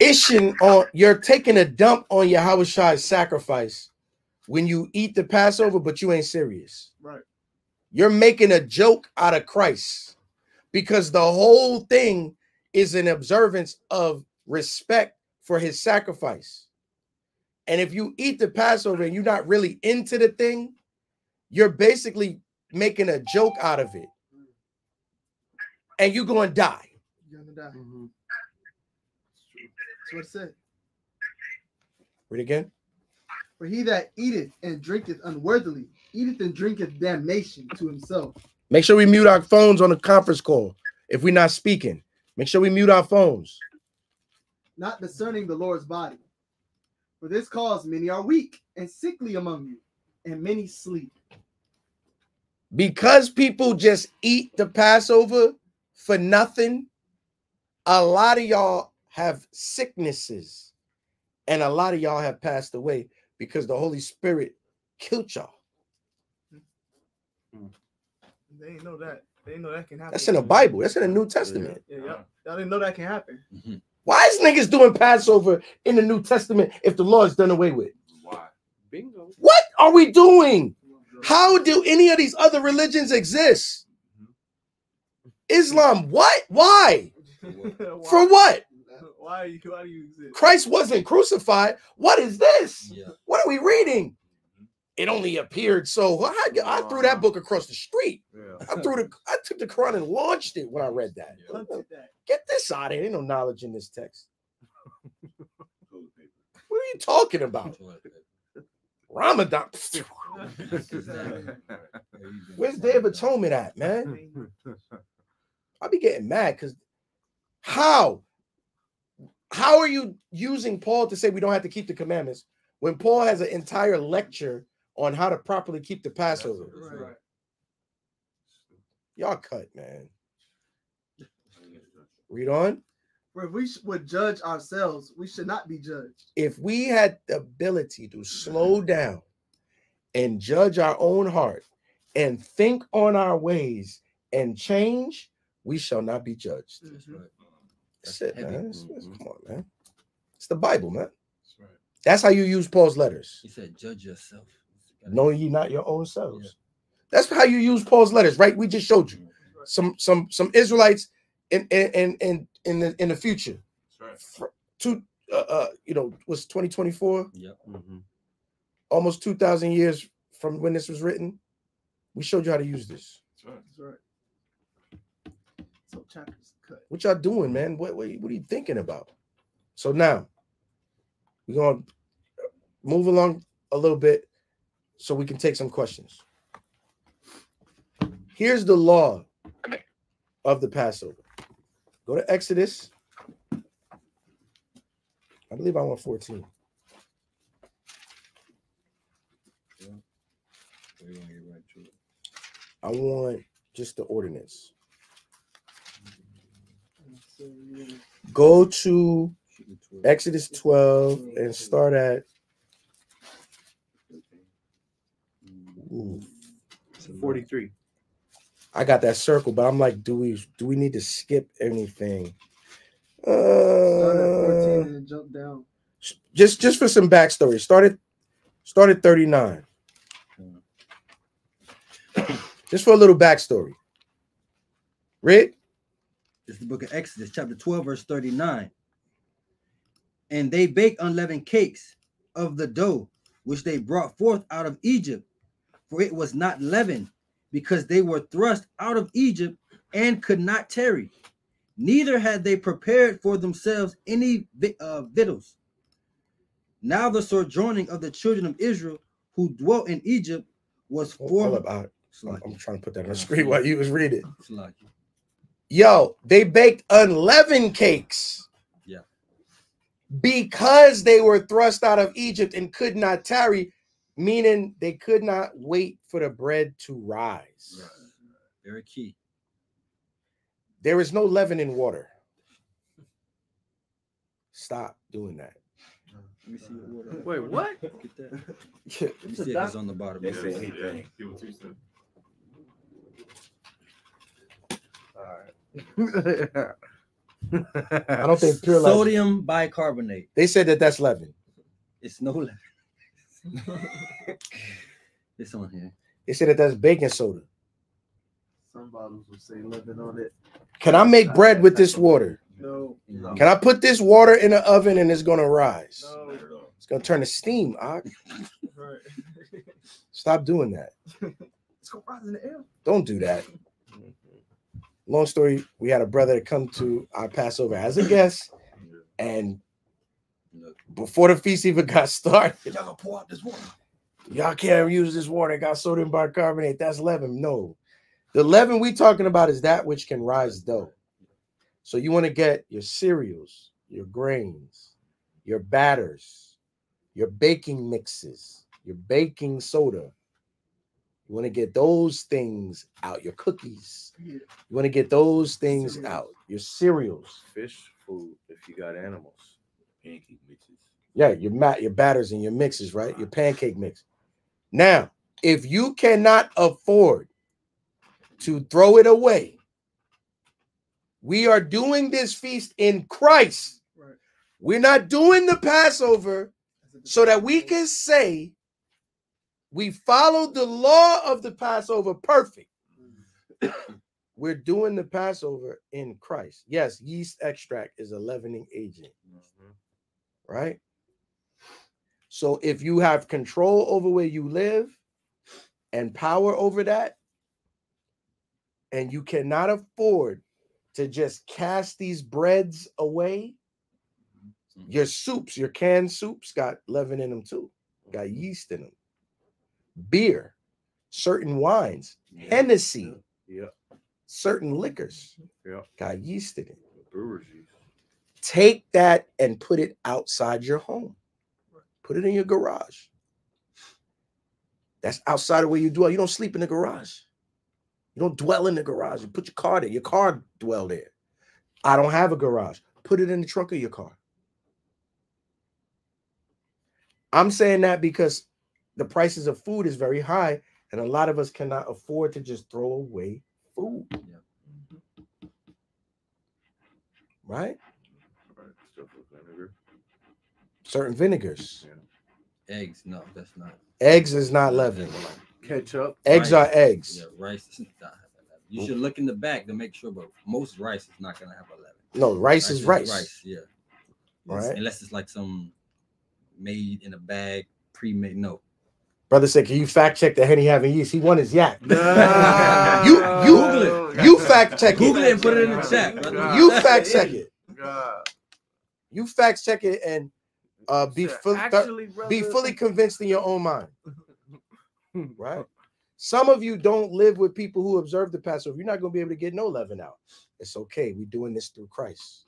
ishing on you're taking a dump on your Yahweh's sacrifice when you eat the Passover, but you ain't serious. Right. You're making a joke out of Christ because the whole thing is an observance of respect for his sacrifice. And if you eat the Passover and you're not really into the thing, you're basically making a joke out of it. And you're going to die. You're gonna die. Mm-hmm. That's what it said. Read again. For he that eateth and drinketh unworthily, eateth and drinketh damnation to himself. Make sure we mute our phones on the conference call if we're not speaking. Make sure we mute our phones. not discerning the Lord's body. For this cause many are weak and sickly among you, and many sleep. Because people just eat the Passover for nothing, a lot of y'all have sicknesses and a lot of y'all have passed away because the Holy Spirit killed y'all. Hmm. They didn't know that. They didn't know that can happen. That's in the Bible. That's in the New Testament. Yeah, yeah. Y'all didn't know that can happen. Mm-hmm. Why is niggas doing Passover in the New Testament if the law is done away with? Why? Bingo. What are we doing? How do any of these other religions exist? Mm-hmm. Islam, what? Why? [LAUGHS] For what? Why, you- why do you exist? Christ wasn't crucified. What is this? What are we reading? It only appeared so. I, I threw that book across the street. I threw the I took the Quran and launched it when I read that. Get this out of here. Ain't no knowledge in this text. [LAUGHS] What are you talking about? Ramadan. [LAUGHS] Where's Day of Atonement at, man? I'll be getting mad because how? How are you using Paul to say we don't have to keep the commandments when Paul has an entire lecture on how to properly keep the Passover? Y'all cut, man. Read on. For if we would judge ourselves, we should not be judged. If we had the ability to slow down and judge our own heart and think on our ways and change, we shall not be judged. Mm-hmm. That's it, man. That's- that's- come on, man. It's the Bible, man. That's how you use Paul's letters. He said, judge yourself. Know ye not your own selves. That's how you use Paul's letters, right? We just showed you some some some Israelites in in in in, in the in the future. Fr- Two uh, uh you know was 2024 Yep. almost 2000 years from when this was written. We showed you how to use this. That's right. So chapters cut. What y'all doing, man? What what, what are you thinking about? So now we're gonna move along a little bit so we can take some questions. Here's the law of the Passover. Go to Exodus. I believe I want 14. I want just the ordinance. Go to Exodus 12 and start at Ooh, 43. I got that circle, but I'm like, do we do we need to skip anything? Start at 14 Uh, jump down. just just for some backstory. Started started 39. Just for a little backstory. Rick, It's the book of Exodus, chapter 12, verse 39. And they baked unleavened cakes of the dough which they brought forth out of Egypt, for it was not leavened, because they were thrust out of Egypt and could not tarry. Neither had they prepared for themselves any uh, victuals. Now the sojourning of the children of Israel who dwelt in Egypt was hold four. up, I- I'm, I'm trying to put that on the screen while you was reading. Slacky. Yo, they baked unleavened cakes. Yeah. Because they were thrust out of Egypt and could not tarry, meaning they could not wait for the bread to rise. Very key. There is no leaven in water. Stop doing that. Let me see what water. Wait, what? Get that. [LAUGHS] Let me [LAUGHS] see if it's on the bottom. They say anything. [LAUGHS] I don't think pure leaven. Sodium bicarbonate. They said that that's leaven. It's no leaven. [LAUGHS] it's on here. They said that that's baking soda. Some bottles will say leaven on it. Can I make bread with this water? No. Can I put this water in the oven and it's gonna rise? No. It's gonna turn to steam. Ak. Stop doing that. [LAUGHS] It's gonna rise in the air. Don't do that. Long story, we had a brother that come to our Passover as a guest, and before the feast even got started, Y'all pour out this water. y'all can't use this water. It got sodium bicarbonate. That's leaven. No, the leaven we talking about is that which can rise dough. So you want to get your cereals, your grains, your batters, your baking mixes, your baking soda. You want to get those things out. Your cookies. Yeah. You want to get those things Cereals. out. Your cereals. Fish food if you got animals. Pancake mixes. Yeah, your mat, your batters and your mixes, right? Your pancake mix. Now, if you cannot afford to throw it away, we are doing this feast in Christ. Right. We're not doing the Passover so that we can say we followed the law of the Passover perfect. Mm-hmm. We're doing the Passover in Christ. Yes, yeast extract is a leavening agent, mm-hmm. right? So if you have control over where you live and power over that, and you cannot afford to just cast these breads away, mm-hmm. your soups, your canned soups got leaven in them too, got yeast in them. Beer, certain wines, Hennessy, Yeah. certain liquors Yeah. got yeast in it. Brewers yeast. Take that and put it outside your home. Put it in your garage. That's outside of where you dwell. You don't sleep in the garage. You don't dwell in the garage. You put your car there. Your car dwell there. I don't have a garage. Put it in the trunk of your car. I'm saying that because the prices of food is very high, and a lot of us cannot afford to just throw away food. Mm-hmm. Right? Right. Vinegar. Certain vinegars. Eggs, no, that's not. Eggs is not leaven. Ketchup. Eggs Rice. are eggs. Yeah, rice does not have a leaven. You should look in the back to make sure, but most rice is not gonna have a leaven. No, rice is rice. Rice, yeah. Right. Unless it's like some made in a bag, pre-made. No. Brother said, "Can you fact check the henny having yeast?" He won his yak. [LAUGHS] Nah. you you Google it. you fact check Google it. it and put it in the chat. brother. You fact check it. God. You fact check it and uh, be Said, full, actually, be fully convinced in your own mind. [LAUGHS] Right. Some of you don't live with people who observe the Passover. You're not going to be able to get no leaven out. It's okay. We're doing this through Christ.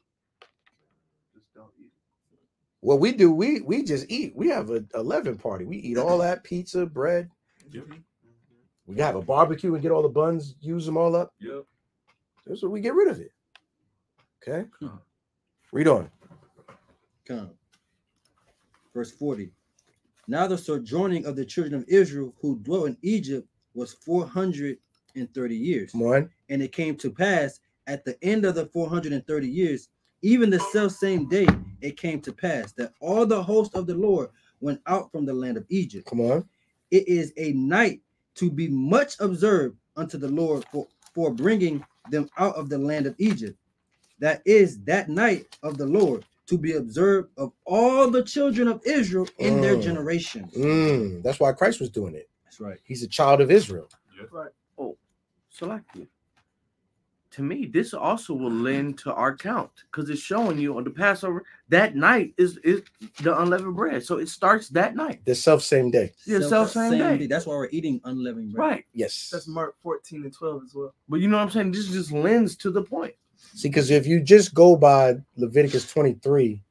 Just. What we do, we we just eat. We have a, a leaven party. We eat all that pizza, bread. Mm-hmm. We have a barbecue and get all the buns, use them all up. Yep. That's what we get rid of it. Okay. Read on. Come. Verse 40. Now the sojourning of the children of Israel who dwelt in Egypt was 430 years. Come on. And it came to pass at the end of the 430 years, even the self same day, it came to pass that all the host of the Lord went out from the land of Egypt. Come on. It is a night to be much observed unto the Lord for, for bringing them out of the land of Egypt. That is that night of the Lord to be observed of all the children of Israel in their Mm. generations. Mm, that's why Christ was doing it. That's right. He's a child of Israel. Right. Oh, Salakia. To me, this also will lend to our count because it's showing you on the Passover that night is is the unleavened bread. So it starts that night. The self same day. Yeah, self same day. That's why we're eating unleavened bread. Right. Yes. That's Mark 14 and 12 as well. But you know what I'm saying? This just lends to the point. See, because if you just go by Leviticus 23,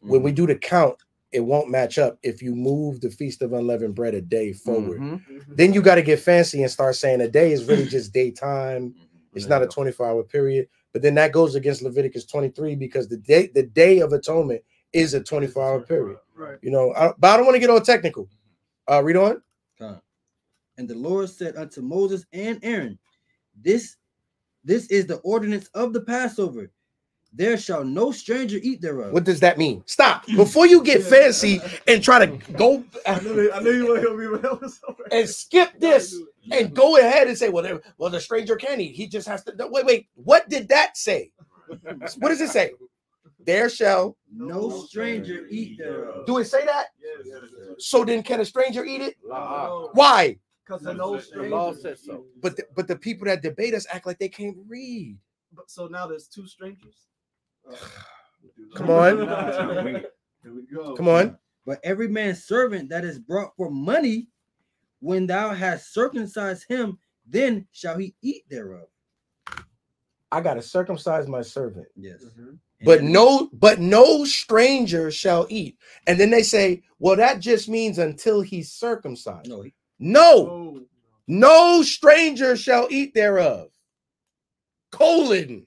when we do the count, it won't match up if you move the Feast of Unleavened Bread a day forward. Mhm. Then you got to get fancy and start saying a day is really just [COUGHS] daytime. It's not a 24 hour period. But then that goes against Leviticus 23 because the day the day of atonement is a 24 hour period. Right. You know, I, but I don't want to get all technical. Uh, read on. And the Lord said unto Moses and Aaron, This this is the ordinance of the Passover. There shall no stranger eat thereof. What does that mean? Stop before you get fancy and try to go I knew, I knew you were going to be with us. and skip this and go ahead and say, well, there- well, the stranger can eat. He just has to. no, Wait, wait. What did that say? What does it say? There shall no stranger eat thereof. do it say that? Yes. So then, can a stranger eat it? Uh-uh. Why? Because the no The law says so. But the, but the people that debate us act like they can't read. But- So now there's two strangers. Come on, [LAUGHS] Here we go. come on. But every man's servant that is brought for money, when thou hast circumcised him, then shall he eat thereof. I gotta circumcise my servant. Yes. But no, but no stranger shall eat. And then they say, well, that just means until he's circumcised. No, he- No, Oh, no stranger shall eat thereof. Colon.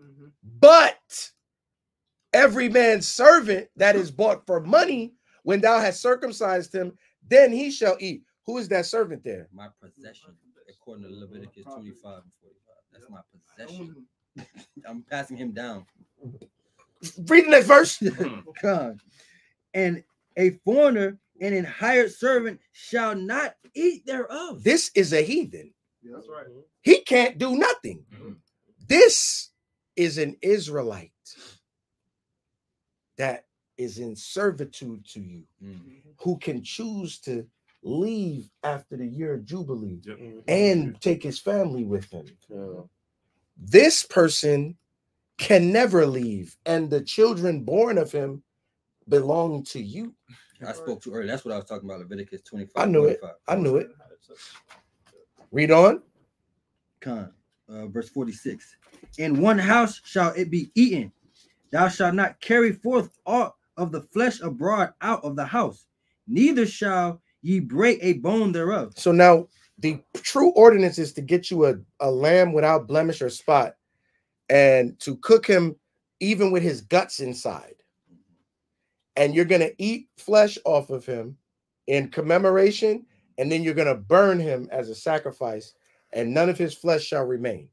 mhm. But every man's servant that is bought for money, when thou hast circumcised him, then he shall eat. Who is that servant there? my possession, according to Leviticus 25 and 45. That's my possession. [LAUGHS] I'm passing him down. Read the next verse. [LAUGHS] [LAUGHS] God. And a foreigner and an hired servant shall not eat thereof. This is a heathen. That's right. He can't do nothing. Mm-hmm. This is an Israelite that is in servitude to you, who can choose to leave after the year of Jubilee and take his family with him. This person can never leave, and the children born of him belong to you. I spoke to earlier. That's what I was talking about. Leviticus 25. I knew it. I knew it. Read on. Con, uh, verse 46. In one house shall it be eaten. Thou shalt not carry forth aught of the flesh abroad out of the house, neither shall ye break a bone thereof. So now the true ordinance is to get you a, a lamb without blemish or spot and to cook him even with his guts inside. And you're going to eat flesh off of him in commemoration, and then you're going to burn him as a sacrifice, and none of his flesh shall remain.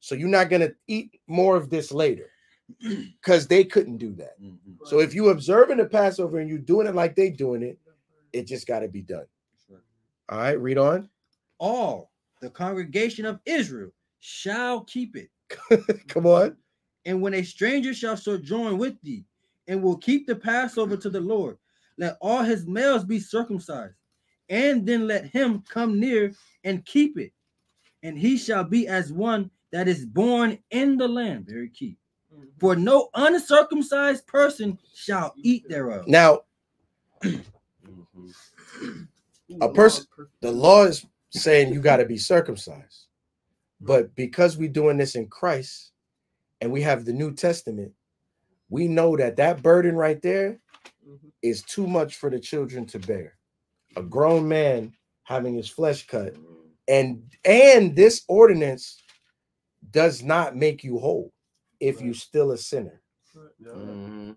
So you're not going to eat more of this later because they couldn't do that. Mm-hmm. So if you observing the Passover and you're doing it like they doing it, it just got to be done. All right, read on. All the congregation of Israel shall keep it. [LAUGHS] Come on. And when a stranger shall sojourn with thee, and will keep the Passover to the Lord, let all his males be circumcised, and then let him come near and keep it. And he shall be as one that is born in the land. Very key. For no uncircumcised person shall eat thereof. Now, a person, the law is saying you got to be circumcised. But because we're doing this in Christ and we have the New Testament, we know that that burden right there is too much for the children to bear. A grown man having his flesh cut and and this ordinance does not make you whole if you still a sinner. Mm-hmm.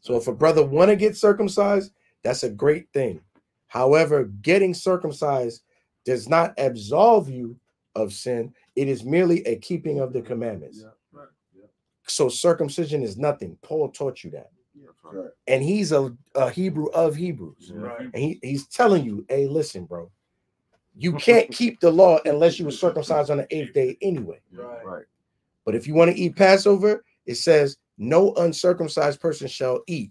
So if a brother want to get circumcised, that's a great thing. However, getting circumcised does not absolve you of sin. It is merely a keeping of the commandments. So circumcision is nothing. Paul taught you that. And he's a, a Hebrew of Hebrews. And he, he's telling you, hey, listen, bro, you can't [LAUGHS] keep the law unless you were circumcised on the eighth day anyway. Right. But if you want to eat Passover, it says, no uncircumcised person shall eat.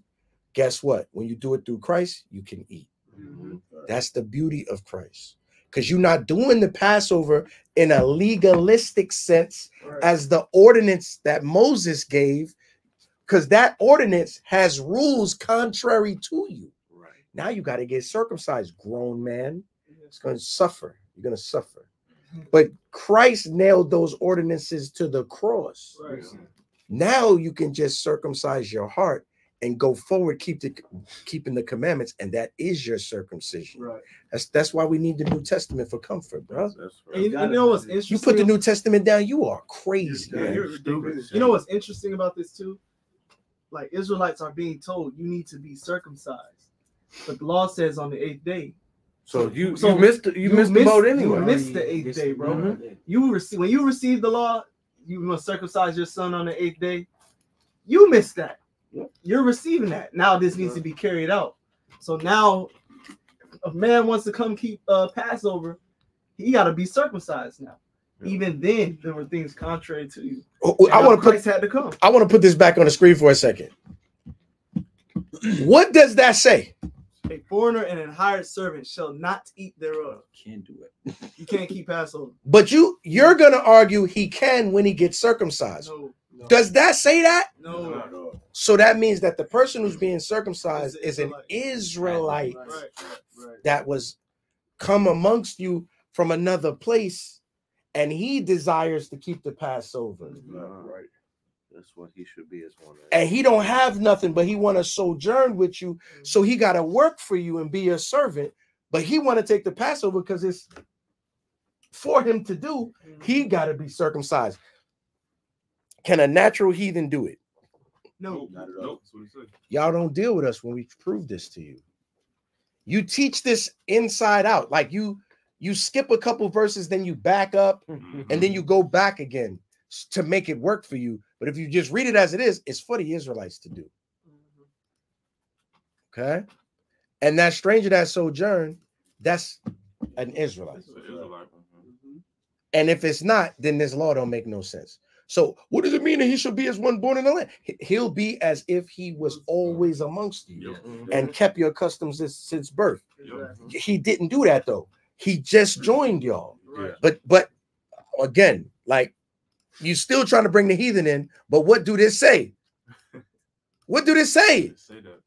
Guess what? When you do it through Christ, you can eat. Mm-hmm. That's the beauty of Christ. Because you're not doing the Passover in a legalistic sense as the ordinance that Moses gave, because that ordinance has rules contrary to you. Right. Now you got to get circumcised, grown man. It's going to suffer. You're going to suffer. But Christ nailed those ordinances to the cross. Now you can just circumcise your heart and go forward, keep the keeping the commandments, and that is your circumcision. Right. That's that's why we need the New Testament for comfort, bro. And you, you know what's interesting? You put the New Testament down, you are crazy. Yeah, man. you're. You know what's interesting about this too? Like Israelites are being told you need to be circumcised, but the law says on the eighth day. So you- you missed the- you missed the boat anyway. You missed the eighth day, bro. Mhm. You receive when you receive the law, you must circumcise your son on the eighth day. You missed that. You're receiving that. Now this needs to be carried out. So now, a man wants to come keep uh, Passover, he got to be circumcised now. Even then, there were things contrary to you. Oh, oh, I want to put had to come. I want to put this back on the screen for a second. What does that say? A foreigner and an hired servant shall not eat thereof. Can't do it. [LAUGHS] You can't keep Passover. But you you're gonna argue he can when he gets circumcised. Does that say that? No. So that means that the person who's being circumcised is an Israelite that was come amongst you from another place, and he desires to keep the Passover. Right. That's what he should be as one. And he don't have nothing, but he want to sojourn with you. Mm-hmm. So he got to work for you and be your servant. But he want to take the Passover because it's for him to do. Mm-hmm. He got to be circumcised. Can a natural heathen do it? No. Not at all. That's what he said. Y'all don't deal with us when we prove this to you. You teach this inside out. Like you you skip a couple verses, then you back up, mm-hmm. and then you go back again to make it work for you. But if you just read it as it is, it's for the Israelites to do. Mm-hmm. Okay. And that stranger that sojourn, that's an Israelite. Mm-hmm. And if it's not, then this law don't make no sense. So what does it mean that he should be as one born in the land? He- He'll be as if he was always amongst you and mm-hmm. kept your customs since, since birth. He didn't do that though. He just joined y'all. But but again, like you still trying to bring the heathen in, but what do this say? What do this say? Say that.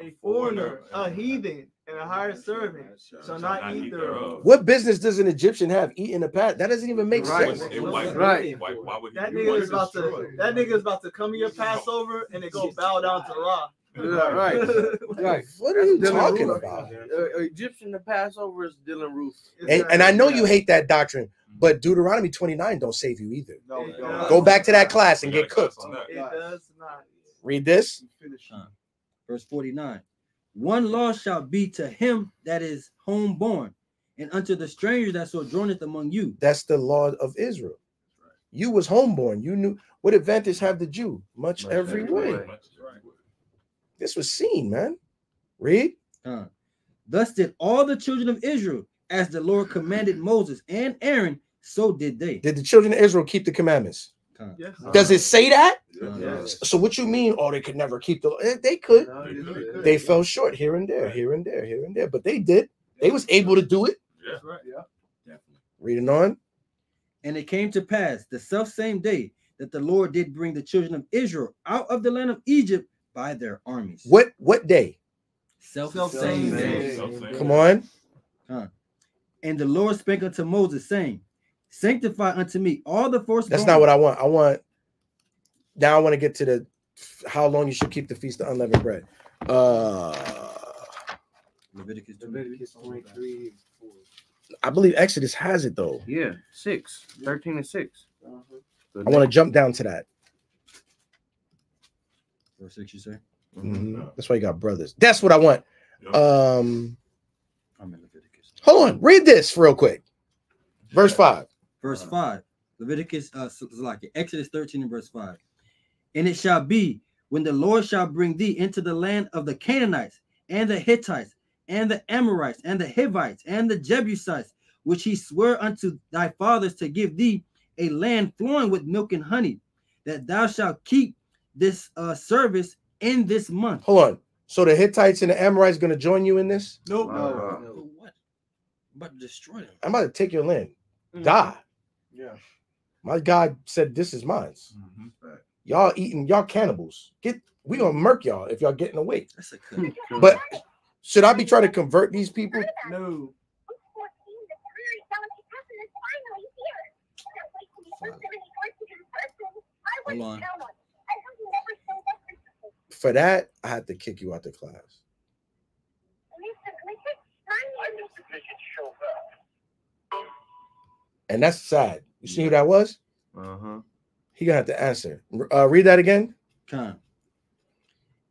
A foreigner, a heathen, and a hired servant shall not eat thereof. What business does an Egyptian have eating a pat? That doesn't even make Right. sense. It wipe- Right. Why, why would he That nigga it? is about to that nigga is about to come to your Passover and they go bow down to Ra. Yeah, right. [LAUGHS] right. What are you Dylann talking Roof. about? Uh, Egyptian the Passover is Dylann Roof. And, and I know you hate that doctrine, but Deuteronomy 29 don't save you either. No, Go back to that class and get cooked. It does not. Read this. Uh, verse 49 one law shall be to him that is homeborn and unto the stranger that sojourneth among you That's the law of Israel. You was homeborn. You knew what advantage have the Jew? Much every way. This was seen, man. Read. Uh, thus did all the children of israel as the lord commanded moses and aaron so did they Did the children of Israel keep the commandments? Yes. Does it say that? Yes. So what you mean? Oh, they could never keep the. eh, They could. They fell short here and there, here and there, here and there, but they did. They was able to do it. That's right. Yeah. Reading on. And it came to pass the self same day that the Lord did bring the children of Israel out of the land of Egypt by their armies. What what day? Self same day. Come on. Huh. And the Lord spake unto Moses, saying, Sanctify unto me all the firstborn. That's not what I want. I want. Now I want to get to the how long you should keep the feast of unleavened bread. Uh, Leviticus Leviticus 23. I believe Exodus has it though. Yeah, six. 13 and 6. I want to jump down to that. Verse six, you say? Mhm. That's why you got brothers. That's what I want. Um, I'm in Leviticus. hold on, read this real quick. Verse five. Verse 5. Leviticus, uh, Salaki, Exodus 13 and verse 5. And it shall be when the Lord shall bring thee into the land of the Canaanites and the Hittites and the Amorites and the Hivites and the Jebusites, which he swore unto thy fathers to give thee a land flowing with milk and honey, that thou shalt keep this uh, service in this month. Hold on. So the Hittites and the Amorites going to join you in this? Nope. No, what? I'm about to destroy them. I'm about to take your land. Mhm. Die. Yeah. My God said, "This is mine." Y'all eating, y'all cannibals. Get, we gonna murk y'all if y'all getting away. That's a cut. [LAUGHS] But should I be trying to convert these people? No. Hold on. For that, I had to kick you out the class. And that's sad. You see who that was? Uh-huh. He gonna have to answer. Uh, read that again. Come.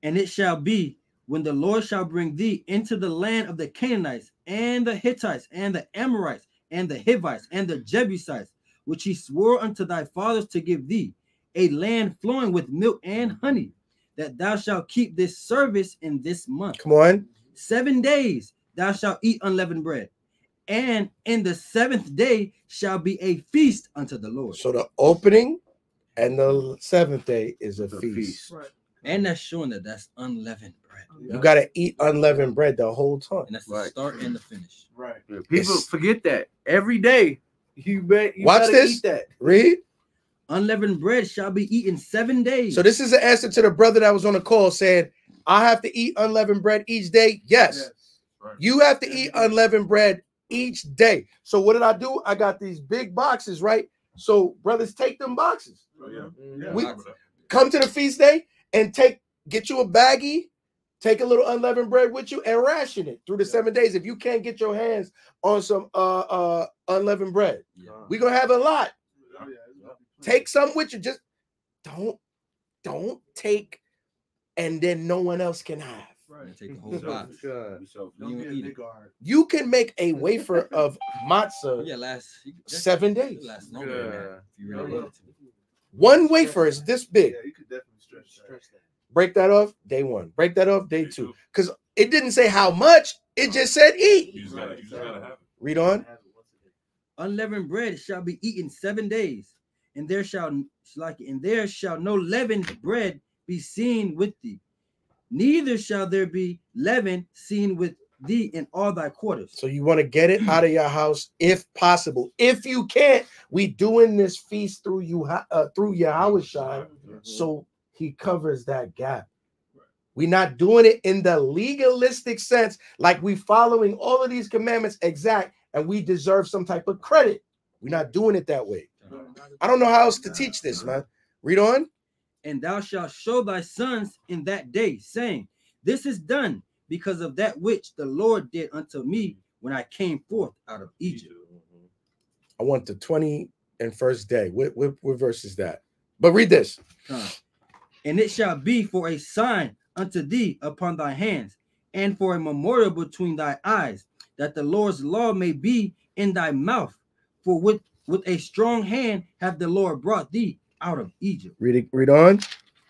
And it shall be when the Lord shall bring thee into the land of the Canaanites and the Hittites and the Amorites and the Hivites and the Jebusites, which he swore unto thy fathers to give thee, a land flowing with milk and honey, that thou shalt keep this service in this month. Come on. Seven days thou shalt eat unleavened bread, and in the seventh day shall be a feast unto the Lord. So the opening and the seventh day is a feast. And that's showing that that's unleavened bread. Oh, you gotta eat unleavened bread the whole time. And that's the start and the finish. Right. People It's- forget that every day. You bet. You Watch this. Eat that. Read. Unleavened bread shall be eaten seven days. So this is the answer to the brother that was on the call saying, I have to eat unleavened bread each day. Yes. You have to eat unleavened bread each day. So what did I do? I got these big boxes, right? So brothers, take them boxes. We come to the feast day and take get you a baggie, take a little unleavened bread with you and ration it through the seven days. If you can't get your hands on some uh uh unleavened bread, we're gonna have a lot. Take some with you. Just don't don't take and then no one else can have. And take [LAUGHS] the whole box. You don't eat it. You can make a wafer of matzah Yeah, last seven days. Last longer than that, if you really. One wafer is this big. Yeah, you could definitely stretch that. Break that off day one. Break that off day two. Because it didn't say how much, it just said eat. Just gotta, Read on. Unleavened bread shall be eaten seven days, and there shall like and there shall no leavened bread be seen with thee. Neither shall there be leaven seen with thee in all thy quarters. So you want to get it out of your house if possible. If you can't, we doing this feast through you uh, through Yahweh so he covers that gap. We're not doing it in the legalistic sense, like we following all of these commandments exact, and we deserve some type of credit. We're not doing it that way. I don't know how else to teach this, man. Read on. And thou shalt show thy sons in that day, saying, This is done because of that which the Lord did unto me when I came forth out of Egypt. I want the 20 and first day. What, what, what verse is that? But read this. Uh, and it shall be for a sign unto thee upon thy hands, and for a memorial between thy eyes, that the Lord's law may be in thy mouth. For with, with a strong hand hath the Lord brought thee out of Egypt. Read it, read on.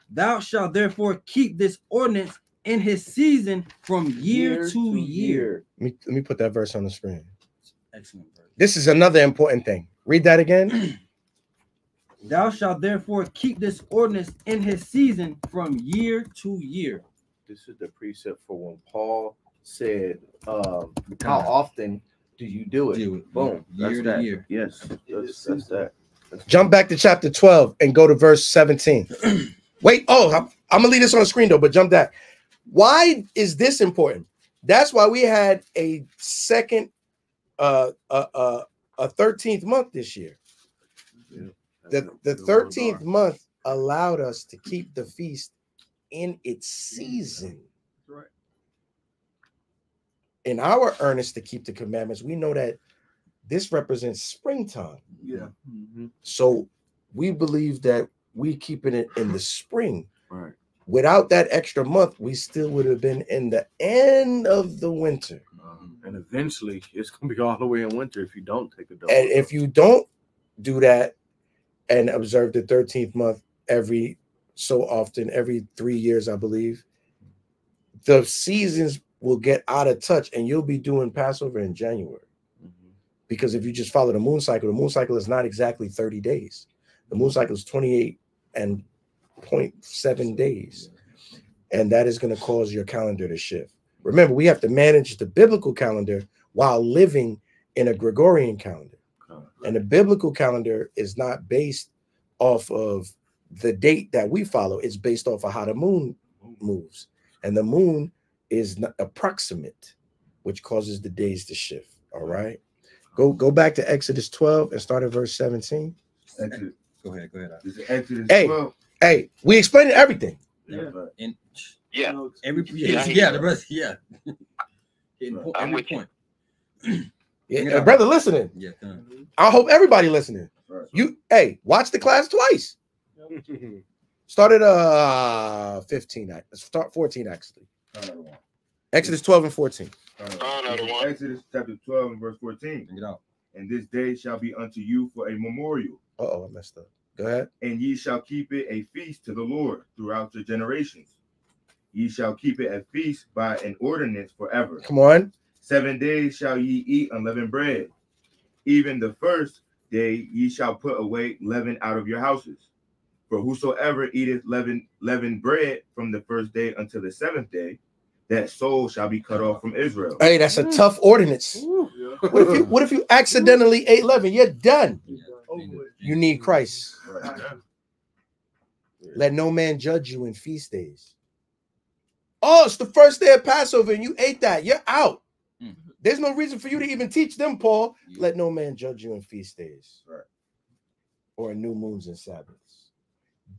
Thou shalt therefore keep this ordinance in his season from year, to, year. Let me, let me put that verse on the screen. Excellent. This is another important thing. Read that again. [CLEARS THROAT] Thou shalt therefore keep this ordinance in his season from year to year. This is the precept for when Paul said, um, "How often do you do it?" Do it. Boom. Year that's to that. year. Yes, that's, that's that. Jump back to chapter 12 and go to verse 17. [CLEARS THROAT] Wait, oh, I'm, I'm gonna leave this on the screen though, but jump back. Why is this important? That's why we had a second, uh, uh, uh, a 13th month this year. The, the 13th month allowed us to keep the feast in its season. Right. In our earnest to keep the commandments, we know that this represents springtime. Yeah. Mm-hmm. So we believe that we keeping it in the spring. Right. Without that extra month, we still would have been in the end of the winter. Uh-huh. And eventually, it's gonna be all the way in winter if you don't take a double. And if you don't do that and observe the 13th month every so often, every three years, I believe, the seasons will get out of touch and you'll be doing Passover in January. Because if you just follow the moon cycle, the moon cycle is not exactly 30 days. The moon cycle is 28 and 0.7 days. And that is going to cause your calendar to shift. Remember, we have to manage the biblical calendar while living in a Gregorian calendar. And the biblical calendar is not based off of the date that we follow, it's based off of how the moon moves. And the moon is not approximate, which causes the days to shift. All right. Go go back to Exodus 12 and start at verse 17. Exodus. Go ahead, go ahead. This is Exodus Hey, 12. hey, we explained everything. Yeah. And yeah, every Yeah, yeah, I yeah, hear the you. rest, yeah. [LAUGHS] Hitting I'm every with you. point. [CLEARS THROAT] Yeah, Yeah. brother, listening. Yeah, come I hope everybody listening. You hey, watch the class twice. Started uh 15. ac- Start 14 actually. Exodus 12 and 14. Exodus chapter 12 and verse 14. Bring it out. And this day shall be unto you for a memorial. Uh oh, I messed up. Go ahead. And ye shall keep it a feast to the Lord throughout your generations. Ye shall keep it a feast by an ordinance forever. Come on. Seven days shall ye eat unleavened bread. Even the first day ye shall put away leaven out of your houses. For whosoever eateth leaven, leavened bread from the first day until the seventh day, that soul shall be cut off from Israel. Hey, that's a tough mm. ordinance. What if you what if you accidentally ate leaven? You're done. You need Christ. Let no man judge you in feast days. Oh, it's the first day of Passover and you ate that. You're out. Mm. There's no reason for you to even teach them, Paul. Let no man judge you in feast days or in new moons and Sabbaths.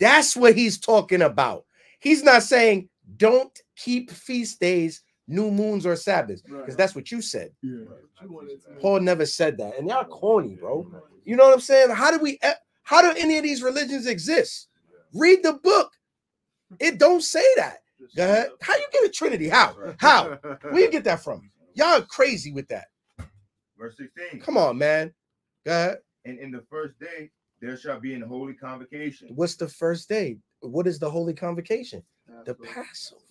That's what he's talking about. He's not saying don't keep feast days, new moons, or Sabbaths, because that's what you said. Paul never said that. And y'all corny, bro. You know what I'm saying? How do we how do any of these religions exist? Read the book. It don't say that. Go ahead. How you get a Trinity? How? How? [LAUGHS] Where you get that from? Y'all are crazy with that. Verse 16. Come on, man. Go ahead. And in the first day there shall be an holy convocation. What's the first day? What is the holy convocation? The Passover.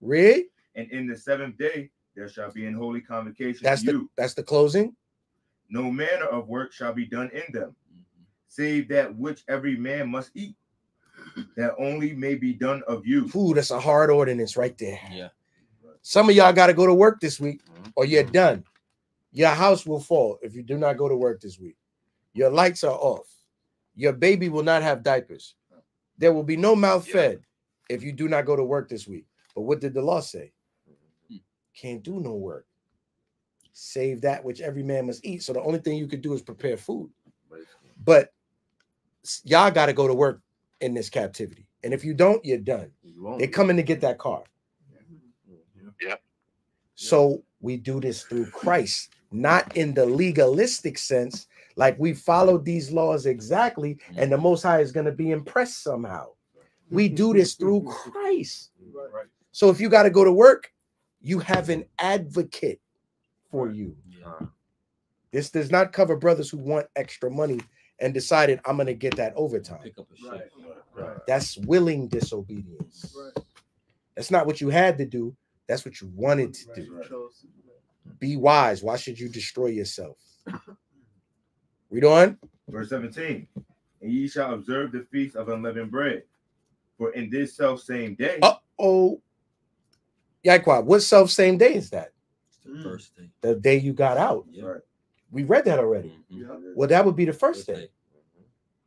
Read. And in the seventh day there shall be an holy convocation That's the you. that's the closing. No manner of work shall be done in them, mm-hmm. save that which every man must eat, that only may be done of you. Ooh, that's a hard ordinance right there. Yeah. Some of y'all got to go to work this week, mm-hmm. or you're done. Your house will fall if you do not go to work this week. Your lights are off. Your baby will not have diapers. There will be no mouth fed if you do not go to work this week. But what did the law say? Mm-hmm. Can't do no work. Save that which every man must eat. So the only thing you could do is prepare food. But y'all got to go to work in this captivity. And if you don't, you're done. You They're coming to get that car. Yep. So we do this through Christ, not in the legalistic sense, like we followed these laws exactly, and the Most High is going to be impressed somehow. We do this through Christ. So if you got to go to work, you have an advocate for you. This does not cover brothers who want extra money and decided I'm going to get that overtime. That's willing disobedience. That's not what you had to do. That's what you wanted to do. Be wise. Why should you destroy yourself? [COUGHS] Read on. Verse 17. And ye shall observe the feast of unleavened bread. For in this self same day, Uh oh. Yaquab, what self same day is that? First day. The day you got out. Right. We read that already. Mm-hmm. Well, that would be the first day.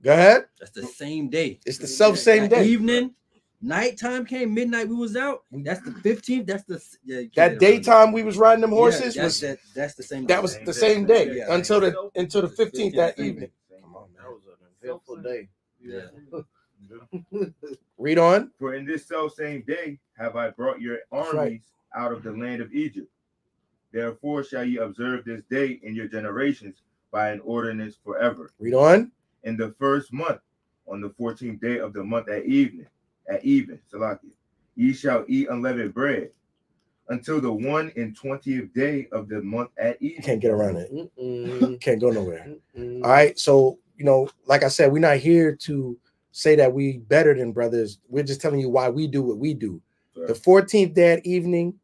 Go ahead. That's the same day. It's the self same That day. Evening, nighttime came, midnight we was out. That's the 15th. That's the yeah, you can't That get around daytime we was riding them Yeah, horses that's, was that, that's the same. that was the same day Yeah. until the until the 15th that evening. Come on, that was a eventful day. Yeah. Read on. For in this self same day have I brought your armies right. out of the land of Egypt. Therefore shall ye observe this day in your generations by an ordinance forever. Read on. In the first month, on the 14th day of the month at evening, at even. Salakia. Ye shall eat unleavened bread until the one and twentieth day of the month at even. Can't get around it. Can't go nowhere. All right. So, you know, like I said, we're not here to say that we better than brothers. We're just telling you why we do what we do. The 14th day at evening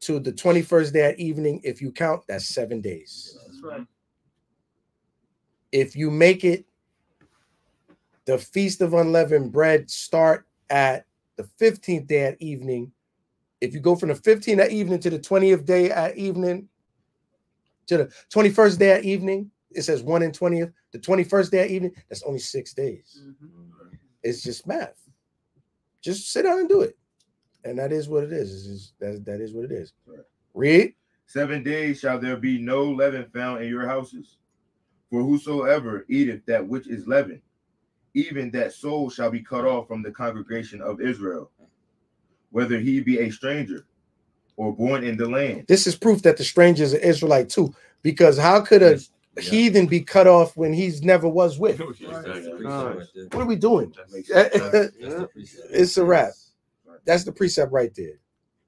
to the 21st day at evening, if you count, that's seven days. That's right. If you make it the feast of unleavened bread start at the 15th day at evening. If you go from the 15th at evening to the 20th day at evening to the 21st day at evening, it says 1 and 20th. The 21st day at evening, that's only six days. Mm-hmm. It's just math. Just sit down and do it. And that is what it is. It's just, that, that is what it is. Read. Seven days shall there be no leaven found in your houses. For whosoever eateth that which is leavened, even that soul shall be cut off from the congregation of Israel, whether he be a stranger or born in the land. This is proof that the stranger is an Israelite too. Because how could a heathen be cut off when he's never was with? [LAUGHS] What are we doing? [LAUGHS] it's a wrap. That's the precept right there.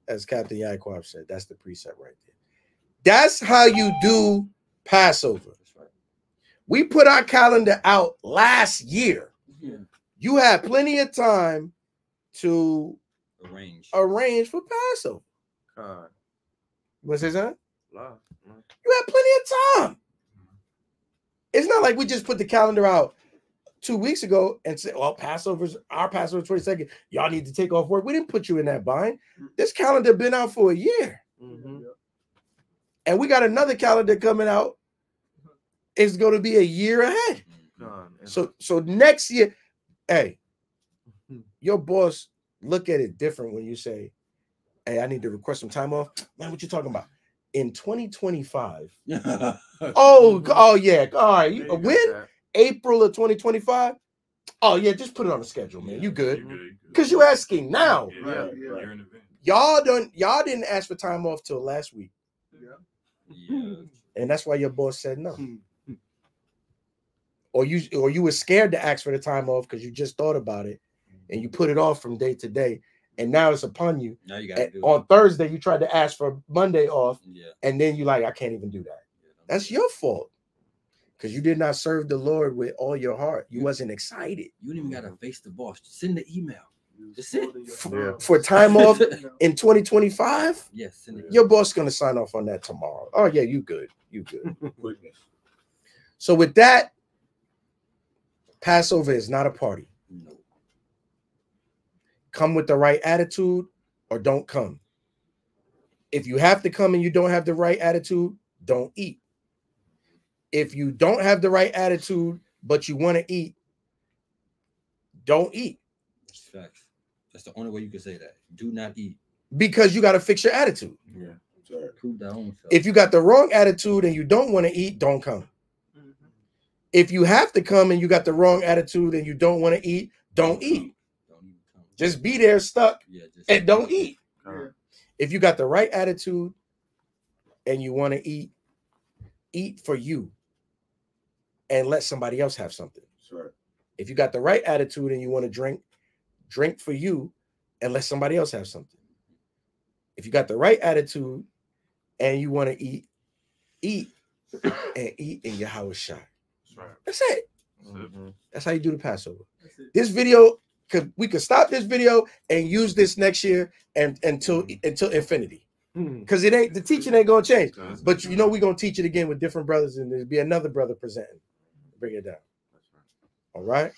As Captain Yaquab said, that's the precept right there. That's how you do Passover. We put our calendar out last year. You had plenty of time to arrange arrange for Passover. God. What's his name? Love. You had plenty of time. It's not like we just put the calendar out two weeks ago and said, well, Passover's our Passover 22nd. Y'all need to take off work. We didn't put you in that bind. This calendar been out for a year. And we got another calendar coming out. It's going to be a year ahead. So so next year, hey, your boss look at it different when you say, Hey, I need to request some time off. Man, what you talking about? In 2025. [LAUGHS] oh, oh yeah. All right. You, when? April of 2025. Oh, yeah, just put it on the schedule, man. You good. Because you asking now. Right, yeah. Y'all don't y'all didn't ask for time off till last week. [LAUGHS] And that's why your boss said no. Or you or you were scared to ask for the time off because you just thought about it and you put it off from day to day. And now it's upon you. Now you gotta And do it. on Thursday, you tried to ask for Monday off, Yeah. and then you like, I can't even do that. That's your fault. Because you did not serve the Lord with all your heart. You wasn't excited. You didn't even gotta face the boss. Just send the email. Just send For, for time off [LAUGHS] [LAUGHS] in 2025, Yes, send it. your boss gonna sign off on that tomorrow. Oh, yeah, you good. You good. [LAUGHS] so with that, Passover is not a party. No. Come with the right attitude or don't come. If you have to come and you don't have the right attitude, don't eat. If you don't have the right attitude but you want to eat, don't eat Facts. That's the only way you can say that. Do not eat. because you got to fix your attitude. Yeah. Prove that own. If you got the wrong attitude and you don't want to eat, don't come. If you have to come and you got the wrong attitude and you don't want to eat, don't eat. Just be there stuck and don't eat. If you got the right attitude and you want to eat, eat for you and let somebody else have something. Sure. If you got the right attitude and you want to drink, drink for you and let somebody else have something. If you got the right attitude and you want to eat, eat and eat in your house shot. That's it. Mm-hmm. That's how you do the Passover. This video could we could stop this video and use this next year and until mm. until infinity. Mm. Because it ain't the teaching ain't gonna change. But you know we're gonna teach it again with different brothers, and there'll be another brother presenting. Bring it down. All right.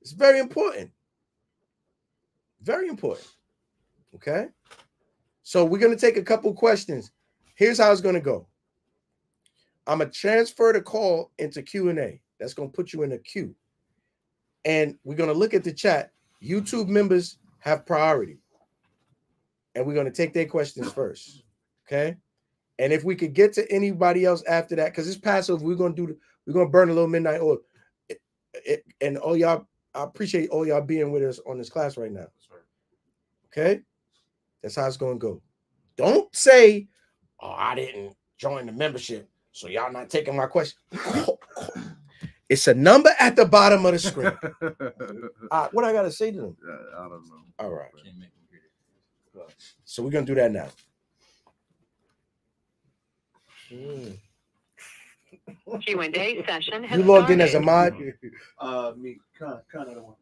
It's very important. Very important. Okay. So we're gonna take a couple questions. Here's how it's gonna go. I'm gonna transfer the call into Q and A. That's gonna put you in a queue, and we're gonna look at the chat. YouTube members have priority, and we're gonna take their questions first. Okay. And if we could get to anybody else after that, because it's Passover, we're gonna do the, we're gonna burn a little midnight oil. It- it- and all y'all, I appreciate all y'all being with us on this class right now. Okay, that's how it's gonna go. Don't say, "Oh, I didn't join the membership, so y'all not taking my question." [LAUGHS] It's a number at the bottom of the screen. [LAUGHS] Uh, what I gotta say to them? I don't know. All right. So we're gonna do that now. Mm. Q&A session has You logged in as a mod. Uh, me, kind, kind of the one.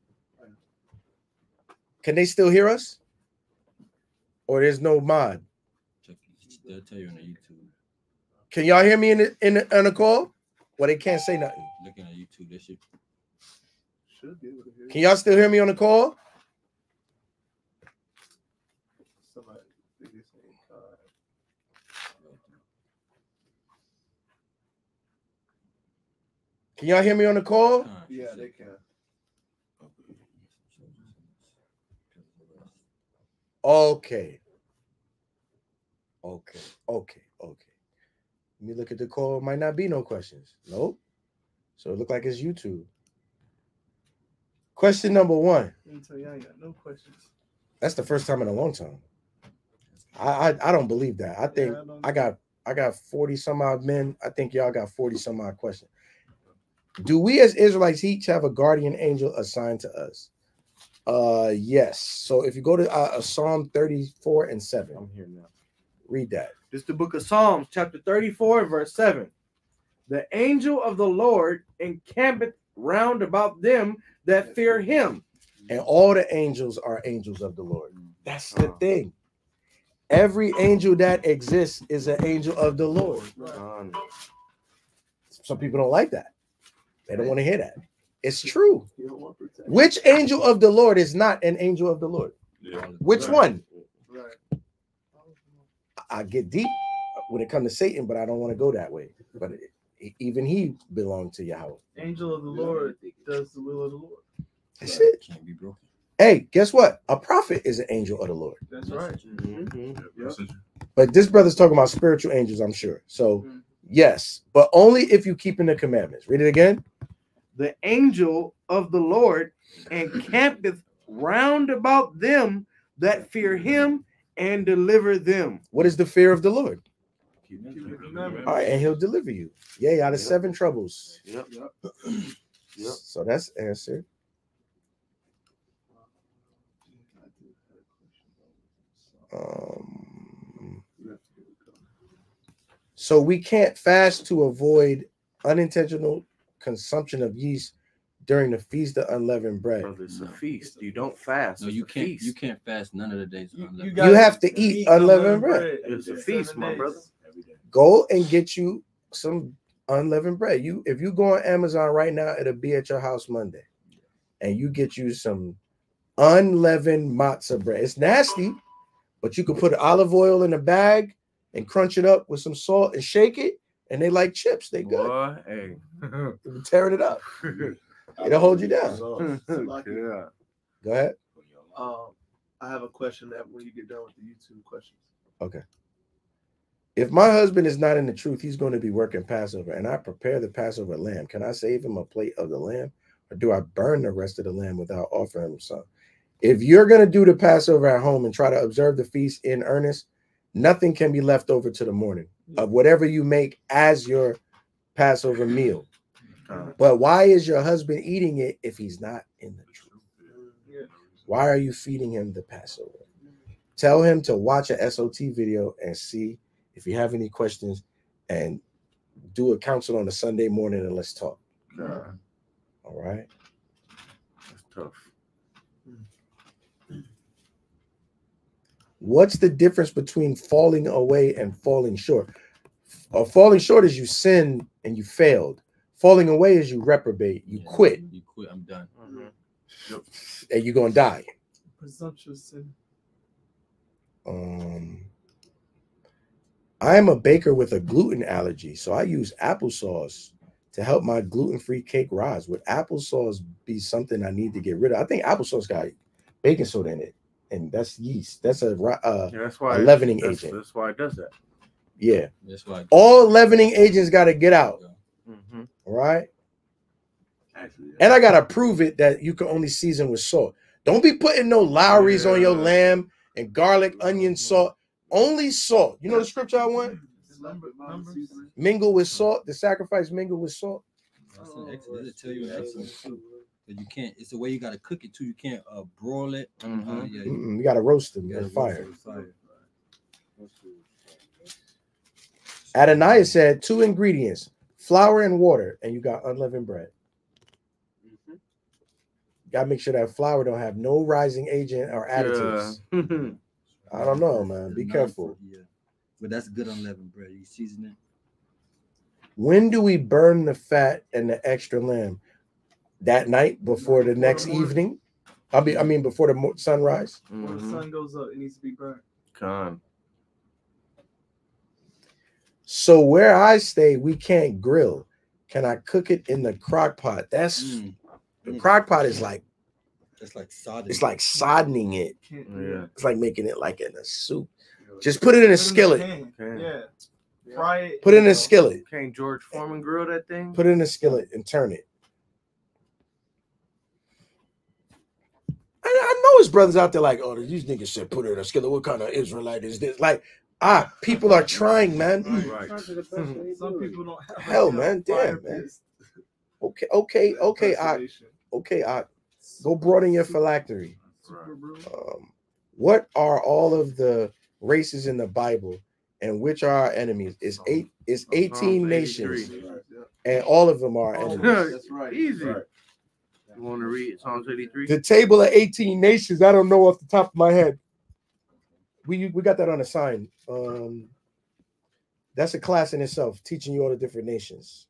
Can they still hear us? Or there's no mod? They'll tell you on the YouTube. Can y'all hear me in the in the, on the call? Well, they can't say nothing. Looking at YouTube, they should. Should be able to hear. Can y'all still hear me on the call? Somebody, they just saying, Can y'all hear me on the call? yeah, they can. Okay. Okay. Okay. Okay. Let me look at the call. Might not be no questions. Nope. So it look like it's YouTube. Question number one. Let me tell you, I ain't got no questions. That's the first time in a long time. I I, I don't believe that. I think I I got I got 40 some odd men. I think y'all got 40 some odd questions. Do we as Israelites each have a guardian angel assigned to us? Uh yes. So if you go to uh, Psalm 34 and 7, I'm here now. Read that. This is the book of Psalms, chapter 34, verse 7. The angel of the Lord encampeth round about them that fear him. And all the angels are angels of the Lord. That's the uh-huh. thing. Every angel that exists is an angel of the Lord. Some people don't like that. They don't want to hear that. It's true. You don't want protection. Which angel of the Lord is not an angel of the Lord? Which Right. one? Right. I get deep when it comes to Satan, but I don't want to go that way. But it, even he belonged to Yahweh. Angel of the Lord does the will of the Lord. That's it. Can't be broken. Hey, guess what? A prophet is an angel of the Lord. That's right. Mm-hmm. Yep. But this brother's talking about spiritual angels, I'm sure. So, mm-hmm. yes, but only if you keep in the commandments. Read it again. The angel of the Lord encampeth round about them that fear him and deliver them. What is the fear of the Lord? Keep the commandments. All right, and he'll deliver you. Yay, out of seven troubles. Yep. [CLEARS THROAT] Yep. So that's answered. Um, so we can't fast to avoid unintentional consumption of yeast during the feast of unleavened bread. Brother, it's a feast. You don't fast. No, you a can't. feast. You can't fast none of the days. You, You have to eat unleavened bread. It's a feast, my brother. Go and get you some unleavened bread. You if you go on Amazon right now, it'll be at your house Monday. And you get you some unleavened matzah bread. It's nasty, but you can put olive oil in a bag and crunch it up with some salt and shake it. And they like chips. They good. Boy, hey. Tearing it up. [LAUGHS] It'll hold you down. Hmm, hmm. yeah. Go ahead. Um, I have a question that when you get done with the YouTube questions. Okay. If my husband is not in the truth, he's going to be working Passover, and I prepare the Passover lamb. Can I save him a plate of the lamb, or do I burn the rest of the lamb without offering him some? If you're going to do the Passover at home and try to observe the feast in earnest, nothing can be left over to the morning of mm. whatever you make as your Passover meal. But why is your husband eating it if he's not in the truth? Why are you feeding him the Passover? Tell him to watch a SOT video and see if you have any questions and do a counsel on a Sunday morning and let's talk. All right. That's tough. What's the difference between falling away and falling short? Uh, falling short is you sin and you failed. Falling away is you reprobate, you quit, You quit. I'm done. and you're gonna die. Presumptuous sin. Um, I'm a baker with a gluten allergy, so I use applesauce to help my gluten-free cake rise. Would applesauce be something I need to get rid of? I think applesauce got baking soda in it, and that's yeast. That's a uh, Yeah, that's why a leavening that's, agent. That's why it does that. Yeah, That's why. all leavening agents got to get out. Mhm. All right. And I gotta prove it that you can only season with salt. Don't be putting no Lawry's on your lamb and garlic, onion, salt. Only salt. You know the scripture I want? Number, numbers. Mingle with salt. The sacrifice mingle with salt. That's in Exodus. Does it tell you in Exodus too? 'Cause You can't. It's the way you gotta cook it too. You can't uh, broil it. Uh, yeah, you- you gotta roast them in gotta fire. roast it with fire. Adoniah said two ingredients: flour and water, and you got unleavened bread. Gotta make sure that flour don't have no rising agent or additives. Yeah. [LAUGHS] I don't know, man. Be Non- careful. Yeah, but that's good unleavened bread. You season it. When do we burn the fat and the extra lamb? That night before the next evening. I mean, I mean before the mo- sunrise. When the Mhm. sun goes up, it needs to be burnt. Con. So where I stay, we can't grill. Can I cook it in the crock pot? That's Mm. the crock pot is like It's like sodden. it's like soddening it. Yeah. It's like making it like in a soup. Just put it in a skillet. Okay. Yeah. Fry it. Put it in a skillet. Can't George Foreman grill that thing? Put it in a skillet and turn it. I, I know his brothers out there like, oh, these niggas said put it in a skillet. What kind of Israelite is this? Like, ah, people are trying, man. Right. Some people don't have Hell, man, damn, man. Okay, okay, okay, I, okay, I go broaden your phylactery. Um, what are all of the races in the Bible, and which are our enemies? Is eight is eighteen nations, and all of them are Oh, enemies. that's right. Easy. You want to read Psalms 83? The table of 18 nations, I don't know off the top of my head. We we got that on a sign. Um that's a class in itself, teaching you all the different nations.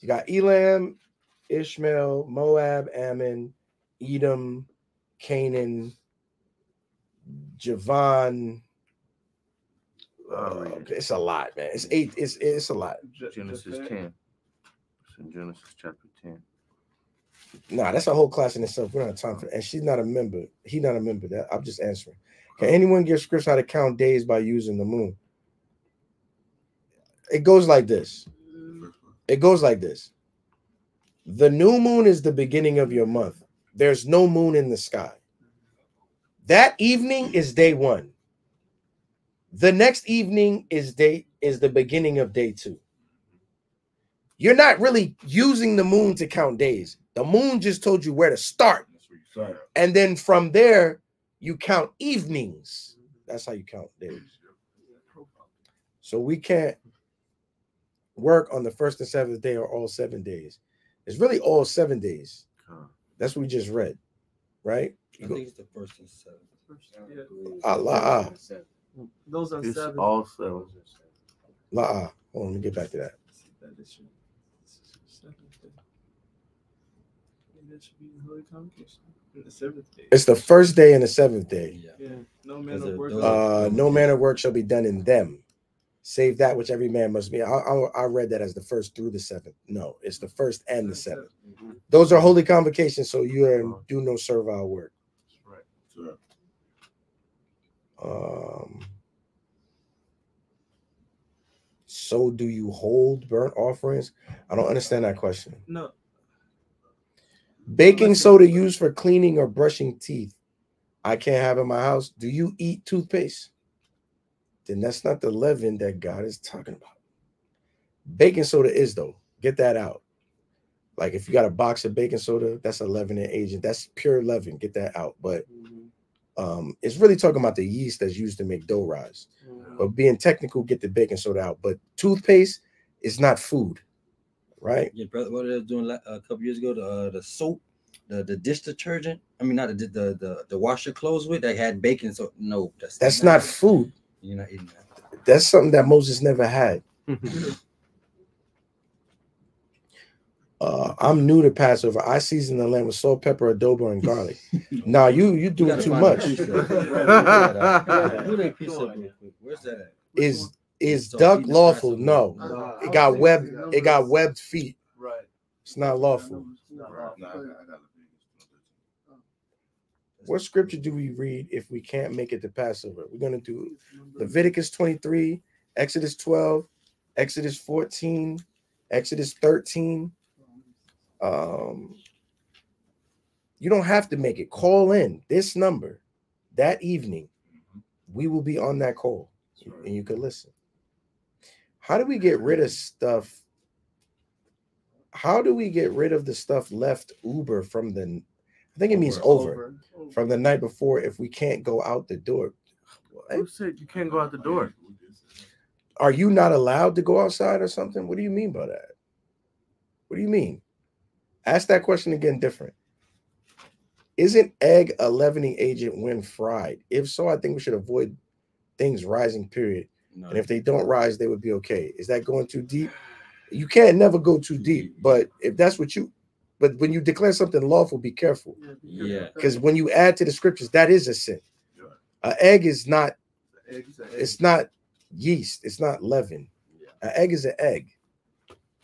You got Elam, Ishmael, Moab, Ammon, Edom, Canaan, Javan. Uh, it's a lot, man. It's eight. It's it's a lot. Genesis 10. It's in Genesis chapter 10. Nah, that's a whole class in itself. We don't have time for that. And she's not a member. He's not a member. That I'm just answering. Can anyone give scripts how to count days by using the moon? It goes like this. It goes like this. The new moon is the beginning of your month. There's no moon in the sky. That evening is day one. The next evening is day is the beginning of day two. You're not really using the moon to count days. The moon just told you where to start. And then from there, you count evenings. That's how you count days. So we can't work on the first and seventh day or all seven days. It's really all seven days. That's what we just read, right? I think it's the first and seventh. Yeah. Allah. Those are It's seven. all seven. La. Hold on, let me get back to that. That is your- this is your seventh day. Maybe That should be the Holy Convocation. The seventh day. It's the first day and the seventh day. Yeah. No man of of work. Uh, no manner of work shall be done in them. Save that which every man must be. I, I, I read that as the first through the seventh. No, it's the first and the seventh. Those are holy convocations, so you are, do no servile work. Sure. Um, so do you hold burnt offerings? I don't understand that question. No. Baking soda used for cleaning or brushing teeth. I can't have in my house. Do you eat toothpaste? Then that's not the leaven that God is talking about. Baking soda is though. Get that out. Like if you got a box of baking soda, that's a leavening agent. That's pure leaven. Get that out. But um, it's really talking about the yeast that's used to make dough rise. But being technical, get the baking soda out. But toothpaste is not food, right? Yeah, brother. What they were doing a couple years ago, the uh, the soap, the the dish detergent. I mean, not the the the, the wash your clothes with. They had bacon. So no, that's That's not food. You're not eating that. That's something that Moses never had. [LAUGHS] Uh, I'm new to Passover. I season the lamb with salt, pepper, adobo, and garlic. [LAUGHS] now you you doing gotta too much. precept. Who they precept real quick? Where's that at? Is is So duck lawful? Passover. No, it got webbed. It got webbed feet. Right. It's not lawful. No, I got, I got What scripture do we read if we can't make it to Passover? We're gonna do Leviticus 23, Exodus 12, Exodus 14, Exodus 13. Um, you don't have to make it. Call in this number that evening. We will be on that call and you can listen. How do we get rid of stuff How do we get rid of the stuff left Uber from the? I think it means over, from the night before if we can't go out the door. Who said you can't go out the door? Are you not allowed to go outside or something? What do you mean by that? What do you mean? Ask that question again different. Isn't egg a leavening agent when fried? If so, I think we should avoid things rising, period. And if they don't rise, they would be okay. Is that going too deep? You can't never go too deep, but if that's what you but when you declare something lawful, be careful. Yeah. Because when you add to the scriptures, that is a sin. An egg is not it's not yeast, it's not leaven. An egg is an egg.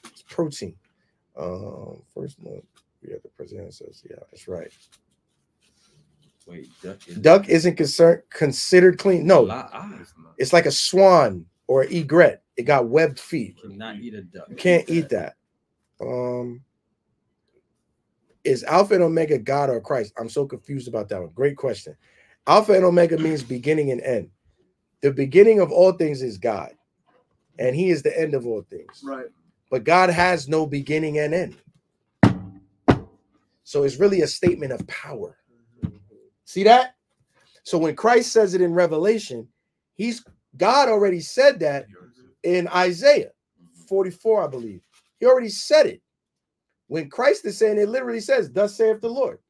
It's protein. Um, first month, we have the president says, yeah, that's right. Wait, duck is Duck isn't concerned considered clean. No, Ah, it's like a swan or an egret. It got webbed feet. cannot eat a duck. You can't eat that. Um, is Alpha and Omega God or Christ? I'm so confused about that one. Great question. Alpha and Omega means beginning and end. The beginning of all things is God, and He is the end of all things. Right. But God has no beginning and end. So it's really a statement of power. See that? So when Christ says it in Revelation, he's God already said that in Isaiah 44, I believe. He already said it. When Christ is saying it, literally says, Thus saith the Lord.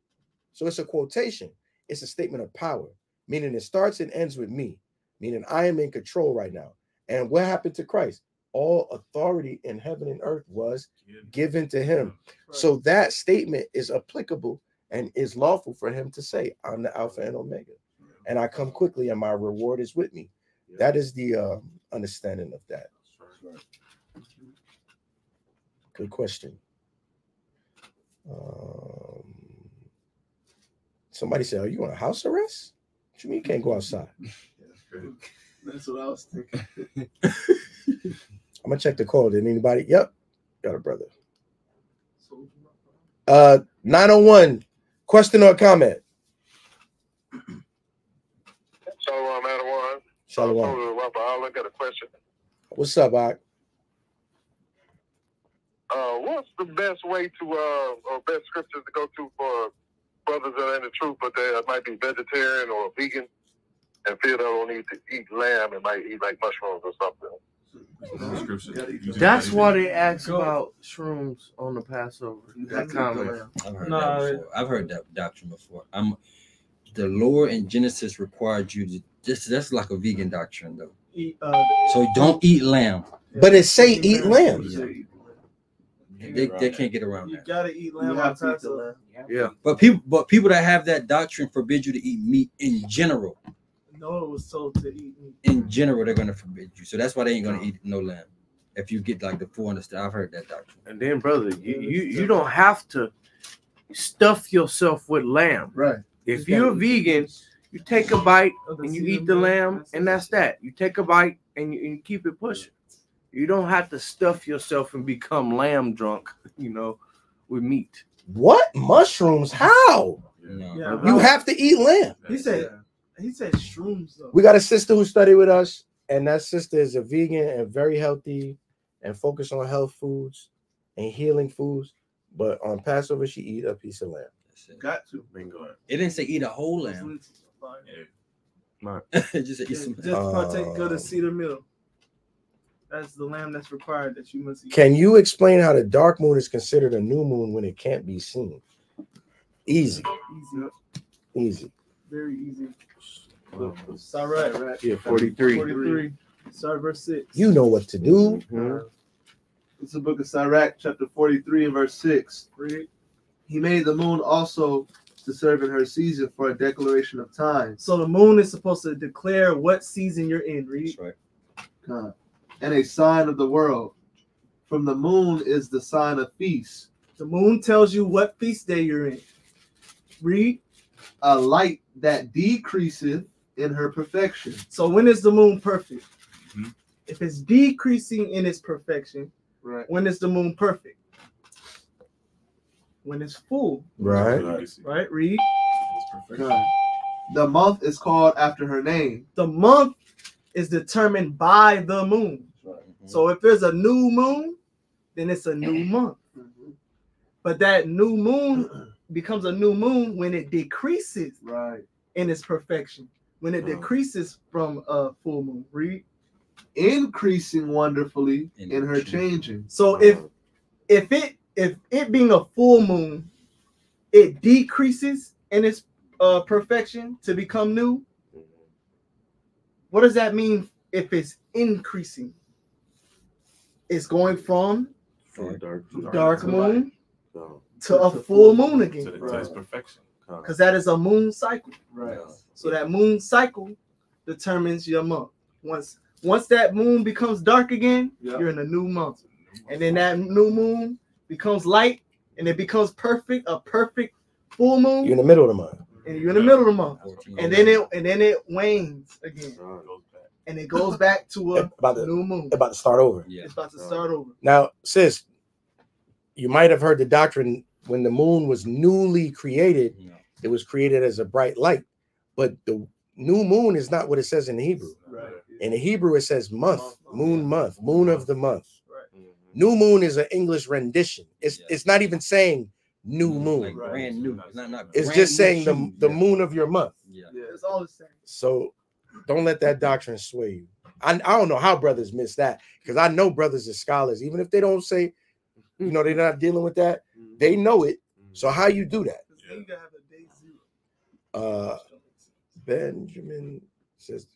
So it's a quotation, it's a statement of power, meaning it starts and ends with me, meaning I am in control right now. And what happened to Christ? All authority in heaven and earth was given to him. So that statement is applicable and is lawful for him to say, I'm the Alpha and Omega. And I come quickly, and my reward is with me. That is the uh, understanding of that. Good question. Um, somebody said, Are you on a house arrest? What you mean you can't go outside? [LAUGHS] That's what I was thinking. I'm gonna check the call. Did anybody? Yep, got a brother. Uh, 901. Question or comment? Shalom, Adawan. Shalom. Island got a question. What's up, Ak? Uh, what's the best way to, uh, or best scriptures to go to for brothers that are in the truth, but they might be vegetarian or vegan and feel they don't need to eat lamb and might eat like mushrooms or something? That's why they ask about shrooms on the Passover. That comment. I've heard No, that before. I've heard that doctrine before. I'm the Lord in Genesis required you to This that's like a vegan doctrine though. Eat, uh, So don't eat lamb. But it say eat lamb. They, they can't get around you that. gotta eat lamb on Passover. Yeah. But people but people that have that doctrine forbid you to eat meat in general. Noah was told to eat meat. In general, they're gonna forbid you. So that's why they ain't gonna eat no lamb. If you get like the full understanding, I've heard that doctrine. And then, brother, you, you you don't have to stuff yourself with lamb. Right. If you're a vegan, you take a bite and you eat the lamb, and that's that. You take a bite and you, and you keep it pushing. You don't have to stuff yourself and become lamb drunk, [LAUGHS] you know, with meat. What mushrooms? How? Yeah, You have to eat lamb. He said. He said shrooms though. We got a sister who studied with us, and that sister is a vegan and very healthy and focused on health foods and healing foods. But on Passover, she eat a piece of lamb. Got to. It didn't say eat a whole lamb. Right. [LAUGHS] it just eat Just, some. just partake of Uh, the Seder meal. That's the lamb that's required that you must eat. Can you explain how the dark moon is considered a new moon when it can't be seen? Easy, Easy. easy. Very easy. Sirach. Yeah, 43. 43. Sorry, verse 6. You know what to do. Mm-hmm. It's the book of Sirach, chapter 43 and verse 6. Read. He made the moon also to serve in her season for a declaration of time. So the moon is supposed to declare what season you're in. Read. right. God, and a sign of the world. From the moon is the sign of feast. The moon tells you what feast day you're in. Read. A light that decreaseth in her perfection. So when is the moon perfect? Mhm. If it's decreasing in its perfection, Right. when is the moon perfect? When it's full. Right. Right? Read. God. The month is called after her name. The month is determined by the moon. So if there's a new moon, then it's a new month. But that new moon becomes a new moon when it decreases right in its perfection. When it Uh-huh. decreases from a full moon. Read. increasing wonderfully in her changing. So if if it if it being a full moon, it decreases in its uh perfection to become new. What does that mean if it's increasing? It's going from dark, dark moon So, to a full moon again. to, to its perfection. Because that is a moon cycle. Right. So that moon cycle determines your month. Once once that moon becomes dark again, Yeah. you're in a new month. And then that new moon becomes light and it becomes perfect, a perfect full moon. You're in the middle of the month. and you're in the middle of the month. And then it and then it wanes again. And it goes back to a [LAUGHS] About to, new moon. about to start over. Yeah. It's about to start over. Now, sis, you might have heard the doctrine when the moon was newly created, it was created as a bright light. But the new moon is not what it says in the Hebrew. In the Hebrew, it says month, moon month, moon of the month. Mm-hmm. New moon is an English rendition. It's it's not even saying new moon. brand new. It's not, not It's brand just saying the, shoes. the moon of your month. Yeah. It's all the same. So don't let that doctrine sway you. I, I don't know how brothers miss that because I know brothers are scholars, even if they don't say, you know, they're not dealing with that, mm-hmm. they know it. Mm-hmm. So how you do that? Then you gotta have a day zero. Uh Benjamin says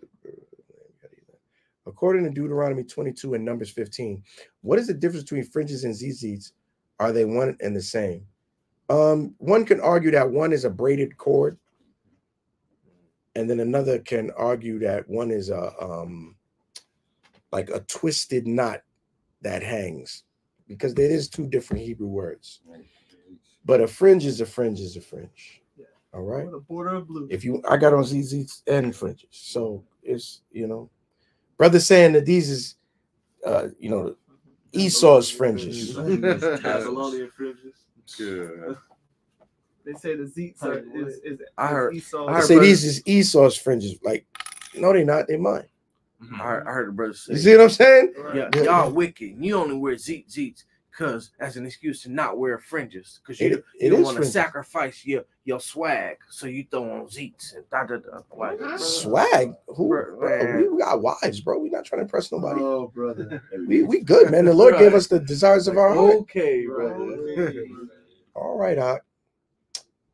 according to Deuteronomy 22 and Numbers 15, what is the difference between fringes and zizits? Are they one and the same? Um, one can argue that one is a braided cord, and then another can argue that one is a um like a twisted knot that hangs because there is two different Hebrew words. But a fringe is a fringe is a fringe. All right. With a border of blue. If you, I got on ZZs and fringes, so it's you know, brother saying that these is, uh, you know, Esau's fringes. Babylonian [LAUGHS] fringes. Good. [LAUGHS] They say the zeets are is, is I heard- Esau. I I heard say brother- these is Esau's fringes. Like, no, they not. They mine. I heard, I heard the brother say, You see what I'm saying? Yeah, Yeah. y'all wicked. You only wear zeet zeets because as an excuse to not wear fringes because you, It- you don't want to sacrifice your your swag, so you throw on zeets and da da da. Like Swag. Who? Bro, bro, we, we got wives, bro. We not trying to impress nobody. Oh, brother. [LAUGHS] We we good, man. The Lord gave us the desires of our heart. Okay, brother. All right, Ak.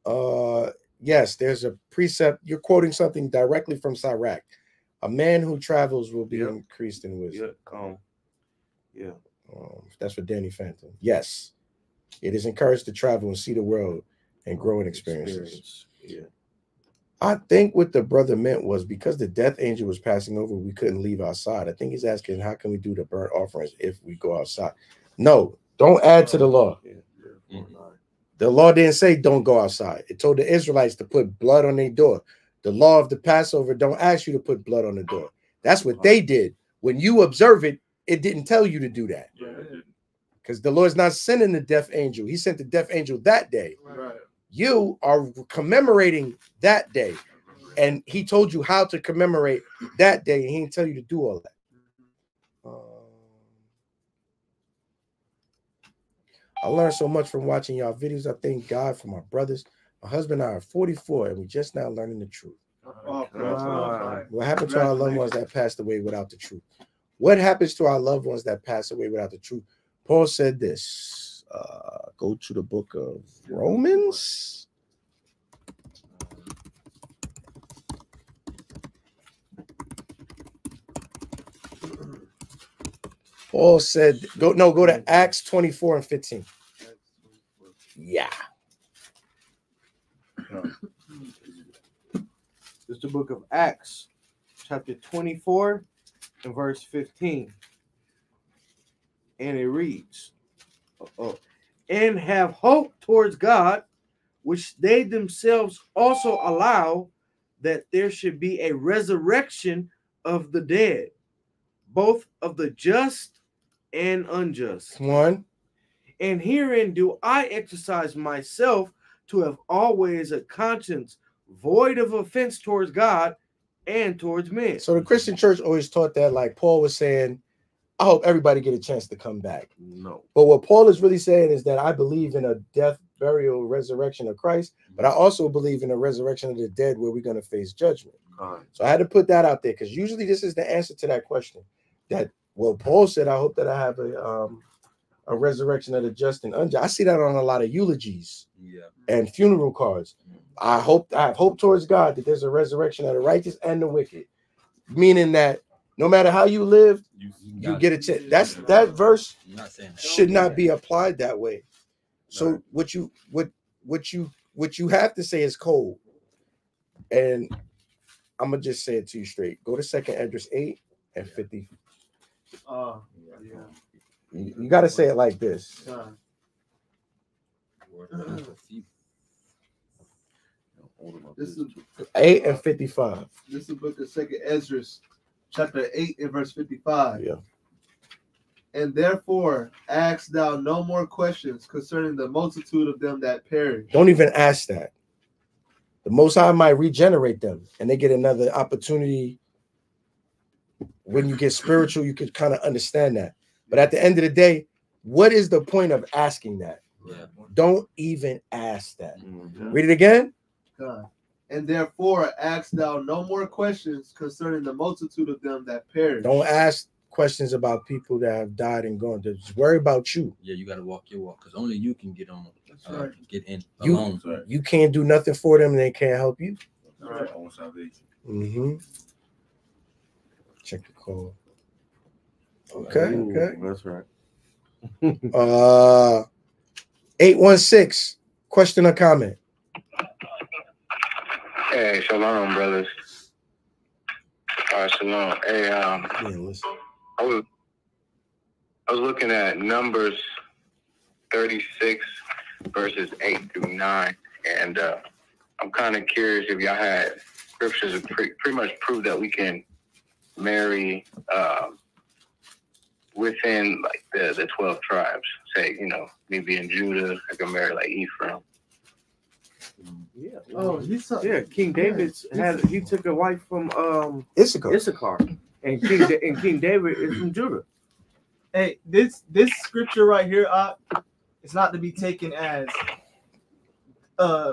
Uh, yes, there's a precept. You're quoting something directly from Sirach. A man who travels will be Yep. increased in wisdom. Yeah, um, yeah. Um, that's for Danny Phantom. Yes, it is encouraged to travel and see the world and grow in experiences. Yeah. I think what the brother meant was because the death angel was passing over, we couldn't leave outside. I think he's asking, how can we do the burnt offerings if we go outside? No, don't add to the law. The law didn't say don't go outside. It told the Israelites to put blood on their door. The law of the Passover don't ask you to put blood on the door. That's what they did. When you observe it, it didn't tell you to do that. Because the Lord's not sending the death angel. He sent the death angel that day. Right. You are commemorating that day. And he told you how to commemorate that day. And he didn't tell you to do all that. Um, I learned so much from watching y'all videos. I thank God for my brothers. My husband and I are 44, and we just now learning the truth. Oh, brother. What happened to our loved ones that passed away without the truth? What happens to our loved ones that pass away without the truth? Paul said this. Uh, go to the book of Romans. Paul said, go no, go to Acts 24 and 15. Yeah. It's the book of Acts, chapter 24 and verse 15. And it reads, oh, and have hope towards God, which they themselves also allow that there should be a resurrection of the dead, both of the just and unjust. One. And herein do I exercise myself to have always a conscience void of offense towards God and towards men. So the Christian church always taught that, like Paul was saying, I hope everybody get a chance to come back. No. But what Paul is really saying is that I believe in a death, burial, resurrection of Christ, but I also believe in a resurrection of the dead where we're going to face judgment. So I had to put that out there because usually this is the answer to that question. That well, Paul said, I hope that I have a um a resurrection of the just and unjust. I see that on a lot of eulogies Yeah. and funeral cards. I hope I have hope towards God that there's a resurrection of the righteous and the wicked, meaning that no matter how you lived, you, get a chance. That's that verse not that. should not be applied that way. So what you what what you what you have to say is cold, and I'm gonna just say it to you straight. Go to second Esdras eight and fifty. Oh, yeah. You, you got to say it like this. This is Eight and fifty-five. this is the book of Second Ezra, chapter eight and verse fifty-five. Yeah. And therefore ask thou no more questions concerning the multitude of them that perish. Don't even ask that. The Most High might regenerate them, and they get another opportunity. When you get spiritual, you could kind of understand that. But at the end of the day, what is the point of asking that? Yeah. Don't even ask that. Mm-hmm. Read it again. God. And therefore ask thou no more questions concerning the multitude of them that perish. Don't ask questions about people that have died and gone. Just worry about you. Yeah, you gotta walk your walk because only you can get on. Uh, right. Get in You alone. you can't do nothing for them, and they can't help you. Right. Own salvation. Mm-hmm. Check the call. Okay, Ooh, okay. That's right. [LAUGHS] [LAUGHS] Uh, eight one six. Question or comment? Hey, shalom, brothers. All right, shalom. Hey, um, Yeah. I was I was looking at Numbers thirty six verses eight through nine, and uh, I'm kind of curious if y'all had scriptures that pre- pretty much prove that we can marry um, within like the the twelve tribes. Say, you know, me being Judah, I can marry like Ephraim. Yeah. Oh, he's so- yeah. King David had he took a wife from um Issachar. Issachar, and King Da- and King David is from Judah. Hey, this this scripture right here, uh, it's not to be taken as uh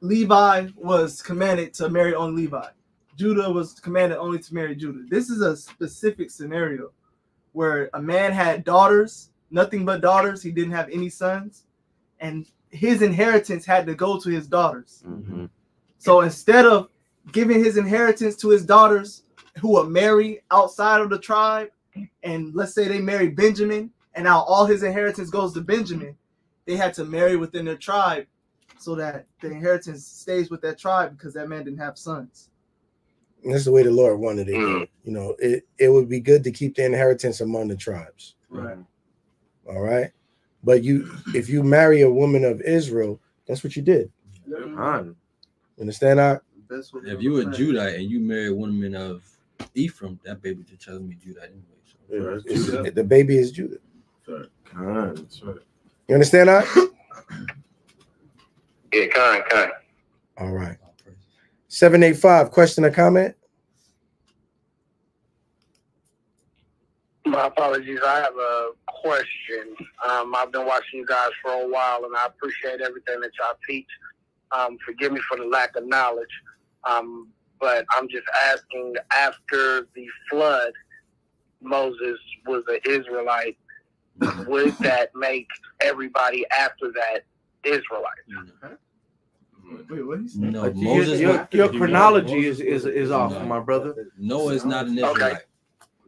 Levi was commanded to marry on Levi. Judah was commanded only to marry Judah. This is a specific scenario where a man had daughters, nothing but daughters. He didn't have any sons, and his inheritance had to go to his daughters. Mm-hmm. So instead of giving his inheritance to his daughters who are married outside of the tribe, and let's say they marry Benjamin, and now all his inheritance goes to Benjamin, they had to marry within their tribe so that the inheritance stays with that tribe because that man didn't have sons. And That's the way the Lord wanted it. Mm. You know, it, it would be good to keep the inheritance among the tribes. Right. All right. But you if you marry a woman of Israel, that's what you did. Fine. Understand that? If you were Judah and you marry a woman of Ephraim, that baby just tells me Judah anyway. So. It's- the baby is Judah. Fine. That's right. You understand that? [COUGHS] Yeah, kind, kind. All right. 785, question or comment? My apologies. I have a question. Um, I've been watching you guys for a while, and I appreciate everything that y'all teach. Um, forgive me for the lack of knowledge, um, but I'm just asking. After the flood, Moses was an Israelite. Would that make everybody after that Israelite? Wait, what is No, But Moses. your, was- your chronology is is is off, No. my brother. Noah is not an Israelite.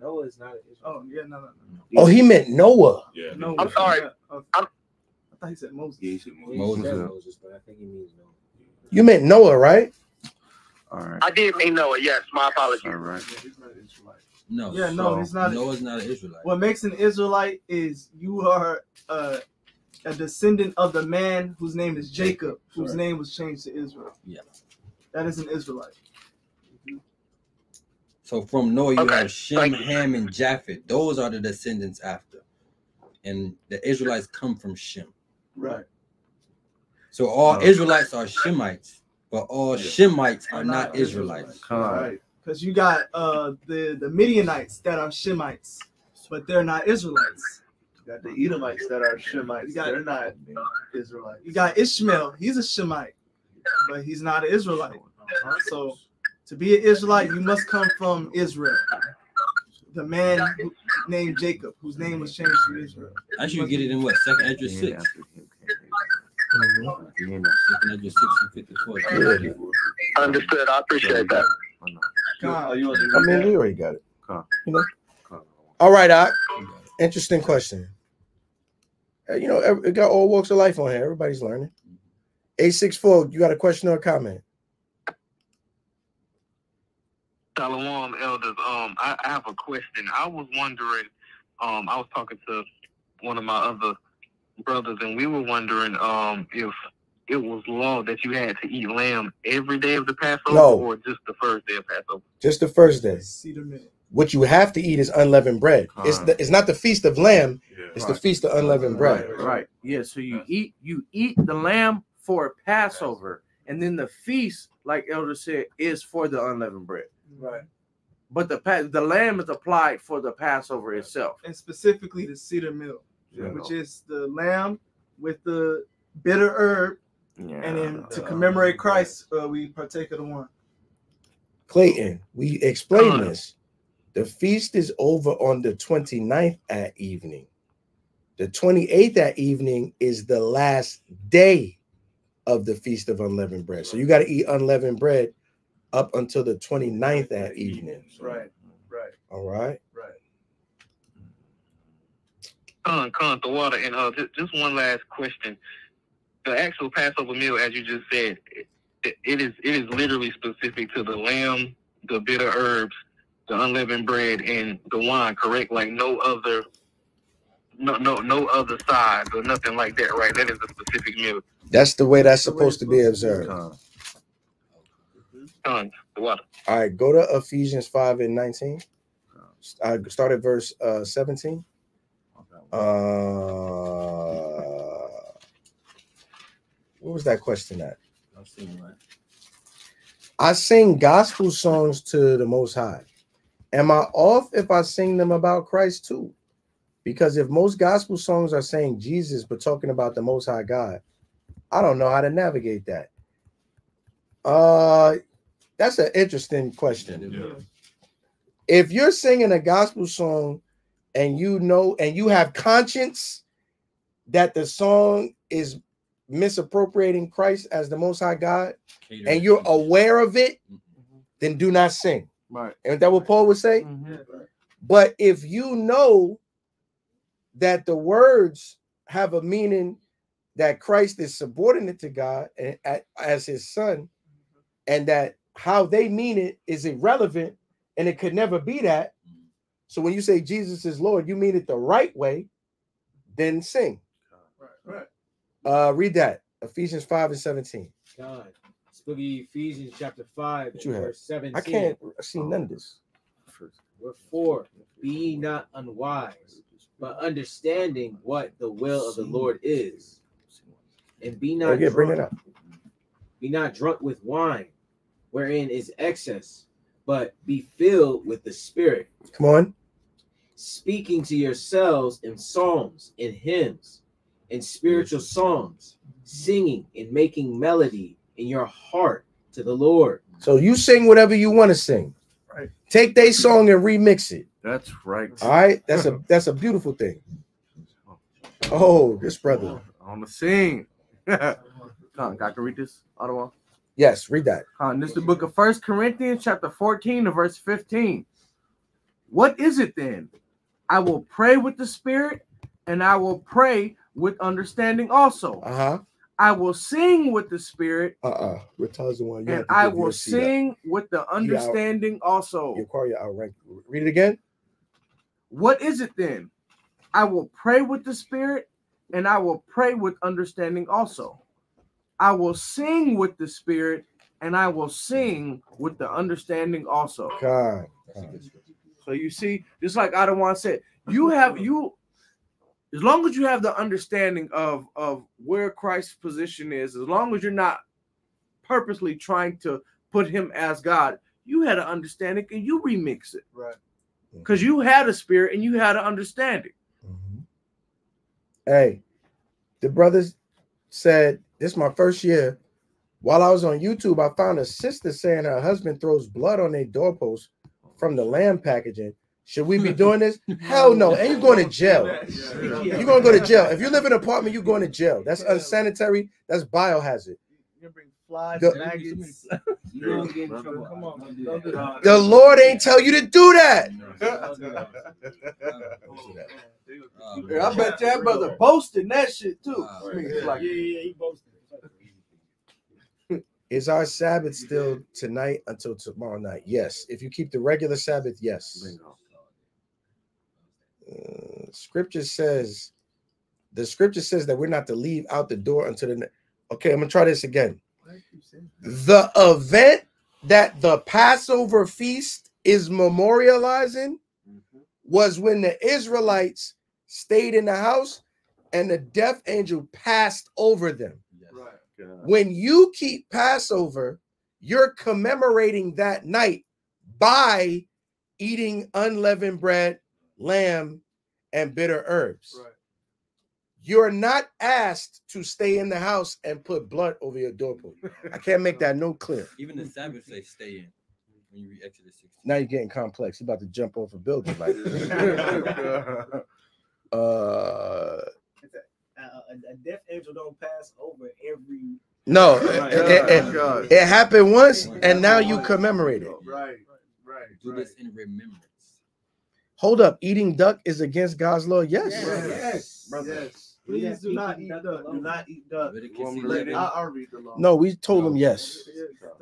No, it's not. an Israelite. Oh yeah, no, no, no. Oh, he meant Noah. Yeah. No, I'm sorry. yeah, okay. I thought he said Moses. Yeah, he said Moses. Moses. Yeah. Moses, but I think he means no. You meant Noah, right? All right. I did mean Noah. Yes, my apologies. All right. No. Yeah, no, he's not. Noah's not an Israelite. What makes an Israelite is you are uh, a descendant of the man whose name is Jacob, whose Right. name was changed to Israel. Yeah. That is an Israelite. So from Noah, you Okay, have Shem, you. Ham, and Japheth. Those are the descendants after. And the Israelites come from Shem. Right. So all Oh. Israelites are Shemites, but all Shemites are Not not Israelites. Con. Because you got uh the the Midianites that are Shemites. but they're not Israelites. You got the Edomites that are Shemites, got, they're not Israelites. You got Ishmael, he's a Shemite, but he's not an Israelite. Uh-huh. So to be an Israelite, you must come from Israel. The man who, named Jacob, whose name was changed to Israel. Actually, you get it in what? Second Esdras 6. Second Esdras 6 and 54. Understood. I appreciate that. Oh, oh, you I mean, we already got it. You know? All right, Doc. Interesting question. Uh, You know, it got all walks of life on here. Everybody's learning. A64, you got a question or a comment? Shalom, elders. Um, I, I have a question. I was wondering. Um, I was talking to one of my other brothers, and we were wondering um if it was law that you had to eat lamb every day of the Passover, No. or just the first day of Passover. Just the first day. Seder meal. What you have to eat is unleavened bread. It's the, it's not the feast of lamb. It's the feast of unleavened bread. Right. Yeah. So you eat you eat the lamb for Passover, and then the feast, like Elder said, is for the unleavened bread. Right. But the the lamb is applied for the Passover itself. And specifically the Seder meal, Yeah. which is the lamb with the bitter herb. And then to commemorate Christ, uh, we partake of the wine. Clayton, we explained this. The feast is over on the 29th at evening. The 28th at evening is the last day of the feast of unleavened bread. So you got to eat unleavened bread up until the 29th at evening. Right. Right. All right. Right. Con, con, the water, and uh, just, just one last question. The actual Passover meal, as you just said, it, it is it is literally specific to the lamb, the bitter herbs, the unleavened bread, and the wine. Correct? Like no other, no no no other sides or nothing like that. Right? That is a specific meal. That's the way that's supposed to be observed. Con, the water. All right, go to Ephesians 5 and 19. I start at verse uh 17. Uh what was that question at? I sing gospel songs to the most high. Am I off if I sing them about Christ too? Because if most gospel songs are saying Jesus but talking about the most high God, I don't know how to navigate that. Uh that's an interesting question. If you're singing a gospel song and you know and you have conscience that the song is misappropriating Christ as the most high God and you're aware of it, then do not sing. Right. And that what Paul would say? But if you know that the words have a meaning that Christ is subordinate to God and as his son, and that how they mean it is irrelevant and it could never be that. So when you say Jesus is Lord, you mean it the right way, then sing. Right, Right. Uh read that. Ephesians 5 and 17. God. Book of Ephesians chapter 5, What you have? verse 17. I can't see none of this. Wherefore, be ye not unwise, but understanding what the will of the Lord is. And be not oh, Okay, bring it drunk, be not drunk with wine, wherein is excess, but be filled with the Spirit, Come on. speaking to yourselves in psalms and hymns and spiritual songs, singing and making melody in your heart to the Lord. So you sing whatever you want to sing. Right. Take their song and remix it. That's right. All right. That's a that's a beautiful thing. Oh, this brother. on the scene. Come on, I can read this, Ottawa. Yes, read that. Uh, this is the book of First Corinthians, chapter 14, to verse 15. What is it then? I will pray with the spirit, and I will pray with understanding also. Uh-huh. I will sing with the spirit, Uh-uh. Retard's the one. You and I will your seat up. sing with the understanding also. Your car, your outrank. Read it again. What is it then? I will pray with the spirit, and I will pray with understanding also. I will sing with the spirit, and I will sing with the understanding also. God. So you see, just like Adawan said, you have you as long as you have the understanding of of where Christ's position is, as long as you're not purposely trying to put him as God, you had an understanding and you remix it. Right. because you had a spirit and you had an understanding. Mm-hmm. Hey, the brothers said this is my first year. While I was on YouTube, I found a sister saying her husband throws blood on their doorpost from the lamb packaging. Should we be doing this? [LAUGHS] Hell no. And you're going to jail. You're going to go to jail. If you live in an apartment, you're going to jail. That's unsanitary. That's biohazard. Flies, The- maggots. [LAUGHS] You don't get in trouble. Come on, don't do that. The Lord ain't tell you to do that. [LAUGHS] I bet that brother boasting that shit too. I mean, it's like, he boasted. Is our Sabbath still tonight until tomorrow night? Yes. If you keep the regular Sabbath, yes. Uh, scripture says, the scripture says that we're not to leave out the door until the. ne- Okay, I'm gonna try this again. The event that the Passover feast is memorializing was when the Israelites stayed in the house and the death angel passed over them. When you keep Passover, you're commemorating that night by eating unleavened bread, lamb, and bitter herbs. You're not asked to stay in the house and put blood over your doorpost. I can't make that no clear. Even the Sabbath say stay in when you read Exodus 16. Now you're getting complex. You're about to jump off [LAUGHS] [LAUGHS] a building like uh A, a, a death angel don't pass over every. no, Right. it, it- God. it happened once and now you commemorate it. Right, right. Do this in remembrance. Hold up, eating duck is against God's law. Yes. Yes, brother. yes. Please do not eat duck. Do not eat duck. Leviticus Let- 11. I- I'll read the law. No, we told him yes.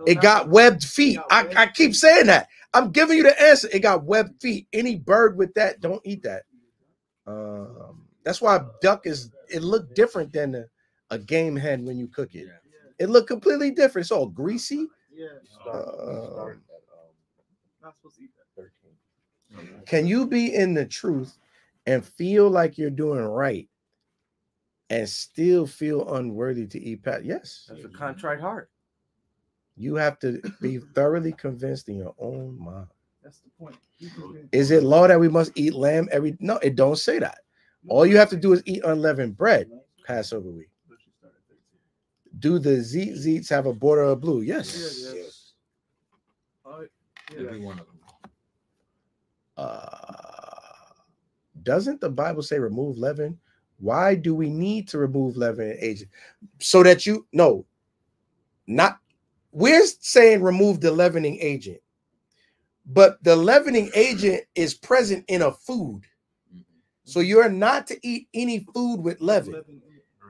It got webbed feet. I, I keep saying that. I'm giving you the answer. It got webbed feet. Any bird with that, don't eat that. Um, that's why duck is it looked different than a, a game hen when you cook it. It looked completely different. It's all greasy. Yeah. Um, Not supposed to eat that. Mm-hmm. Can you be in the truth and feel like you're doing right and still feel unworthy to eat pat? Yes. that's a mm-hmm. contrite heart. You have to be thoroughly convinced in your own mind. That's the point. Is it law that we must eat lamb every? No, it don't say that. All you have to do is eat unleavened bread Passover week. Do the tzitzits have a border of blue? Yes. Oh, Every one of them. Uh, doesn't the Bible say remove leaven? Why do we need to remove leaven and agent? So that you no, not we're saying remove the leavening agent, but the leavening agent is present in a food. So you're not to eat any food with leaven.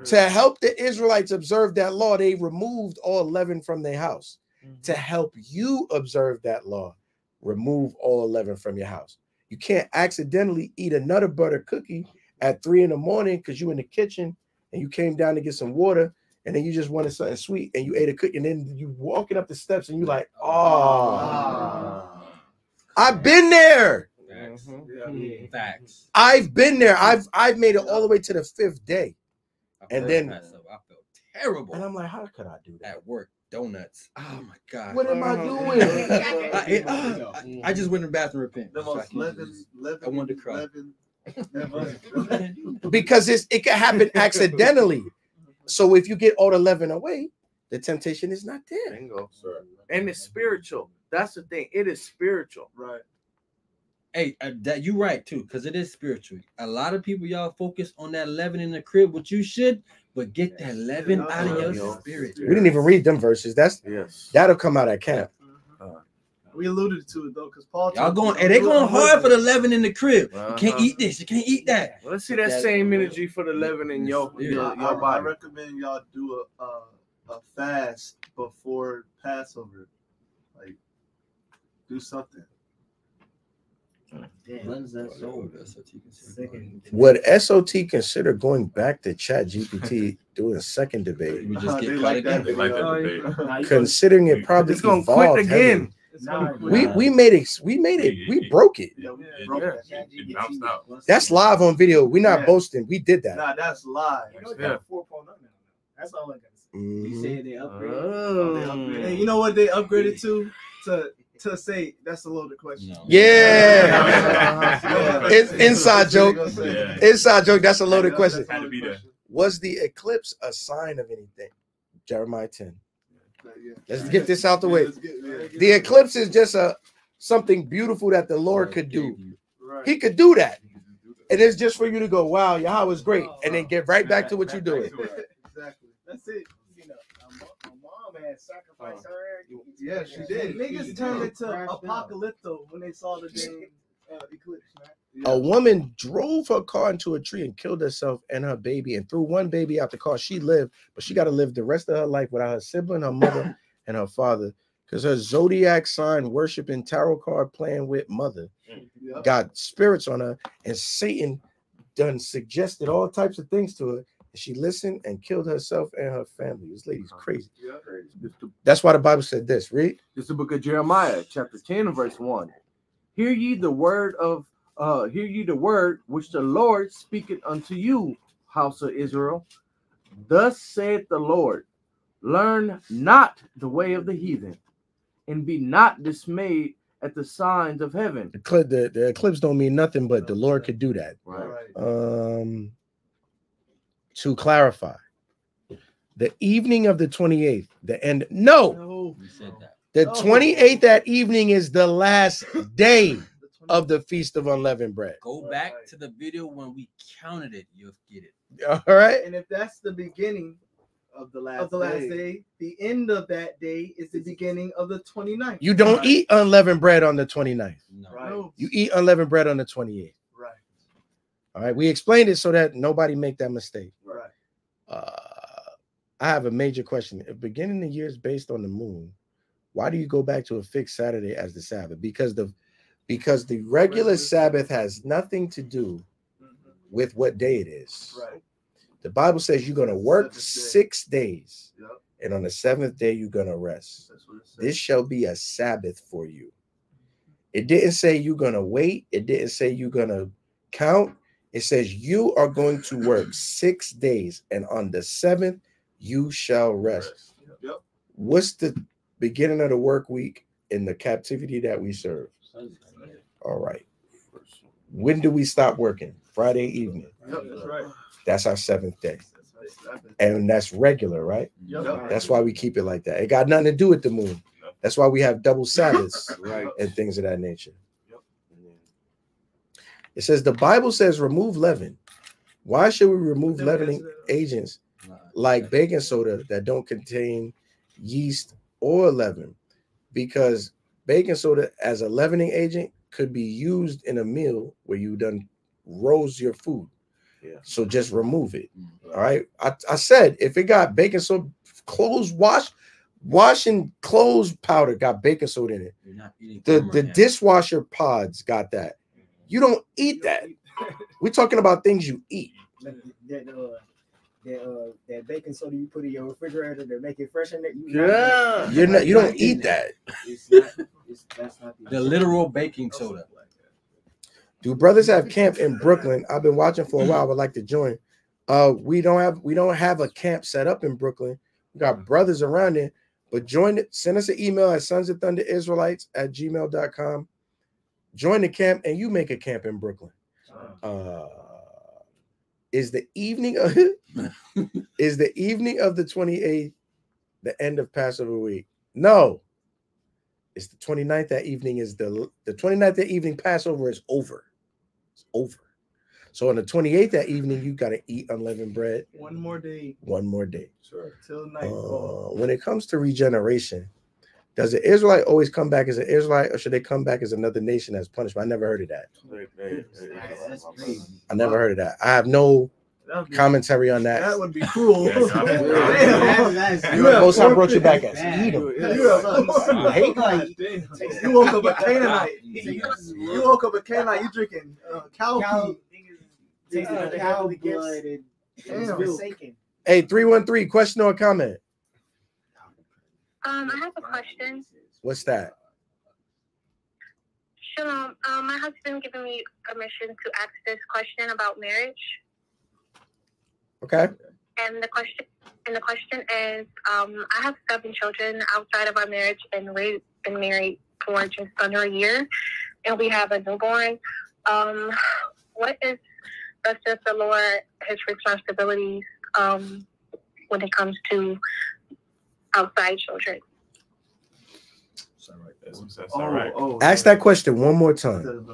To help the Israelites observe that law, they removed all leaven from their house. To help you observe that law, remove all leaven from your house. You can't accidentally eat another butter cookie at three in the morning because you in the kitchen and you came down to get some water and then you just wanted something sweet and you ate a cookie and then you walking up the steps and you're like, oh, I've been there. Mm-hmm. Facts. I've been there. I've I've made it all the way to the fifth day. And then Passover, I felt terrible. And I'm like, how could I do that? At work, donuts. Oh my god. What am I doing? [LAUGHS] I, it- ah, I- I just went in the bathroom to repent. The So I most can leaven, just- leaven, I wanted to cry. leaven. [LAUGHS] because it's it can happen accidentally. So if you get all the leaven away, the temptation is not there. Bingo. And it's spiritual. That's the thing. It is spiritual. Right. Hey, uh, that you're right too, because it is spiritual. A lot of people y'all focus on that leaven in the crib, which you should, but get that leaven out of your spirit. We didn't even read them verses. That's yes. That'll come out at camp. We alluded to it though, because Paul. Y'all going, about and they doing going hard for the leaven in the crib. You can't Uh-huh. eat this. You can't eat that. Let's see that same energy for the leaven in your, Yeah, your, I, your I body. recommend y'all do a, a a fast before Passover. Like, do something. Cleanse that soul. Would SOT consider going back to ChatGPT [LAUGHS] doing a second debate? We just uh-huh, get like that. They like that oh, debate. Considering it probably It's gonna evolved quit again. We we made it. We made it. We broke it. Yeah, we Yeah. broke Yeah. that. It bounced out. That's live on video. We're not Yeah. boasting. We did that. Nah, that's live. You know, Yeah. got 4.0 now. That's all I got to say. You said they upgraded. Oh, they Oh. upgraded. Hey, you know what they upgraded to? To to say that's a loaded question. Yeah. it's inside joke. Inside joke. That's a loaded question. Had to be there. Was the eclipse a sign of anything? Jeremiah 10. Let's get this out the way. The eclipse is just a something beautiful that the Lord could do. He could do that. And it's just for you to go, wow, Yahweh is great, and then get right back to what you're doing. Exactly. That's it. You know, my mom had sacrificed her. Yeah, she did. Niggas turned into apocalypto when they saw the damn uh, eclipse, man. A woman drove her car into a tree and killed herself and her baby and threw one baby out the car. She lived, but she got to live the rest of her life without her sibling, her mother, [COUGHS] and her father because her zodiac sign worshiping tarot card playing with mother got spirits on her and Satan done suggested all types of things to her. And she listened and killed herself and her family. This lady's crazy. That's why the Bible said this. Read. This is the book of Jeremiah, chapter 10, verse 1. Hear ye the word of uh hear ye the word which the Lord speaketh unto you, house of Israel. Thus saith the Lord, learn not the way of the heathen, and be not dismayed at the signs of heaven. The, the, the eclipse don't mean nothing, but the Lord could do that. Right. Um, to clarify, the evening of the 28th, the end. No, the 28th that evening is the last [LAUGHS] day of the Feast of Unleavened Bread. Go back to the video when we counted it. You'll get it. All right. And if that's the beginning of the last of the last day. day, the end of that day is the beginning of the 29th. You don't eat unleavened bread on the 29th. Right. You eat unleavened bread on the 28th. All right. We explained it so that nobody make that mistake. Right. Uh, I have a major question. If beginning the year is based on the moon, why do you go back to a fixed Saturday as the Sabbath? Because the because the regular Sabbath has nothing to do with what day it is. Right. The Bible says you're going to work six days, and on the seventh day you're going to rest. This shall be a Sabbath for you. It didn't say you're going to wait. It didn't say you're going to count. It says you are going to work six days, and on the seventh you shall rest. Yep. What's the beginning of the work week in the captivity that we serve? All right. When do we stop working? Friday evening. Yep, that's right. That's our seventh day. And that's regular, right? Yep. That's why we keep it like that. It got nothing to do with the moon. That's why we have double Sabbaths Right. and things of that nature. It says the Bible says remove leaven. Why should we remove leavening agents like baking soda that don't contain yeast or leaven? Because baking soda as a leavening agent could be used in a meal where you done rose your food. Yeah. So just remove it. All right. I, I said if it got baking soda, clothes wash, washing clothes powder got baking soda in it. You're not The the dishwasher pods got that. You don't eat that. [LAUGHS] We're talking about things you eat. That uh, that uh, that baking soda you put in your refrigerator to make it fresh in there. You Yeah. You're not you don't eat that. It's not, it's, that's not The literal baking soda. Do brothers have camp in Brooklyn? I've been watching for a while. I would like to join. Uh, we don't have we don't have a camp set up in Brooklyn. We got brothers around there, but join it. Send us an email at sons of thunder israelites at gmail.com. Join the camp and you make a camp in Brooklyn. Uh, is the evening of [LAUGHS] is the evening of the 28th the end of Passover week? No. It's the 29th that evening is the the 29th that evening Passover is over. It's over. So on the 28th that evening, you got to eat unleavened bread One more day one more day. Sure. Till Uh, when it comes to regeneration, does the Israelite always come back as an Israelite or should they come back as another nation as punishment? I never heard of that. I never heard of that. I have no be- commentary on that. That would be cruel. Yes, I would. Damn. That's- You have Most High brought you back as Edom. You You hate God damn. You woke up a Canaanite. You you woke up a Canaanite. You drinking uh, cow Cow- pee. Yeah. cow blood and it's Damn. forsaken. Hey, 313, question or comment? Um, I have a question. What's that? Shalom. Um, my husband given me permission to ask this question about marriage, Okay. and the question and the question is, um, I have seven children outside of our marriage and we've been married for just under a year, and we have a newborn. Um, what is, thus says the Lord, his responsibilities um, when it comes to outside children? That's all right. Oh, Ask that question one more time.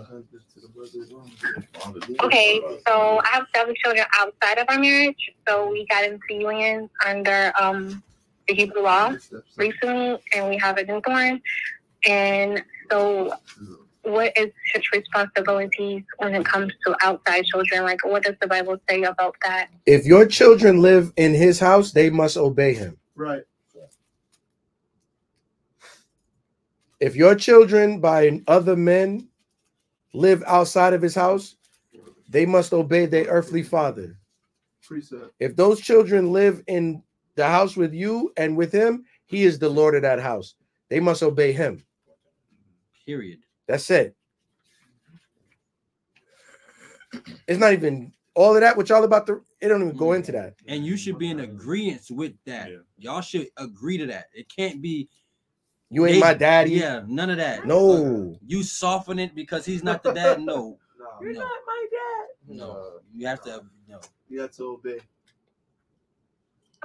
Okay, so I have seven children outside of our marriage. So we got into unions under um, the Hebrew law recently, and we have a newborn. And so, what is his responsibilities when it comes to outside children? Like, what does the Bible say about that? If your children live in his house, they must obey him. Right. If your children by other men live outside of his house, they must obey their earthly father. Precept. If those children live in the house with you and with him, he is the Lord of that house. They must obey him. Period. That's it. It's not even all of that, what y'all about to it don't even go into that. And you should be in agreement with that. Y'all should agree to that. It can't be You ain't my daddy. Yeah, none of that. No. You soften it because he's not the dad. [LAUGHS] No. You're no. not my dad. No. You have to no. You have to obey.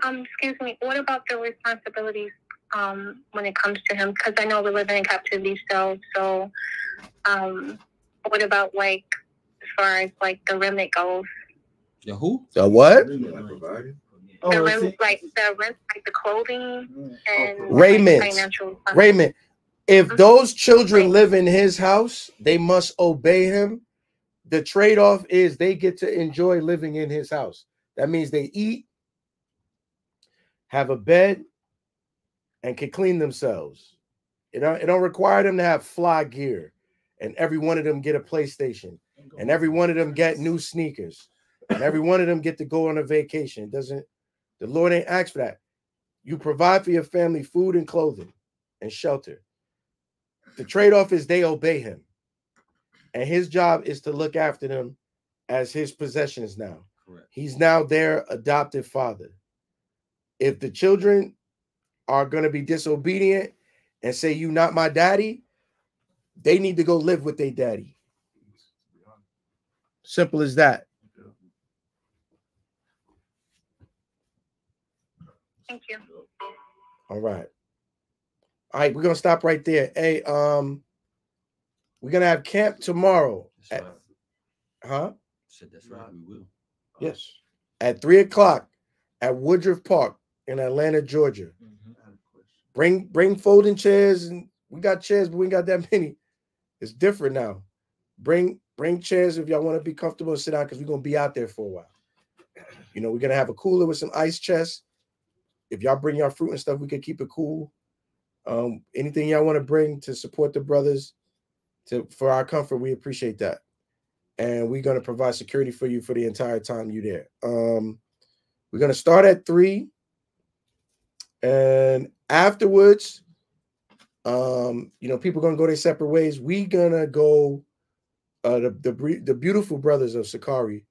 Um, excuse me. What about the responsibilities um, when it comes to him? Because I know we're living in captivity still. So, um, what about like as far as like the remnant goes? The who? The what? the Oh, rem- see- like the rent, like the clothing mm. and like, Raiment. financial. Raymond, if mm-hmm. those children live in his house, they must obey him. The trade-off is they get to enjoy living in his house. That means they eat, have a bed, and can clean themselves. It don't, it don't require them to have fly gear, and every one of them get a PlayStation, and every one of them get new sneakers, and every one of them get to go on a vacation. It doesn't the Lord ain't asked for that. You provide for your family food and clothing and shelter. The trade-off is they obey him. And his job is to look after them as his possessions now. Correct. He's now their adoptive father. If the children are going to be disobedient and say, You not my daddy, they need to go live with their daddy. Simple as that. Thank you. All right. All right, we're gonna stop right there. Hey, um, we're gonna have camp tomorrow. at- huh? Said that's right. We will. Yes. At three o'clock at Woodruff Park in Atlanta, Georgia. Bring bring folding chairs and we got chairs, but we ain't got that [LAUGHS] many. It's different now. Bring bring chairs if y'all want to be comfortable and sit down because we're gonna be out there for a while. You know, we're gonna have a cooler with some ice chests. If y'all bring your fruit and stuff, we can keep it cool. Um, anything y'all want to bring to support the brothers to for our comfort, we appreciate that. And we're gonna provide security for you for the entire time you there. Um, we're gonna start at three, and afterwards, um, you know, people gonna go their separate ways. We gonna go. Uh, the the the beautiful brothers of Sakari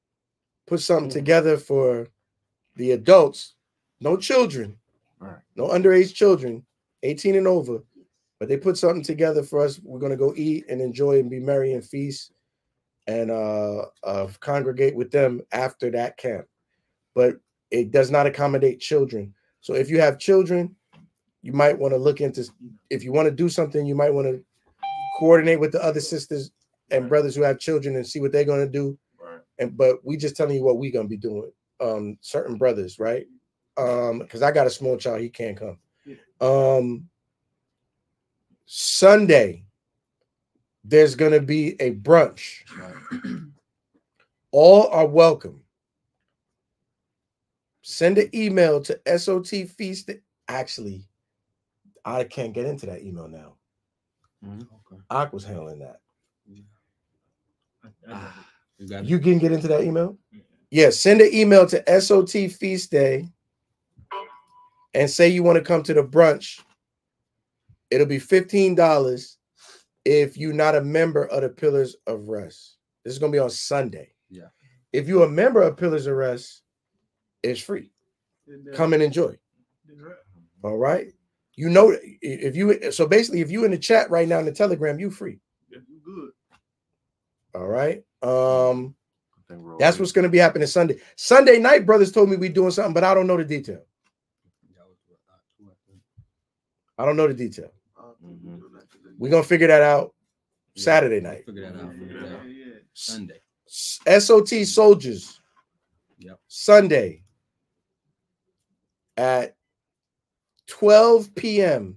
put something together for the adults, no children, no underage children, 18 and over. But they put something together for us. We're gonna go eat and enjoy and be merry and feast and uh, uh congregate with them after that camp. But it does not accommodate children. So if you have children, you might want to look into if you want to do something, you might want to coordinate with the other sisters and brothers who have children and see what they're going to do. And but we just telling you what we're going to be doing. Um certain brothers, right? Um cuz I got a small child, he can't come. Um Sunday there's going to be a brunch. All are welcome. Send an email to SOT Feast. Actually, I can't get into that email now. Ak was handling that. You can get into that email? Yeah, send an email to SOT Feast Day and say you want to come to the brunch. It'll be $15 if you're not a member of the Pillars of Rest. This is gonna be on Sunday. Yeah. If you're a member of Pillars of Rest, it's free. Come and enjoy. All right. You know, if you so basically, if you in the chat right now in the Telegram, you free. Yeah, You good. All right. Um, that's what's going to be happening Sunday. Sunday night, brothers told me we doing something, but I don't know the detail. I don't know the detail. We're gonna figure that out Saturday night. Figure that out. Figure that out. Sunday. SOT soldiers. Yep. Sunday at 12 p.m.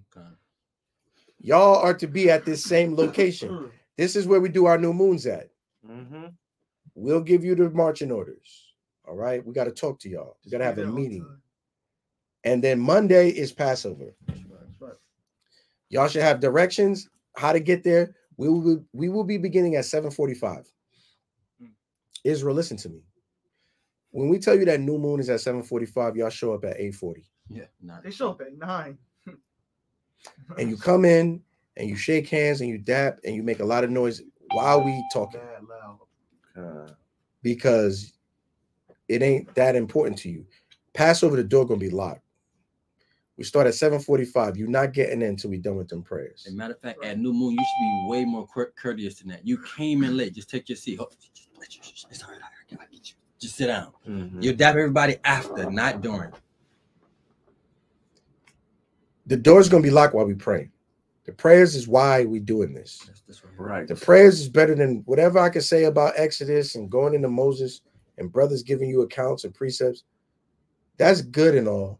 Y'all are to be at this same location. This is where we do our new moons at. Mm-hmm. We'll give you the marching orders. All right. We got to talk to y'all. We got to have a meeting. And then Monday is Passover. Y'all should have directions how to get there. We will be, we will be beginning at 7:45. Hmm. Israel, listen to me. When we tell you that new moon is at 7:45, y'all show up at 8:40. Yeah, not They show up at nine. [LAUGHS] And you come in and you shake hands and you dap and you make a lot of noise while we talking because it ain't that important to you. Passover, the door gonna be locked. We start at 7:45. You're not getting in until we done with them prayers. As a matter of fact, at New Moon, you should be way more courteous than that. You came in late. Just take your seat. Oh, just- just- It's all right. I got- get you. Just sit down. Mm-hmm. You dap everybody after, not during. The door's gonna be locked while we pray. The prayers is why we doing this. Right. The prayers is better than whatever I can say about Exodus and going into Moses and brothers giving you accounts and precepts. That's good and all.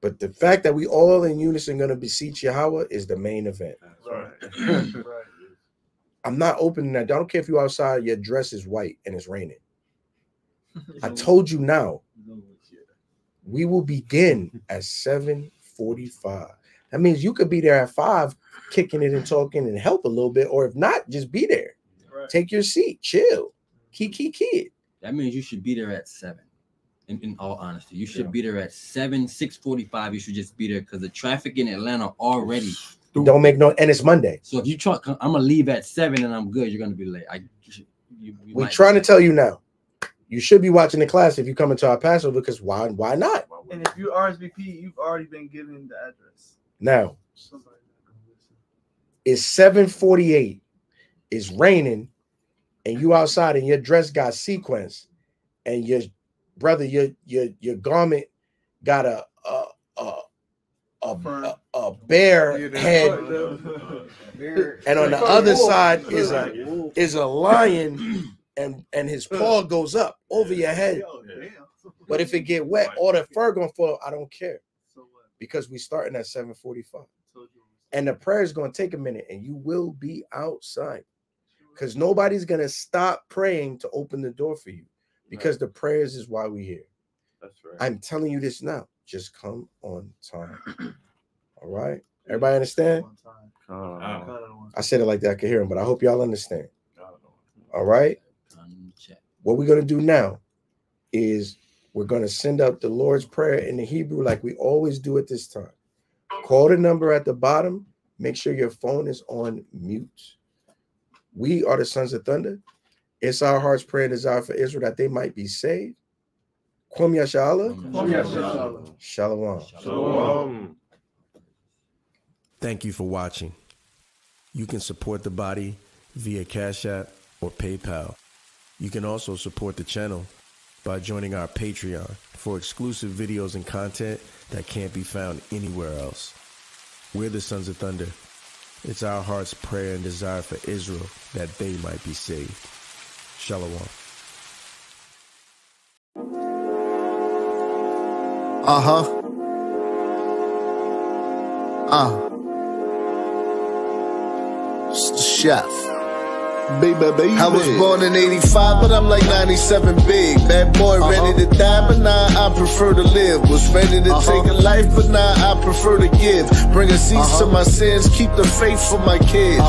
But the fact that we all in unison gonna beseech Yahweh is the main event. Right. [LAUGHS] I'm not opening that. I don't care if you're outside, your dress is white and it's raining. [LAUGHS] I told you now. We will begin at 7:45. That means you could be there at five, kicking it and talking and help a little bit, or if not, just be there. Take your seat, chill, key, key, key. That means you should be there at seven. In, in all honesty, you should be there at seven, six forty-five. You should just be there because the traffic in Atlanta already. Don't make no, and it's Monday. So if you try, I'm gonna leave at seven and I'm good. You're gonna be late. I, you, you We're trying to tell you now. You should be watching the class if you come into our Passover because why? Why not? And if you RSVP, you've already been given the address. Now Somebody it's 7:48. It's raining, and you outside, and your dress got sequence, and your brother, your your your garment got a a a a, a, a bear head, and on the other side is a is a lion, and and his paw goes up over your head. But if it get wet, all the fur gonna fall. I don't care. Because we starting at 7:45. And the prayer is going to take a minute, and you will be outside. Because nobody's going to stop praying to open the door for you because the prayers is why we're here. That's right. I'm telling you this now. Just come on time. [CLEARS THROAT] All right. Everybody understand? I said it like that. I could hear him, but I hope y'all understand. All right. What we're going to do now is we're going to send up the Lord's Prayer in the Hebrew like we always do at this time. Call the number at the bottom. Make sure your phone is on mute. We are the sons of thunder. It's our heart's prayer and desire for Israel that they might be saved. Kwam Yashala. Shalom. Shalom. Thank you for watching. You can support the body via Cash App or PayPal. You can also support the channel by joining our Patreon for exclusive videos and content that can't be found anywhere else. We're the Sons of Thunder. It's our heart's prayer and desire for Israel that they might be saved. Shalom. Uh huh. Uh. It's the chef. Baby, baby. I was born in 85, but I'm like 97 big. Bad boy, uh-huh. ready to die, but nah, I prefer to live. Was ready to uh-huh. take a life, but nah, I prefer to give. Bring a cease to uh-huh. my sins, keep the faith for my kids.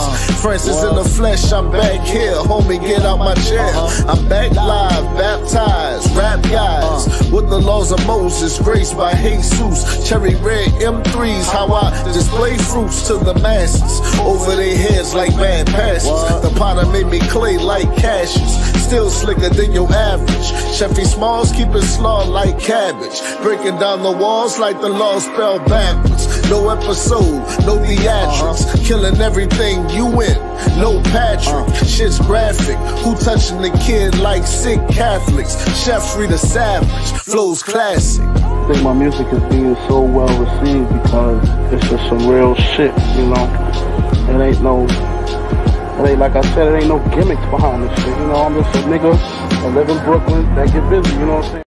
Francis in the flesh, I'm back here. Homie, get out my chair. I'm back live, baptized, rap guys. With the laws of Moses, grace by Jesus. Cherry red M3s, how I display fruits to the masses. Over their heads like bad passes. The potter made me clay like cashews. Still slicker than your average. Chevy Smalls keep it slaw like cabbage. Breaking down the walls like the law spelled backwards. No episode, no theatrics. Uh-huh. Killing everything you in. No Patrick. Uh-huh. Shit's graphic. Who touching the kid like sick Catholics? Chef Free the Savage. Flows classic. I think my music is being so well received because it's just some real shit, you know. It ain't no, it like I said, it ain't no gimmicks behind this shit. You know, I'm just a nigga that live in Brooklyn that get busy. You know what I'm saying?